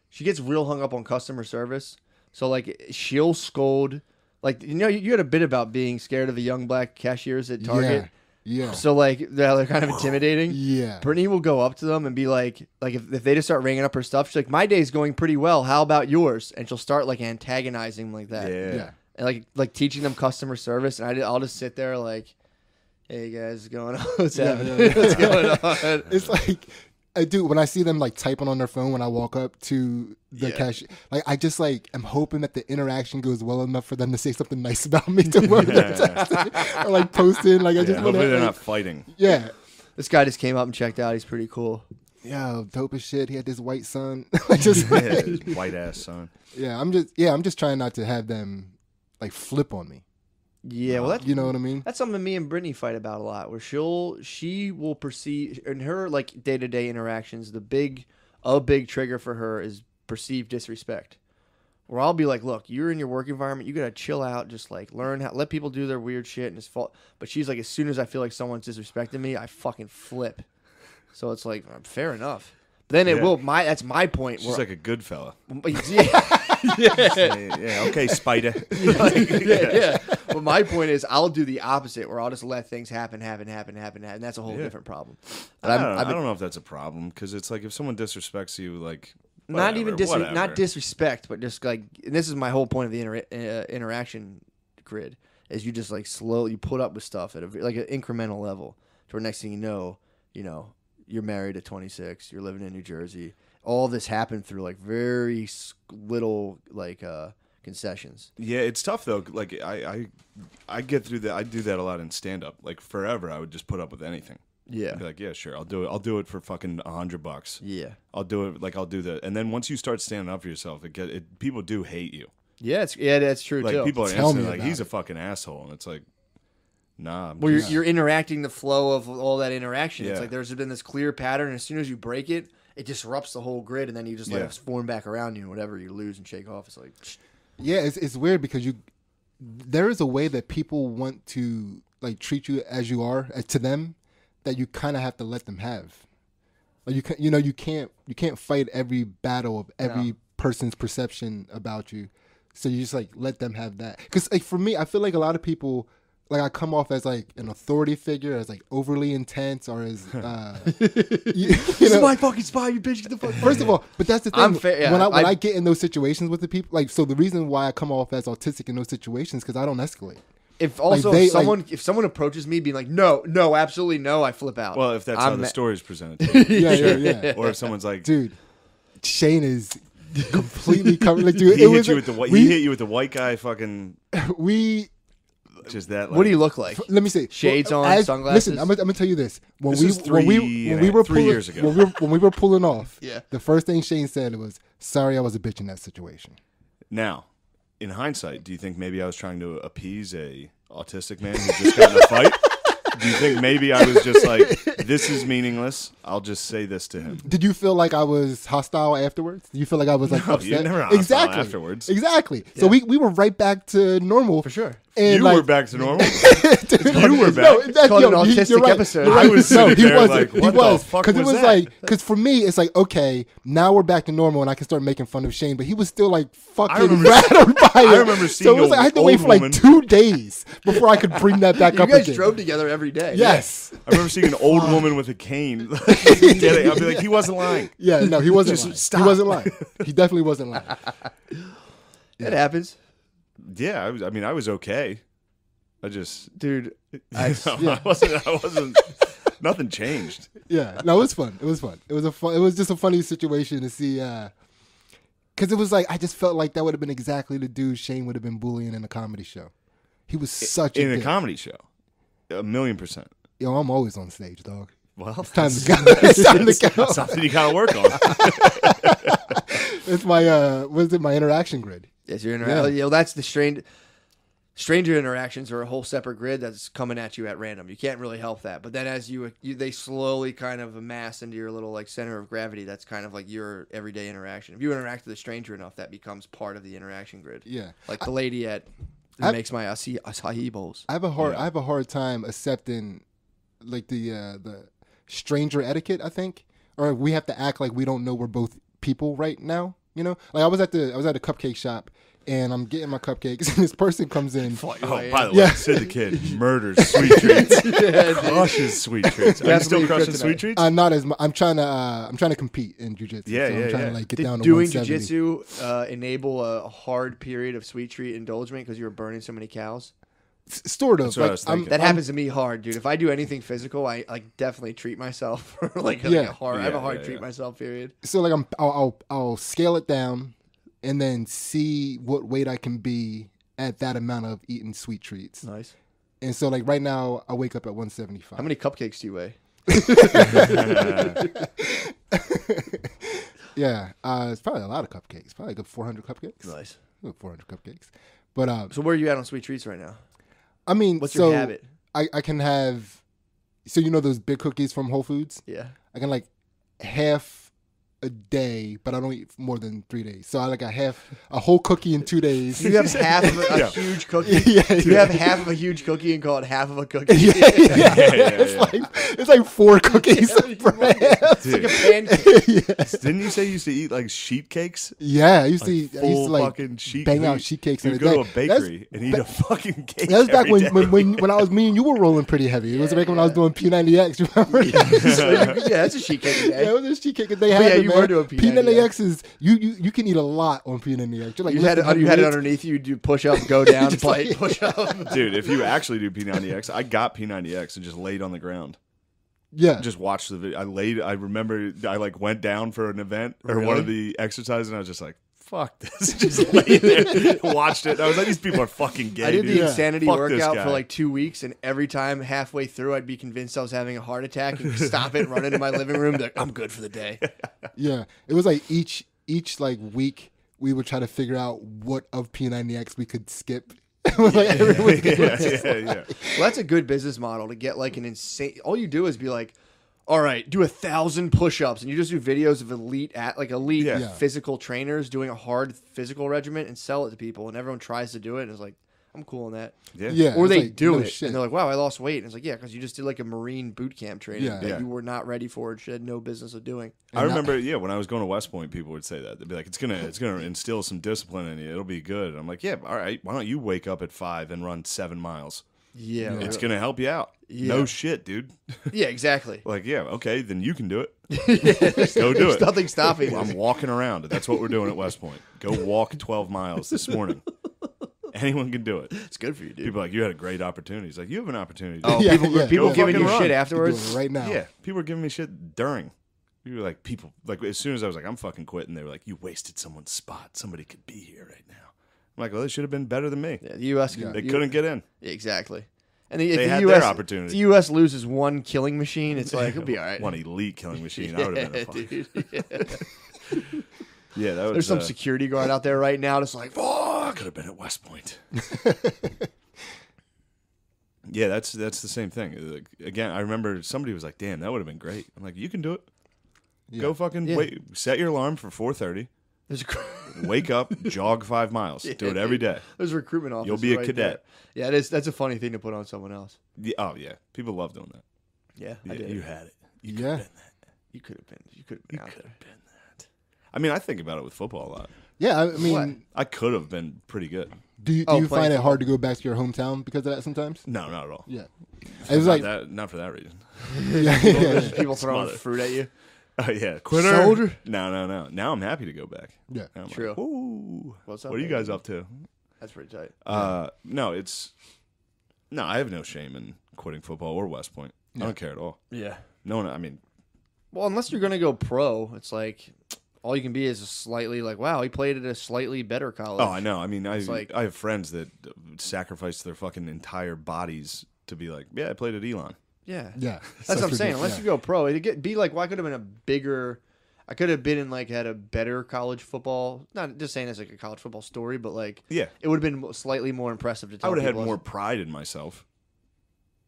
she gets real hung up on customer service. So like, she'll scold. Like you know, you, you had a bit about being scared of the young black cashiers at Target. yeah, yeah, So like, they're, they're kind of intimidating. yeah. Brittany will go up to them and be like, like if, if they just start ringing up her stuff, she's like, "My day's going pretty well. How about yours?" And she'll start like antagonizing them like that, Yeah. Yeah. and like like teaching them customer service. And I, I'll just sit there like, "Hey guys, what's going on? What's Yeah, happening? yeah, yeah. What's going on?" It's like I do when I see them like typing on their phone when I walk up to the Yeah. cashier. Like I just like am hoping that the interaction goes well enough for them to say something nice about me to where they're texting or like posting. Like I Yeah, just want hopefully to. they're not fighting. yeah. This guy just came up and checked out. He's pretty cool. Yeah, dope as shit. He had this white son. I just Yeah, white ass son. yeah, I'm just yeah, I'm just trying not to have them like flip on me. Yeah, well, uh, that's You know what I mean? that's something me and Brittany fight about a lot. Where she'll she will perceive in her like day to day interactions, the big a big trigger for her is perceived disrespect. Where I'll be like, look, you're in your work environment, you gotta chill out, just like learn how let people do their weird shit and it's fault. But she's like, as soon as I feel like someone's disrespecting me, I fucking flip. So it's like uh, fair enough. But then it Yeah. will my that's my point. She's Where, like a good fella. yeah, Yeah, yeah, okay, Spider. yeah, yeah. But my point is, I'll do the opposite, where I'll just let things happen, happen, happen, happen, happen. and that's a whole Yeah. different problem. But I don't, I've I don't know if that's a problem because it's like if someone disrespects you, like not even whatever, dis- not disrespect, but just like, and this is my whole point of the inter- uh, interaction. grid. is you just like slow, you put up with stuff at a like an incremental level. To where next thing you know, you know, you're married at 26, you're living in New Jersey. All this happened through like very little like uh concessions. Yeah, it's tough though. Like I, I, I get through that. I do that a lot in stand up. Like forever, I would just put up with anything. Yeah. Be like, yeah, sure, I'll do it. I'll do it for fucking a hundred bucks. Yeah. I'll do it. Like I'll do that. And then once you start standing up for yourself, it get it. People do hate you. Yeah, it's yeah, that's true Like too. people are Tell instantly me like, he's it. a fucking asshole, and it's like, nah. I'm Well, you're, you're interacting the flow of all that interaction. It's like there's been this clear pattern. And as soon as you break it, it disrupts the whole grid, and then you just let Yeah. it form back around you. And whatever you lose and shake off, it's like Yeah, it's it's weird because you there is a way that people want to like treat you as you are as to them that you kind of have to let them have. Like you can you know you can't you can't fight every battle of every No. person's perception about you. So you just like let them have that. Cuz like for me, I feel like a lot of people like I come off as like an authority figure, as like overly intense or as uh you, you know, fucking spot, you bitch. Get the fuck. First of all, but that's the thing. I'm fa- yeah, when I when I, I- get in those situations with the people, like so, the reason why I come off as autistic in those situations because I don't escalate. If also they, if someone if someone approaches me being like no no absolutely no I flip out. well, if that's how I'm the story is presented, to you. Yeah, yeah, yeah. or if someone's like, Dude, Shane is completely covered. Like, dude, he it hit was you with the white. we, he hit you with the white guy. Fucking we. Just that. Like, what do you look like? Let me see. Shades on, as- sunglasses? Listen, I'm, gonna- I'm gonna tell you this. When This we is when we three when we uh, were three pulling, years ago. when we were, when we were pulling off, Yeah. the first thing Shane said was, "Sorry, I was a bitch in that situation." Now, in hindsight, do you think maybe I was trying to appease a autistic man who just got in a fight? Do you think maybe I was just like, this is meaningless? I'll just say this to him. Did you feel like I was hostile afterwards? Did you feel like I was like No, upset? you're never hostile exactly. afterwards. Exactly. So we, we were right back to normal For sure. And you like, were back to normal. you were back. No, that's, called yo, an autistic you're right. episode. You're right. I was no, he there wasn't. like, he the was fuck it was was that? like because for me it's like okay now we're back to normal and I can start making fun of Shane, but he was still like fucking remember- rattled by it. I remember so seeing it was like I had to wait for like woman- two days before I could bring that back up. You up guys again. drove together every day. Yes. I remember seeing an old woman with a cane. Getting- I'd be like, he wasn't lying. Yeah. No, he wasn't. Just lying. stop. He wasn't lying. He definitely wasn't lying. It happens, Yeah, I, was, I mean, I was okay. I just, dude. I, I wasn't. I wasn't. Nothing changed. Yeah, no, it was fun. It was fun. It was a fun. It was just a funny situation to see. Uh, because it was like I just felt like that would have been exactly the dude Shane would have been bullying in a comedy show. He was such in a a dick. comedy show. A million percent. Yo, I'm always on stage, dog. Well, Time to go. it's time to go. something you gotta work on. It's my uh, what is it? My interaction grid. Yes, you're Yeah. intera- you know, that's the strange. Stranger interactions are a whole separate grid that's coming at you at random. You can't really help that. But then as you, you they slowly kind of amass into your little like center of gravity. That's kind of like your everyday interaction. If you interact with a stranger enough, that becomes part of the interaction grid. Yeah, Like the lady at who I- makes my acai, acai bowls. I have a hard. Yeah. I have a hard time accepting like the uh, the stranger etiquette. I think, or we have to act like we don't know we're both people right now. You know, like I was at the I was at a cupcake shop and I'm getting my cupcakes and this person comes in. Oh, by the way, Yeah. Sid the Kid murders sweet treats, crushes sweet treats. Are you still crushing sweet treats? I'm not as mu- I'm trying to uh, I'm trying to compete in jujitsu. Yeah, so yeah, I'm trying yeah. to like get Did down to doing 170. jujitsu uh, enable a hard period of sweet treat indulgence because you were burning so many cows? S- Sort of. I Like, was I'm- That I'm- happens to me hard, dude. If I do anything physical, I like definitely treat myself like, a- like Yeah. a hard. I have a hard yeah, treat yeah. myself period. so like I'm I'll, I'll I'll scale it down and then see what weight I can be at that amount of eating sweet treats. Nice. And so like right now I wake up at 175. How many cupcakes do you weigh? Yeah, uh, it's probably a lot of cupcakes. Probably a good 400 cupcakes. Nice. Good 400 cupcakes. But uh, So where are you at on sweet treats right now? I mean, What's so your habit? I, I can have, so you know those big cookies from Whole Foods? Yeah. I can like half a day, but I don't eat more than three days. So I like a half, a whole cookie in two days. You have half of a, a Yeah. huge cookie. yeah, You yeah. have half of a huge cookie and call it half of a cookie. yeah, yeah, yeah, it's yeah. like it's like four cookies for half. It's like a pancake. yeah. Didn't you say you used to eat like sheet cakes? yeah, I used to, eat- I used full to like fucking sheet. bang out sheet cakes in You a go day. to a That's- bakery and eat a fucking cake. That was back every when, day. when when when I was me and you were rolling pretty heavy. It was Yeah, back when I was doing P90X. Remember? So yeah, that's a sheet cake a yeah, it was a sheet cake. They But had yeah, them you You man. doing P90X. P90X is you, you you can eat a lot on P90X. You're like You had it, you had it underneath you. You do push up, go down, Just plate, like- push up. Dude, if you actually do P90X, I got P90X and just laid on the ground. Yeah, Just watched the video. I laid. I remember I like went down for an event or one of the exercises, and I was just like, "Fuck this!" just laid there, watched it. I was like, "These people are fucking gay." I did the dude. insanity Fuck workout for like two weeks, and every time halfway through, I'd be convinced I was having a heart attack and stop it, run into my living room. Be like, I'm good for the day. yeah. It was like each each like week we would try to figure out what of P90X we could skip. It was like every week. yeah, yeah, like- yeah. Well, that's a good business model to get like an insane. All you do is be like, all right, do a thousand push-ups, and you just do videos of elite at like elite Yeah. Yeah. physical trainers doing a hard physical regimen and sell it to people, and everyone tries to do it, and it's like, I'm cool on that. Yeah. Yeah, Or they like, do no it, shit. and they're like, wow, I lost weight, and it's like, yeah, because you just did like a marine boot camp training Yeah. that Yeah. you were not ready for, and you had no business of doing. I And remember, yeah, when I was going to West Point, people would say that they'd be like, "It's gonna, it's gonna instill some discipline in you. It'll be good." And I'm like, "Yeah, all right. Why don't you wake up at five and run seven miles? Yeah, It's gonna help you out. Yeah. No shit, dude. yeah, exactly. like, yeah, okay, then you can do it. Go do There's it. nothing stopping I'm walking around. That's what we're doing at West Point. Go walk 12 miles this morning. Anyone can do it. It's good for you, dude. People are like, you had a great opportunity. It's like, you have an opportunity. Oh, Yeah, people, yeah. people Go giving you run. shit afterwards. right now. Yeah, people were giving me shit during. You were like, people, like, as soon as I was like, I'm fucking quitting, they were like, you wasted someone's spot. Somebody could be here right now. I'm like, well, they should have been better than me. Yeah, the U.S. can- They you- couldn't get in. exactly. And the, if They the had U.S. their opportunity. if the U.S. loses one killing machine, it's like it'll be all right. One elite killing machine. I would have been a fucking. dude. Yeah, that was. There's some uh, security guard out there right now, just like, I could have been at West Point. yeah, that's that's the same thing. Like, again, I remember somebody was like, "Damn, that would have been great." I'm like, "You can do it. Go fucking Yeah. wait. Set your alarm for 4:30. There's a, Wake up, jog five miles. do it every day. there's a recruitment office. You'll be a right cadet. there. Yeah, it is. That's a funny thing to put on someone else. Yeah, oh yeah, people love doing that. Yeah, I did. you had it. You Yeah. could have been that. You could have been. You could have been out Could there. have been that. I mean, I think about it with football a lot. Yeah, I I mean, What? I could have been pretty good. do you, do Oh, you find it hard to go back to your hometown because of that sometimes? No, not at all. Yeah, it was Not like that, not for that reason. yeah, There's people throwing fruit at you. Oh yeah, Soldier? No, no, no. Now I'm happy to go back. yeah. Now I'm like, True. Ooh, What's up, what are you baby? guys up to? That's pretty tight. Uh, no, it's no. I have no shame in quitting football or West Point. I don't care at all. Yeah. No one. I mean, Well, unless you're gonna go pro, it's like all you can be is a slightly like, wow, he played at a slightly better college. oh, I know. I mean, I like- I have friends that sacrifice their fucking entire bodies to be like, yeah, I played at Elon. Yeah. Yeah, That's, what I'm saying. ridiculous. Unless you go pro, it'd get be like, well, I could have been a bigger. I could have been in like had a better college football. Not just saying it's like a college football story, but like Yeah, it would have been slightly more impressive to I would have had more pride in myself.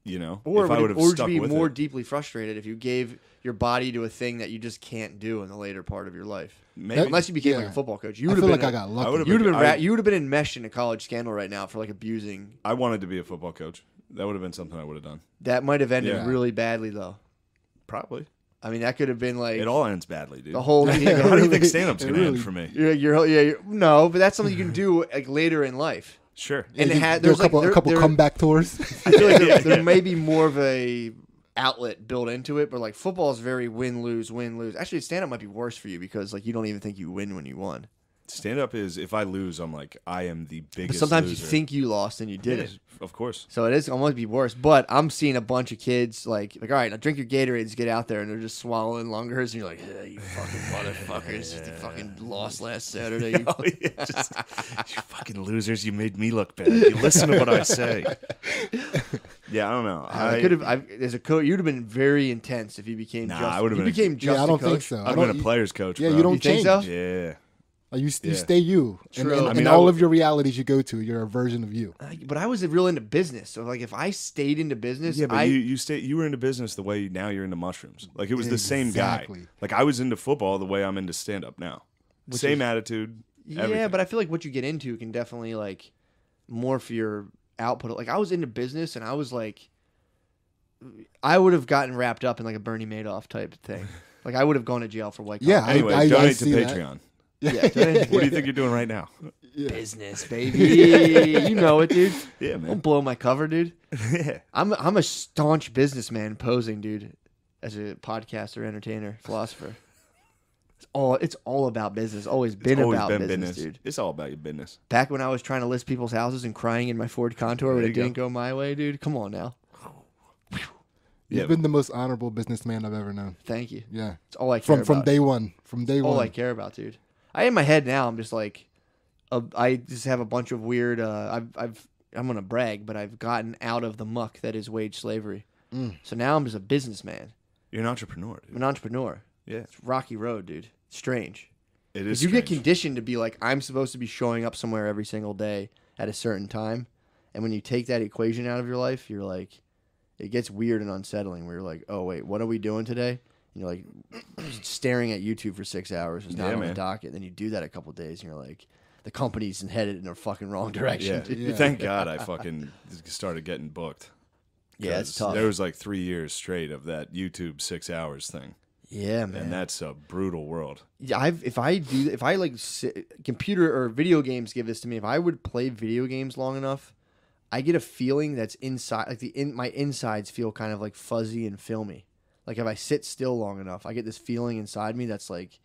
You know, Or if I would would have or be more it. deeply frustrated if you gave your body to a thing that you just can't do in the later part of your life. Maybe. Unless you became like a football coach, you I would have feel been. like I a- got I lucky. would've you would have been. I- Ra- you would have been enmeshed in a college scandal right now for like abusing. I wanted to be a football coach. That would have been something I would have done. That might have ended Yeah. really badly though. Probably. I mean, that could have been like It all ends badly, dude. the whole. How do you think stand up's it going to really- end for me? You're, you're, yeah, you're, no, but that's something you can do like later in life. Sure. And it You had do a there's like couple, there, a couple there- comeback tours. I feel like there, Yeah, there yeah. may be more of a outlet built into it, but like football is very win lose win lose. Actually, stand up might be worse for you because like you don't even think you win when you won. Stand up is if I lose, I'm like I am the biggest. But sometimes loser. you think you lost and you did Yeah, it. of course. So it is almost be worse. But I'm seeing a bunch of kids like like all right, now drink your Gatorades, get out there, and they're just swallowing lungers, and you're like, "Yeah, you fucking motherfuckers, you fucking lost last Saturday. You Oh, yeah, just, you fucking losers! You made me look bad. You listen to what I say. Yeah, I don't know. Uh, I could have. As a coach, you'd have been very intense if you became. Nah, just, I would've you been became just yeah, I a don't coach. think so. I I've been a player's coach. Yeah, bro. you don't You think change. so? Yeah, Like you, you stay you, and, True. and, I mean, I all would- of your realities you go to, you're a version of you. Uh, But I was real into business, so like if I stayed into business, yeah, but I you you stay you were into business the way now you're into mushrooms. Like it was the same guy. Like I was into football the way I'm into stand up now. same is- attitude. yeah, but I feel like what you get into can definitely like morph your output. Like I was into business, and I was like, I would have gotten wrapped up in like a Bernie Madoff type thing. Like I would have gone to jail for white collar. Yeah, I- Anyway, I donate to Patreon. that. Patreon. yeah, What do you think you're doing right now? business, baby. you know it, dude. Yeah, Don't blow my cover, dude. yeah. I'm I'm a staunch businessman posing, dude, as a podcaster, entertainer, philosopher. It's all it's all about business. Always It's been always about been business, business, dude. It's all about your business. Back when I was trying to list people's houses and crying in my Ford Contour when it go. didn't go my way, dude. Come on now. Yeah. You've been the most honorable businessman I've ever known. Thank you. Yeah. It's all I care From from day one. From day all one. I care about, dude. I in my head now. I'm just like, uh, I just have a bunch of weird. Uh, I've I've I'm gonna brag, but I've gotten out of the muck that is wage slavery. Mm. So now I'm just a businessman. You're an entrepreneur. I'm an entrepreneur. Yeah, It's rocky road, dude. Strange. It is. You get conditioned to be like, I'm supposed to be showing up somewhere every single day at a certain time. And when you take that equation out of your life, you're like, it gets weird and unsettling where you're like, oh, wait, what are we doing today? And you're like, staring at YouTube for six hours is not Yeah, on the man. docket. Then you do that a couple days and you're like, the company's headed in a fucking wrong direction. Yeah. Yeah. Thank God I fucking started getting booked. Yeah, it's tough. There was like three years straight of that YouTube six hours thing, Yeah, man. and that's a brutal world. Yeah, I've if I do if I like sit, computer or video games give this to me. If I would play video games long enough, I get a feeling that's inside like the in my insides feel kind of like fuzzy and filmy. Like if I sit still long enough, I get this feeling inside me that's like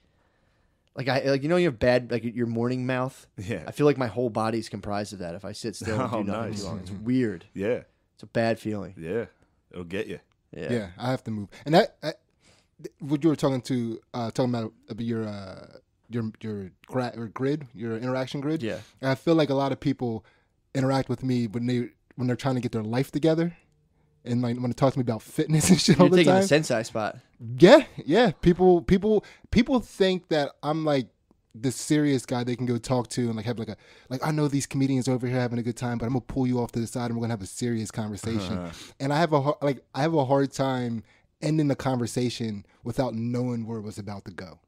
like I like you know you have bad like your morning mouth. Yeah, I feel like my whole body's comprised of that. If I sit still and Oh, do nothing nice. too long, it's weird. yeah, It's a bad feeling. yeah. It'll get you. Yeah. Yeah. I have to move. And that, I, th- what you were talking to uh talking about about your uh your your gra- or grid, your interaction grid. Yeah. And I feel like a lot of people interact with me when they when they're trying to get their life together, and like when they talk to me about fitness and shit all You're the taking time. the sensei spot. Yeah, yeah. People, people, people think that I'm like the serious guy they can go talk to and like have like a like I know these comedians over here having a good time, but I'm gonna pull you off to the side and we're gonna have a serious conversation. Uh-huh. And I have a like I have a hard time ending the conversation without knowing where it was about to go.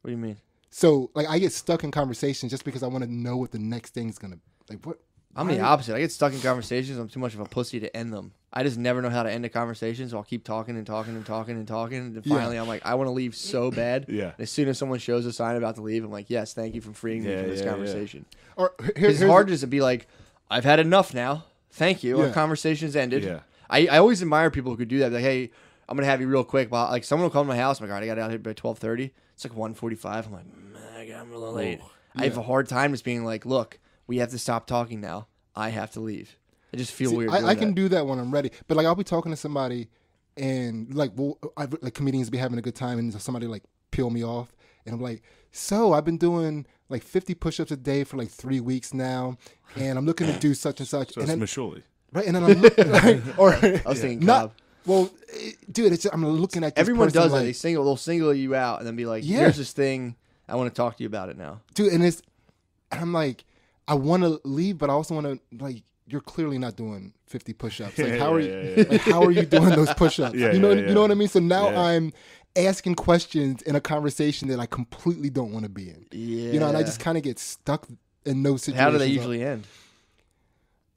What do you mean? So like I get stuck in conversations just because I want to know what the next thing's gonna like. What I'm the opposite. I get stuck in conversations. I'm too much of a pussy to end them. I just never know how to end a conversation, so I'll keep talking and talking and talking and talking. And finally, I'm like, I want to leave so bad. Yeah. And as soon as someone shows a sign about to leave, I'm like, yes, thank you for freeing me Yeah, from this yeah, yeah. conversation. Or here, It's hard just to be like, I've had enough now. Thank you. Our Yeah. conversation's ended. Yeah. I, I always admire people who could do that. Like, hey, I'm gonna have you real quick. But like, someone will come to my house. I'm like, all right, I got out here by 12:30. It's like 1:45. I'm like, man, I'm a little late. Oh, I have a hard time just being like, look, we have to stop talking now. I have to leave. I just feel See, weird. I, I can that. do that when I'm ready, but like I'll be talking to somebody, and like well, I've, like comedians be having a good time, and somebody like peel me off, and I'm like, so I've been doing like 50 push-ups a day for like three weeks now, and I'm looking to do such and such, So and it's then Mashuli. right, and then I'm looking, like, or I was thinking not. Cobb. Well, eh, dude, it's I'm looking at this Everyone person does like, that. They single, they'll single you out and then be like, Yeah. "Here's this thing. I want to talk to you about it now." dude, and it's and I'm like, I want to leave, but I also want to like. You're clearly not doing 50 push-ups. Like, how are yeah, you? yeah, yeah. Like, how are you doing those push-ups? Yeah, you know, yeah, you know what I mean. So now Yeah. I'm asking questions in a conversation that I completely don't want to be in. Yeah. You know, and I just kind of get stuck in those situations. How do they usually end?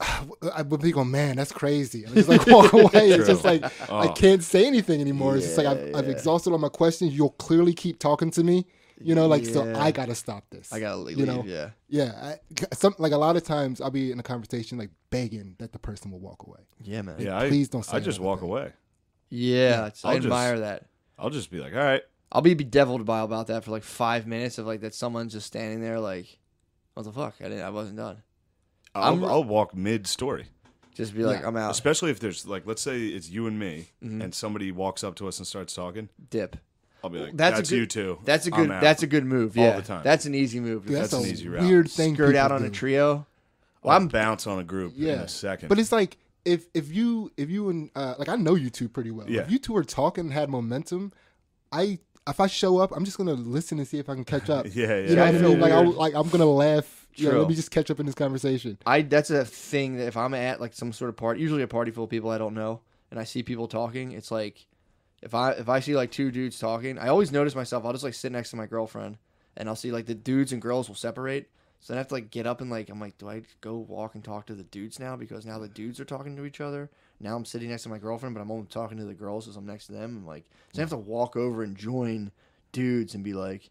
I would be going, oh, man, that's crazy. And I just like walk away. It's just True. like I Oh. can't say anything anymore. It's just like I've, Yeah, I've exhausted all my questions. You'll clearly keep talking to me. You know, like so I gotta stop this. I gotta leave. You know, yeah. Yeah, I, some like a lot of times I'll be in a conversation like begging that the person will walk away. Yeah, man. Yeah, I, please don't say I just walk thing. away. Yeah, it's- I I'll just- admire that. I'll just be like, all right, I'll be bedeviled by about that for like five minutes of like that someone's just standing there like, what the fuck? I didn't. I wasn't done. I'll, I'm- I'll walk mid story. Just be like, Yeah. I'm out. Especially if there's like, let's say it's you and me, Mhm. and somebody walks up to us and starts talking. Dip. I'll be like, That's a that's, good- you too. That's a I'm good. out." That's a good move. All Yeah, the time. That's an easy move. Dude, that's, That's an easy route. weird thing. Skirt people out on do. a trio. I'll Well, I'm bounce on a group in Yeah. a second. But it's like if if you if you and uh, like I know you two pretty well. Yeah. If you two are talking and had momentum, I if I show up, I'm just gonna listen and see if I can catch up. yeah, yeah. You know I what I feel mean? Like I weird. like I'm gonna laugh. You know, True. let me just catch up in this conversation. I that's a thing that if I'm at like some sort of party, usually a party full of people I don't know, and I see people talking, it's like if I if I see like two dudes talking, I always notice myself. I'll just like sit next to my girlfriend, and I'll see like the dudes and girls will separate. So then I have to like get up and like I'm like, do I go walk and talk to the dudes now because now the dudes are talking to each other. Now I'm sitting next to my girlfriend, but I'm only talking to the girls as I'm next to them. I'm like, so I have to walk over and join dudes and be like,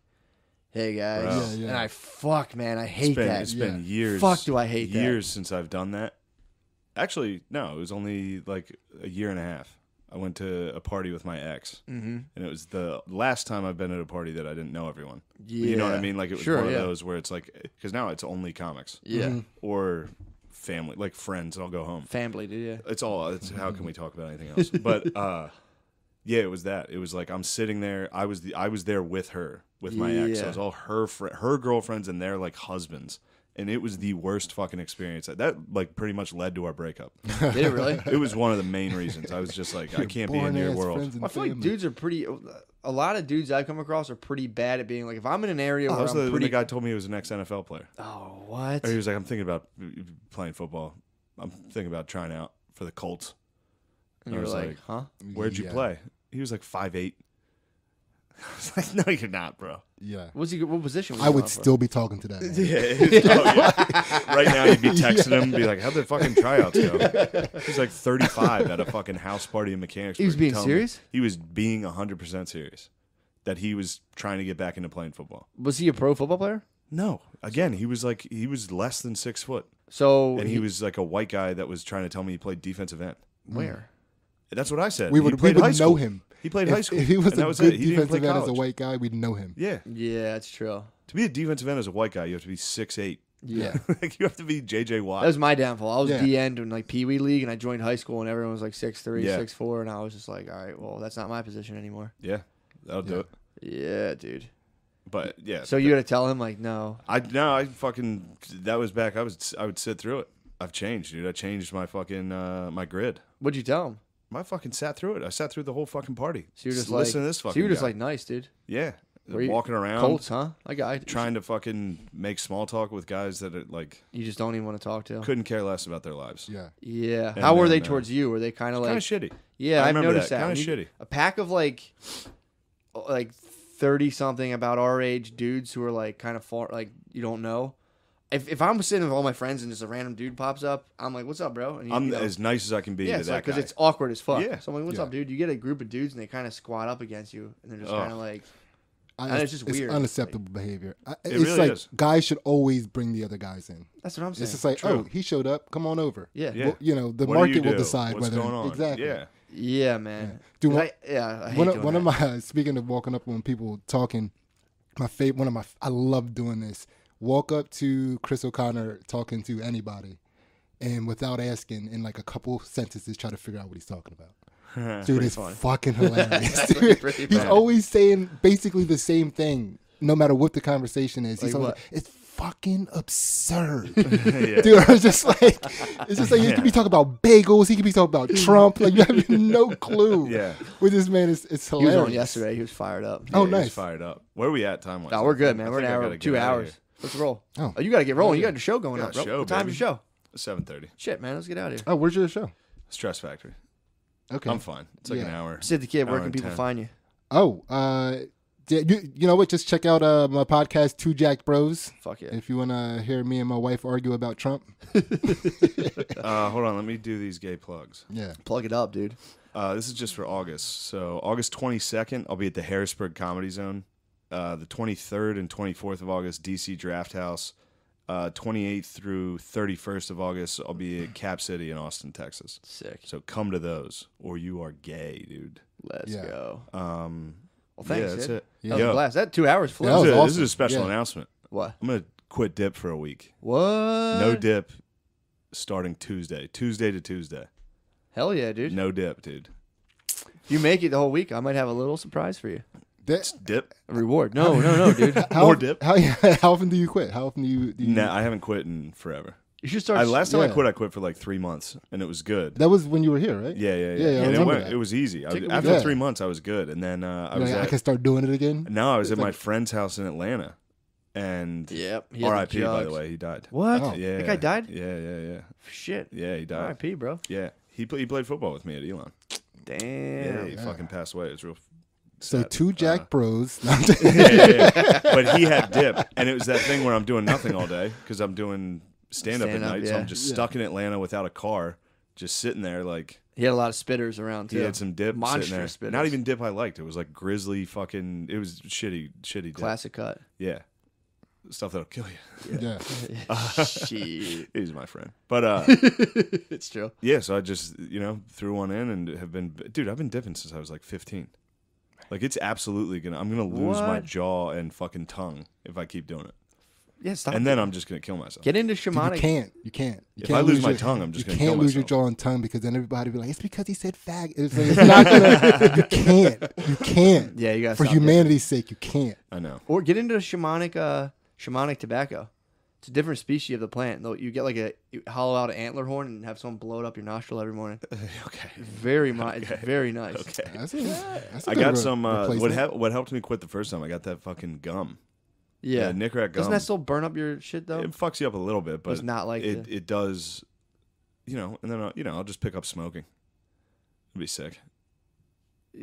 hey guys, Yeah, yeah. and I fuck man, I it's hate been, that. it's been years. Fuck, do I hate that. years since I've done that. Actually, no, it was only like a year and a half. I went to a party with my ex, Mm-hmm. and it was the last time I've been at a party that I didn't know everyone. Yeah. You know what I mean? Like it was Sure, one of yeah. those where it's like because now it's only comics Yeah. Mm-hmm. or family, like friends. I'll go home. Family, dude. Yeah. It's all. It's how can we talk about anything else? But uh, yeah, it was that. It was like I'm sitting there. I was the. I was there with her, with my ex. So Yeah. it was all her fr- her girlfriends and their like husbands, and it was the worst fucking experience. That like pretty much led to our breakup. Did it really? it was one of the main reasons. I was just like, I can't be in your world. I feel like dudes are pretty. A lot of dudes I've come across are pretty bad at being like, if I'm in an area Oh, where that was I'm the, pretty. the guy told me he was an ex NFL player. oh, what? Or he was like, I'm thinking about playing football. I'm thinking about trying out for the Colts. And I you're was like, like, huh? Where'd you Yeah. play? He was like five eight. I was like, no, you're not, bro. Yeah. What's he? What position? was he? I he would on for? still be talking to that. man. Yeah. Oh, right now, you'd be texting him be like, how'd the fucking tryouts go? He's like 35 at a fucking house party in Mechanicsburg. He was being telling me- serious? He was being 100% serious. That he was trying to get back into playing football. Was he a pro football player? No. Again, he was like, he was less than six foot. So And he was like a white guy that was trying to tell me he played defensive end. where? That's what I said. We He would we played would know school. him. He played If, high school. if he was and a was good it. He defensive end as a white guy, we'd know him. Yeah. Yeah, that's true. To be a defensive end as a white guy, you have to be six eight. Yeah. like you have to be JJ Watt. That was my downfall. I was Yeah. D end in like Pee Wee League, and I joined high school, and everyone was like six three, Yeah. six four, and I was just like, all right, well, that's not my position anymore. yeah, that'll do Yeah. it. Yeah, dude. But yeah, So you got to tell him like, no. I no, I fucking that was back. I was I would sit through it. I've changed, dude. I changed my fucking uh, my grid. What'd you tell him? I fucking sat through it. I sat through the whole fucking party. So you're just Just like, listen to this so you're just guy. like nice, dude. yeah, Were you- walking around, Colts, huh? I got. trying to fucking make small talk with guys that are, like You just don't even want to talk to. couldn't care less about their lives. Yeah. Yeah. And How were they uh, towards you? Were they kind of Kind like? of shitty. Yeah, I I've noticed that. that. Kinda shitty. A pack of like, like thirty something about our age dudes who are like kind of far, like you don't know. If if I'm sitting with all my friends and just a random dude pops up, I'm like, "What's up, bro?" And you, I'm you know, as nice as I can be yeah, to it's like because it's awkward as fuck. Yeah. So I'm like, "What's Yeah. up, dude?" You get a group of dudes and they kind of squat up against you, and they're just kind of like, I- And it's just weird. unacceptable behavior. I- It's really like is. guys should always bring the other guys in. "That's what I'm saying." It's just like, oh, True. oh, he showed up. Come on over. yeah, Yeah. Well, you know, the What market will do? decide What's whether going on. exactly. Yeah, yeah, man. Dude, 'Cause one- I, yeah, I hate one of, doing one of my speaking of walking up when people talking, my favorite one of my I love doing this. Walk up to Chris O'Connor talking to anybody, and without asking, in like a couple sentences, try to figure out what he's talking about. Dude, pretty it's funny. fucking hilarious. dude. He's funny. always saying basically the same thing, no matter what the conversation is. He's Like always what? like, it's fucking absurd. yeah. Dude, I was just like, it's just like, he could be talking about bagels, he could be talking about Trump. Like, you have no clue. Yeah. With this man, it's, it's He hilarious. was on yesterday. He was fired up. Oh, Yeah, he's nice. Fired up. Where are we at time wise? No, we're good, man. We're an hour, two hours. Let's roll. Oh. Oh, you got to get rolling. You got your show going Got up, a bro. show, what time's baby. your show? Seven thirty. Shit, man. Let's get out of here. Oh, where's your show? Stress Factory. Okay. I'm fine. It's like an Yeah. hour. Sid the Kid, where Hour can and people 10. find you? Oh, uh, yeah, you, you know what? Just check out uh, my podcast, Two Jack Bros. Fuck yeah. If you want to hear me and my wife argue about Trump. Uh, hold on. Let me do these gay plugs. Yeah. Plug it up, dude. Uh, this is just for August. So August 22nd, I'll be at the Harrisburg Comedy Zone. Uh, the 23rd and 24th of August, DC Draft House. Uh, 28th through 31st of August, I'll be at Cap City in Austin, Texas. Sick. So come to those, or you are gay, dude. Let's Yeah. go. Um, Well, thanks, yeah, that's Sid. it. That was Yo, a blast. That two hours flew. Yeah, that this, was is a, this is a special Yeah. announcement. what? I'm gonna quit dip for a week. What? No dip, starting Tuesday. Tuesday to Tuesday. Hell yeah, dude. No dip, dude. If you make it the whole week, I might have a little surprise for you. That, Dip. Reward. No, no, no, dude. how, More dip? How, how often do you quit? How often do you? Do you Nah, I haven't quit in forever. You should start. I, last time I quit, I quit for like three months, and it was good. That was when you were here, right? Yeah, yeah, yeah. Yeah, yeah, and it, went, that. it was easy. I, Take after off. three months, I was good, and then uh, I You're was like, I can start doing it again. no, I was It's at my friend's house in Atlanta, and Yep. he had the R.I.P. By the way, he died. What? Oh. Yeah, That guy died? Yeah, yeah, yeah, Shit. yeah. He died. R.I.P. Bro. Yeah, he pl- he played football with me at Elon. Damn. Yeah, he fucking passed away. It was real. So sad. two Jack Uh, Bros. yeah, yeah, yeah. but he had dip, and it was that thing where I'm doing nothing all day because I'm doing stand up at Stand-up, night. So. I'm just Yeah. stuck in Atlanta without a car, just sitting there like He had a lot of spitters around too. he had some dip sitting there. Monstrous spitters. Not even dip I liked. It was like grizzly fucking. It was shitty, shitty dip. classic cut. Yeah, stuff that'll kill you. Yeah. Shit. He's my friend, but uh, it's true. yeah. So I just you know threw one in and have been, dude. I've been dipping since I was like 15. Like it's absolutely gonna. I'm gonna lose my What? jaw and fucking tongue if I keep doing it, Yeah, stop. and then I'm just gonna kill myself. get into Dude, you shamanic. can't. You can't. You If can't I lose my your- tongue, I'm just you gonna can't kill lose your myself. jaw and tongue because then everybody be like, "It's because he said fag." It's, like, it's not gonna. you can't. You can't. Yeah, you got For humanity's sake, you can't. I know. Or get into shamanic, uh, shamanic tobacco. It's a different species of the plant. Though you get like a you hollow out an antler horn and have someone blow it up your nostril every morning. okay. Very mi- It's very nice. Okay. That's a, that's a I got re- some. Uh, what replacement. hel- what helped me quit the first time? I got that fucking gum. Yeah. Yeah, Nicorette gum. Doesn't that still burn up your shit though? it fucks you up a little bit, but It's not like it. the- It does. You know, and then uh, you know, I'll just pick up smoking. It'd be sick.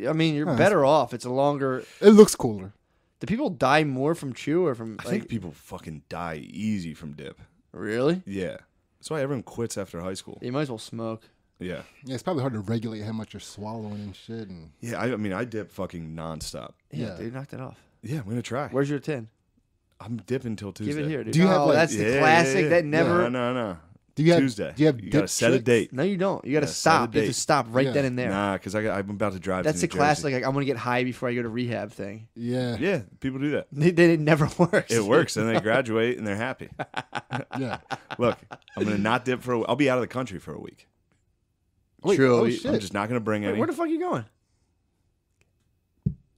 I mean, you're Huh, better off. It's a longer. It looks cooler. Do people die more from chew or from I like? think people fucking die easy from dip. really? Yeah, that's why everyone quits after high school. You might as well smoke. Yeah, Yeah, it's probably hard to regulate how much you're swallowing and shit. And yeah. I, I mean, I dip fucking nonstop. Yeah, Yeah. dude, knock that off. Yeah, I'm gonna try. Where's your tin? I'm dipping till Tuesday. Give it here, dude. Do you have, Oh, like- that's Yeah, the yeah, classic yeah. that never. No, no, no. Do you have Tuesday. Do you have you gotta dip set a date. No, you don't. You got to Yeah, set stop. You have to stop right Yeah. then and there. Nah, because I got, I'm about to drive. That's to the New classic. Jersey. Like I'm gonna get high before I go to rehab thing. Yeah, Yeah, people do that. They, they, it never works. It works, and they graduate and they're happy. yeah. Look, I'm gonna not dip for. A, I'll be out of the country for a week. Wait, True. Oh, I'm shit. I'm just not gonna bring Wait, any. where the fuck are you going?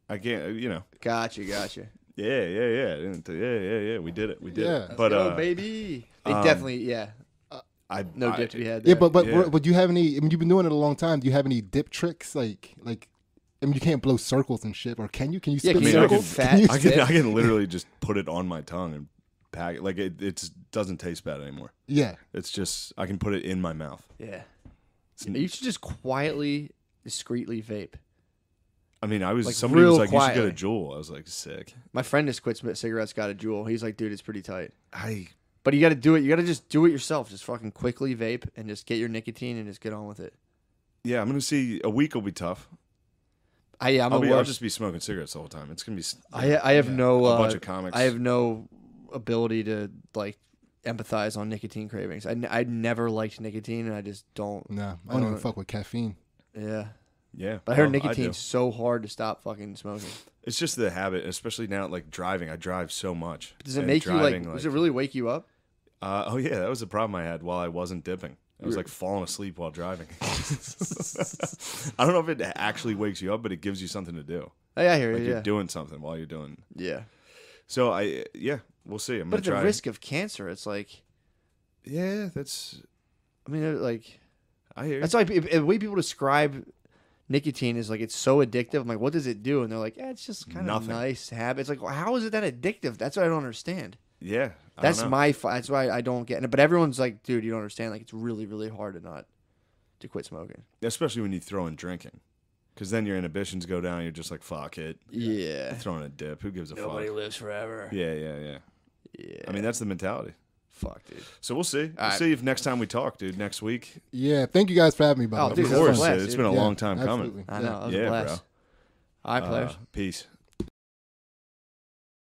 I can't. You know. Gotcha, gotcha. Yeah, yeah, yeah, yeah, yeah, yeah. We did it. We did Yeah. it. Let's But Go, uh, baby. They um, definitely, yeah. I No I, dip to be had. Yeah, but but Yeah. but do you have any? I mean, you've been doing it a long time. Do you have any dip tricks? Like like, I mean, you can't blow circles and shit, or can you? Can you Yeah, spin can you you make go it circles? fat? Can you I can I can literally just put it on my tongue and pack it. Like it. It doesn't taste bad anymore. yeah, It's just I can put it in my mouth. yeah. It's- You should just quietly, discreetly vape. I mean, I was Like, somebody was real like, "You should get a Juul." I was like, "Sick." My friend just quit smoking cigarettes, got a Juul. He's like, dude, it's pretty tight. I But you got to do it. You got to just do it yourself. Just fucking quickly vape and just get your nicotine and just get on with it. yeah, I'm gonna see. A week will be tough. I, yeah, I'm I'll be. I'll just be smoking cigarettes all the whole time. It's gonna be. s- I I have no a uh, bunch of comics. I have no ability to like empathize on nicotine cravings. I, n- I never liked nicotine, and I just don't. no, I I don't even don't- fuck with caffeine. Yeah, Yeah, but I heard well, nicotine's do. so hard to stop fucking smoking. It's just the habit, especially now. Like driving, I drive so much. Does it And make you like, driving, Does it really wake you up? Uh, oh yeah, that was the problem I had while I wasn't dipping. I was like falling asleep while driving. I don't know if it actually wakes you up, but it gives you something to do. Oh, yeah, I hear Like you. you're Yeah, doing something while you're doing. yeah. So I yeah, we'll see. I'm But at the try. risk of cancer, it's like Yeah, that's. I mean, like I hear. You. That's why the way people describe nicotine is like it's so addictive. I'm like, what does it do? And they're like, yeah, it's just kind of Nothing. nice habit. It's like, well, how is it that addictive? That's what I don't understand. yeah, I That's don't know. my. fi- That's why I don't get it. But everyone's like, dude, you don't understand. Like, it's really, really hard to not to quit smoking. especially when you throw in drinking, because then your inhibitions go down. You're just like fuck it. Yeah. Throwing a dip. Who gives a fuck? Nobody fuck? lives forever. Yeah, yeah, yeah. Yeah. I mean, that's the mentality. Fuck, dude. So we'll see. We'll Alright. see if next time we talk, dude. Next week, Yeah, thank you guys for having me. By Oh, the dude, way. that was course, blast, it's dude. been a Yeah, long time absolutely. coming. I know. That was Yeah, a bro. blast. All right, players. Uh, peace.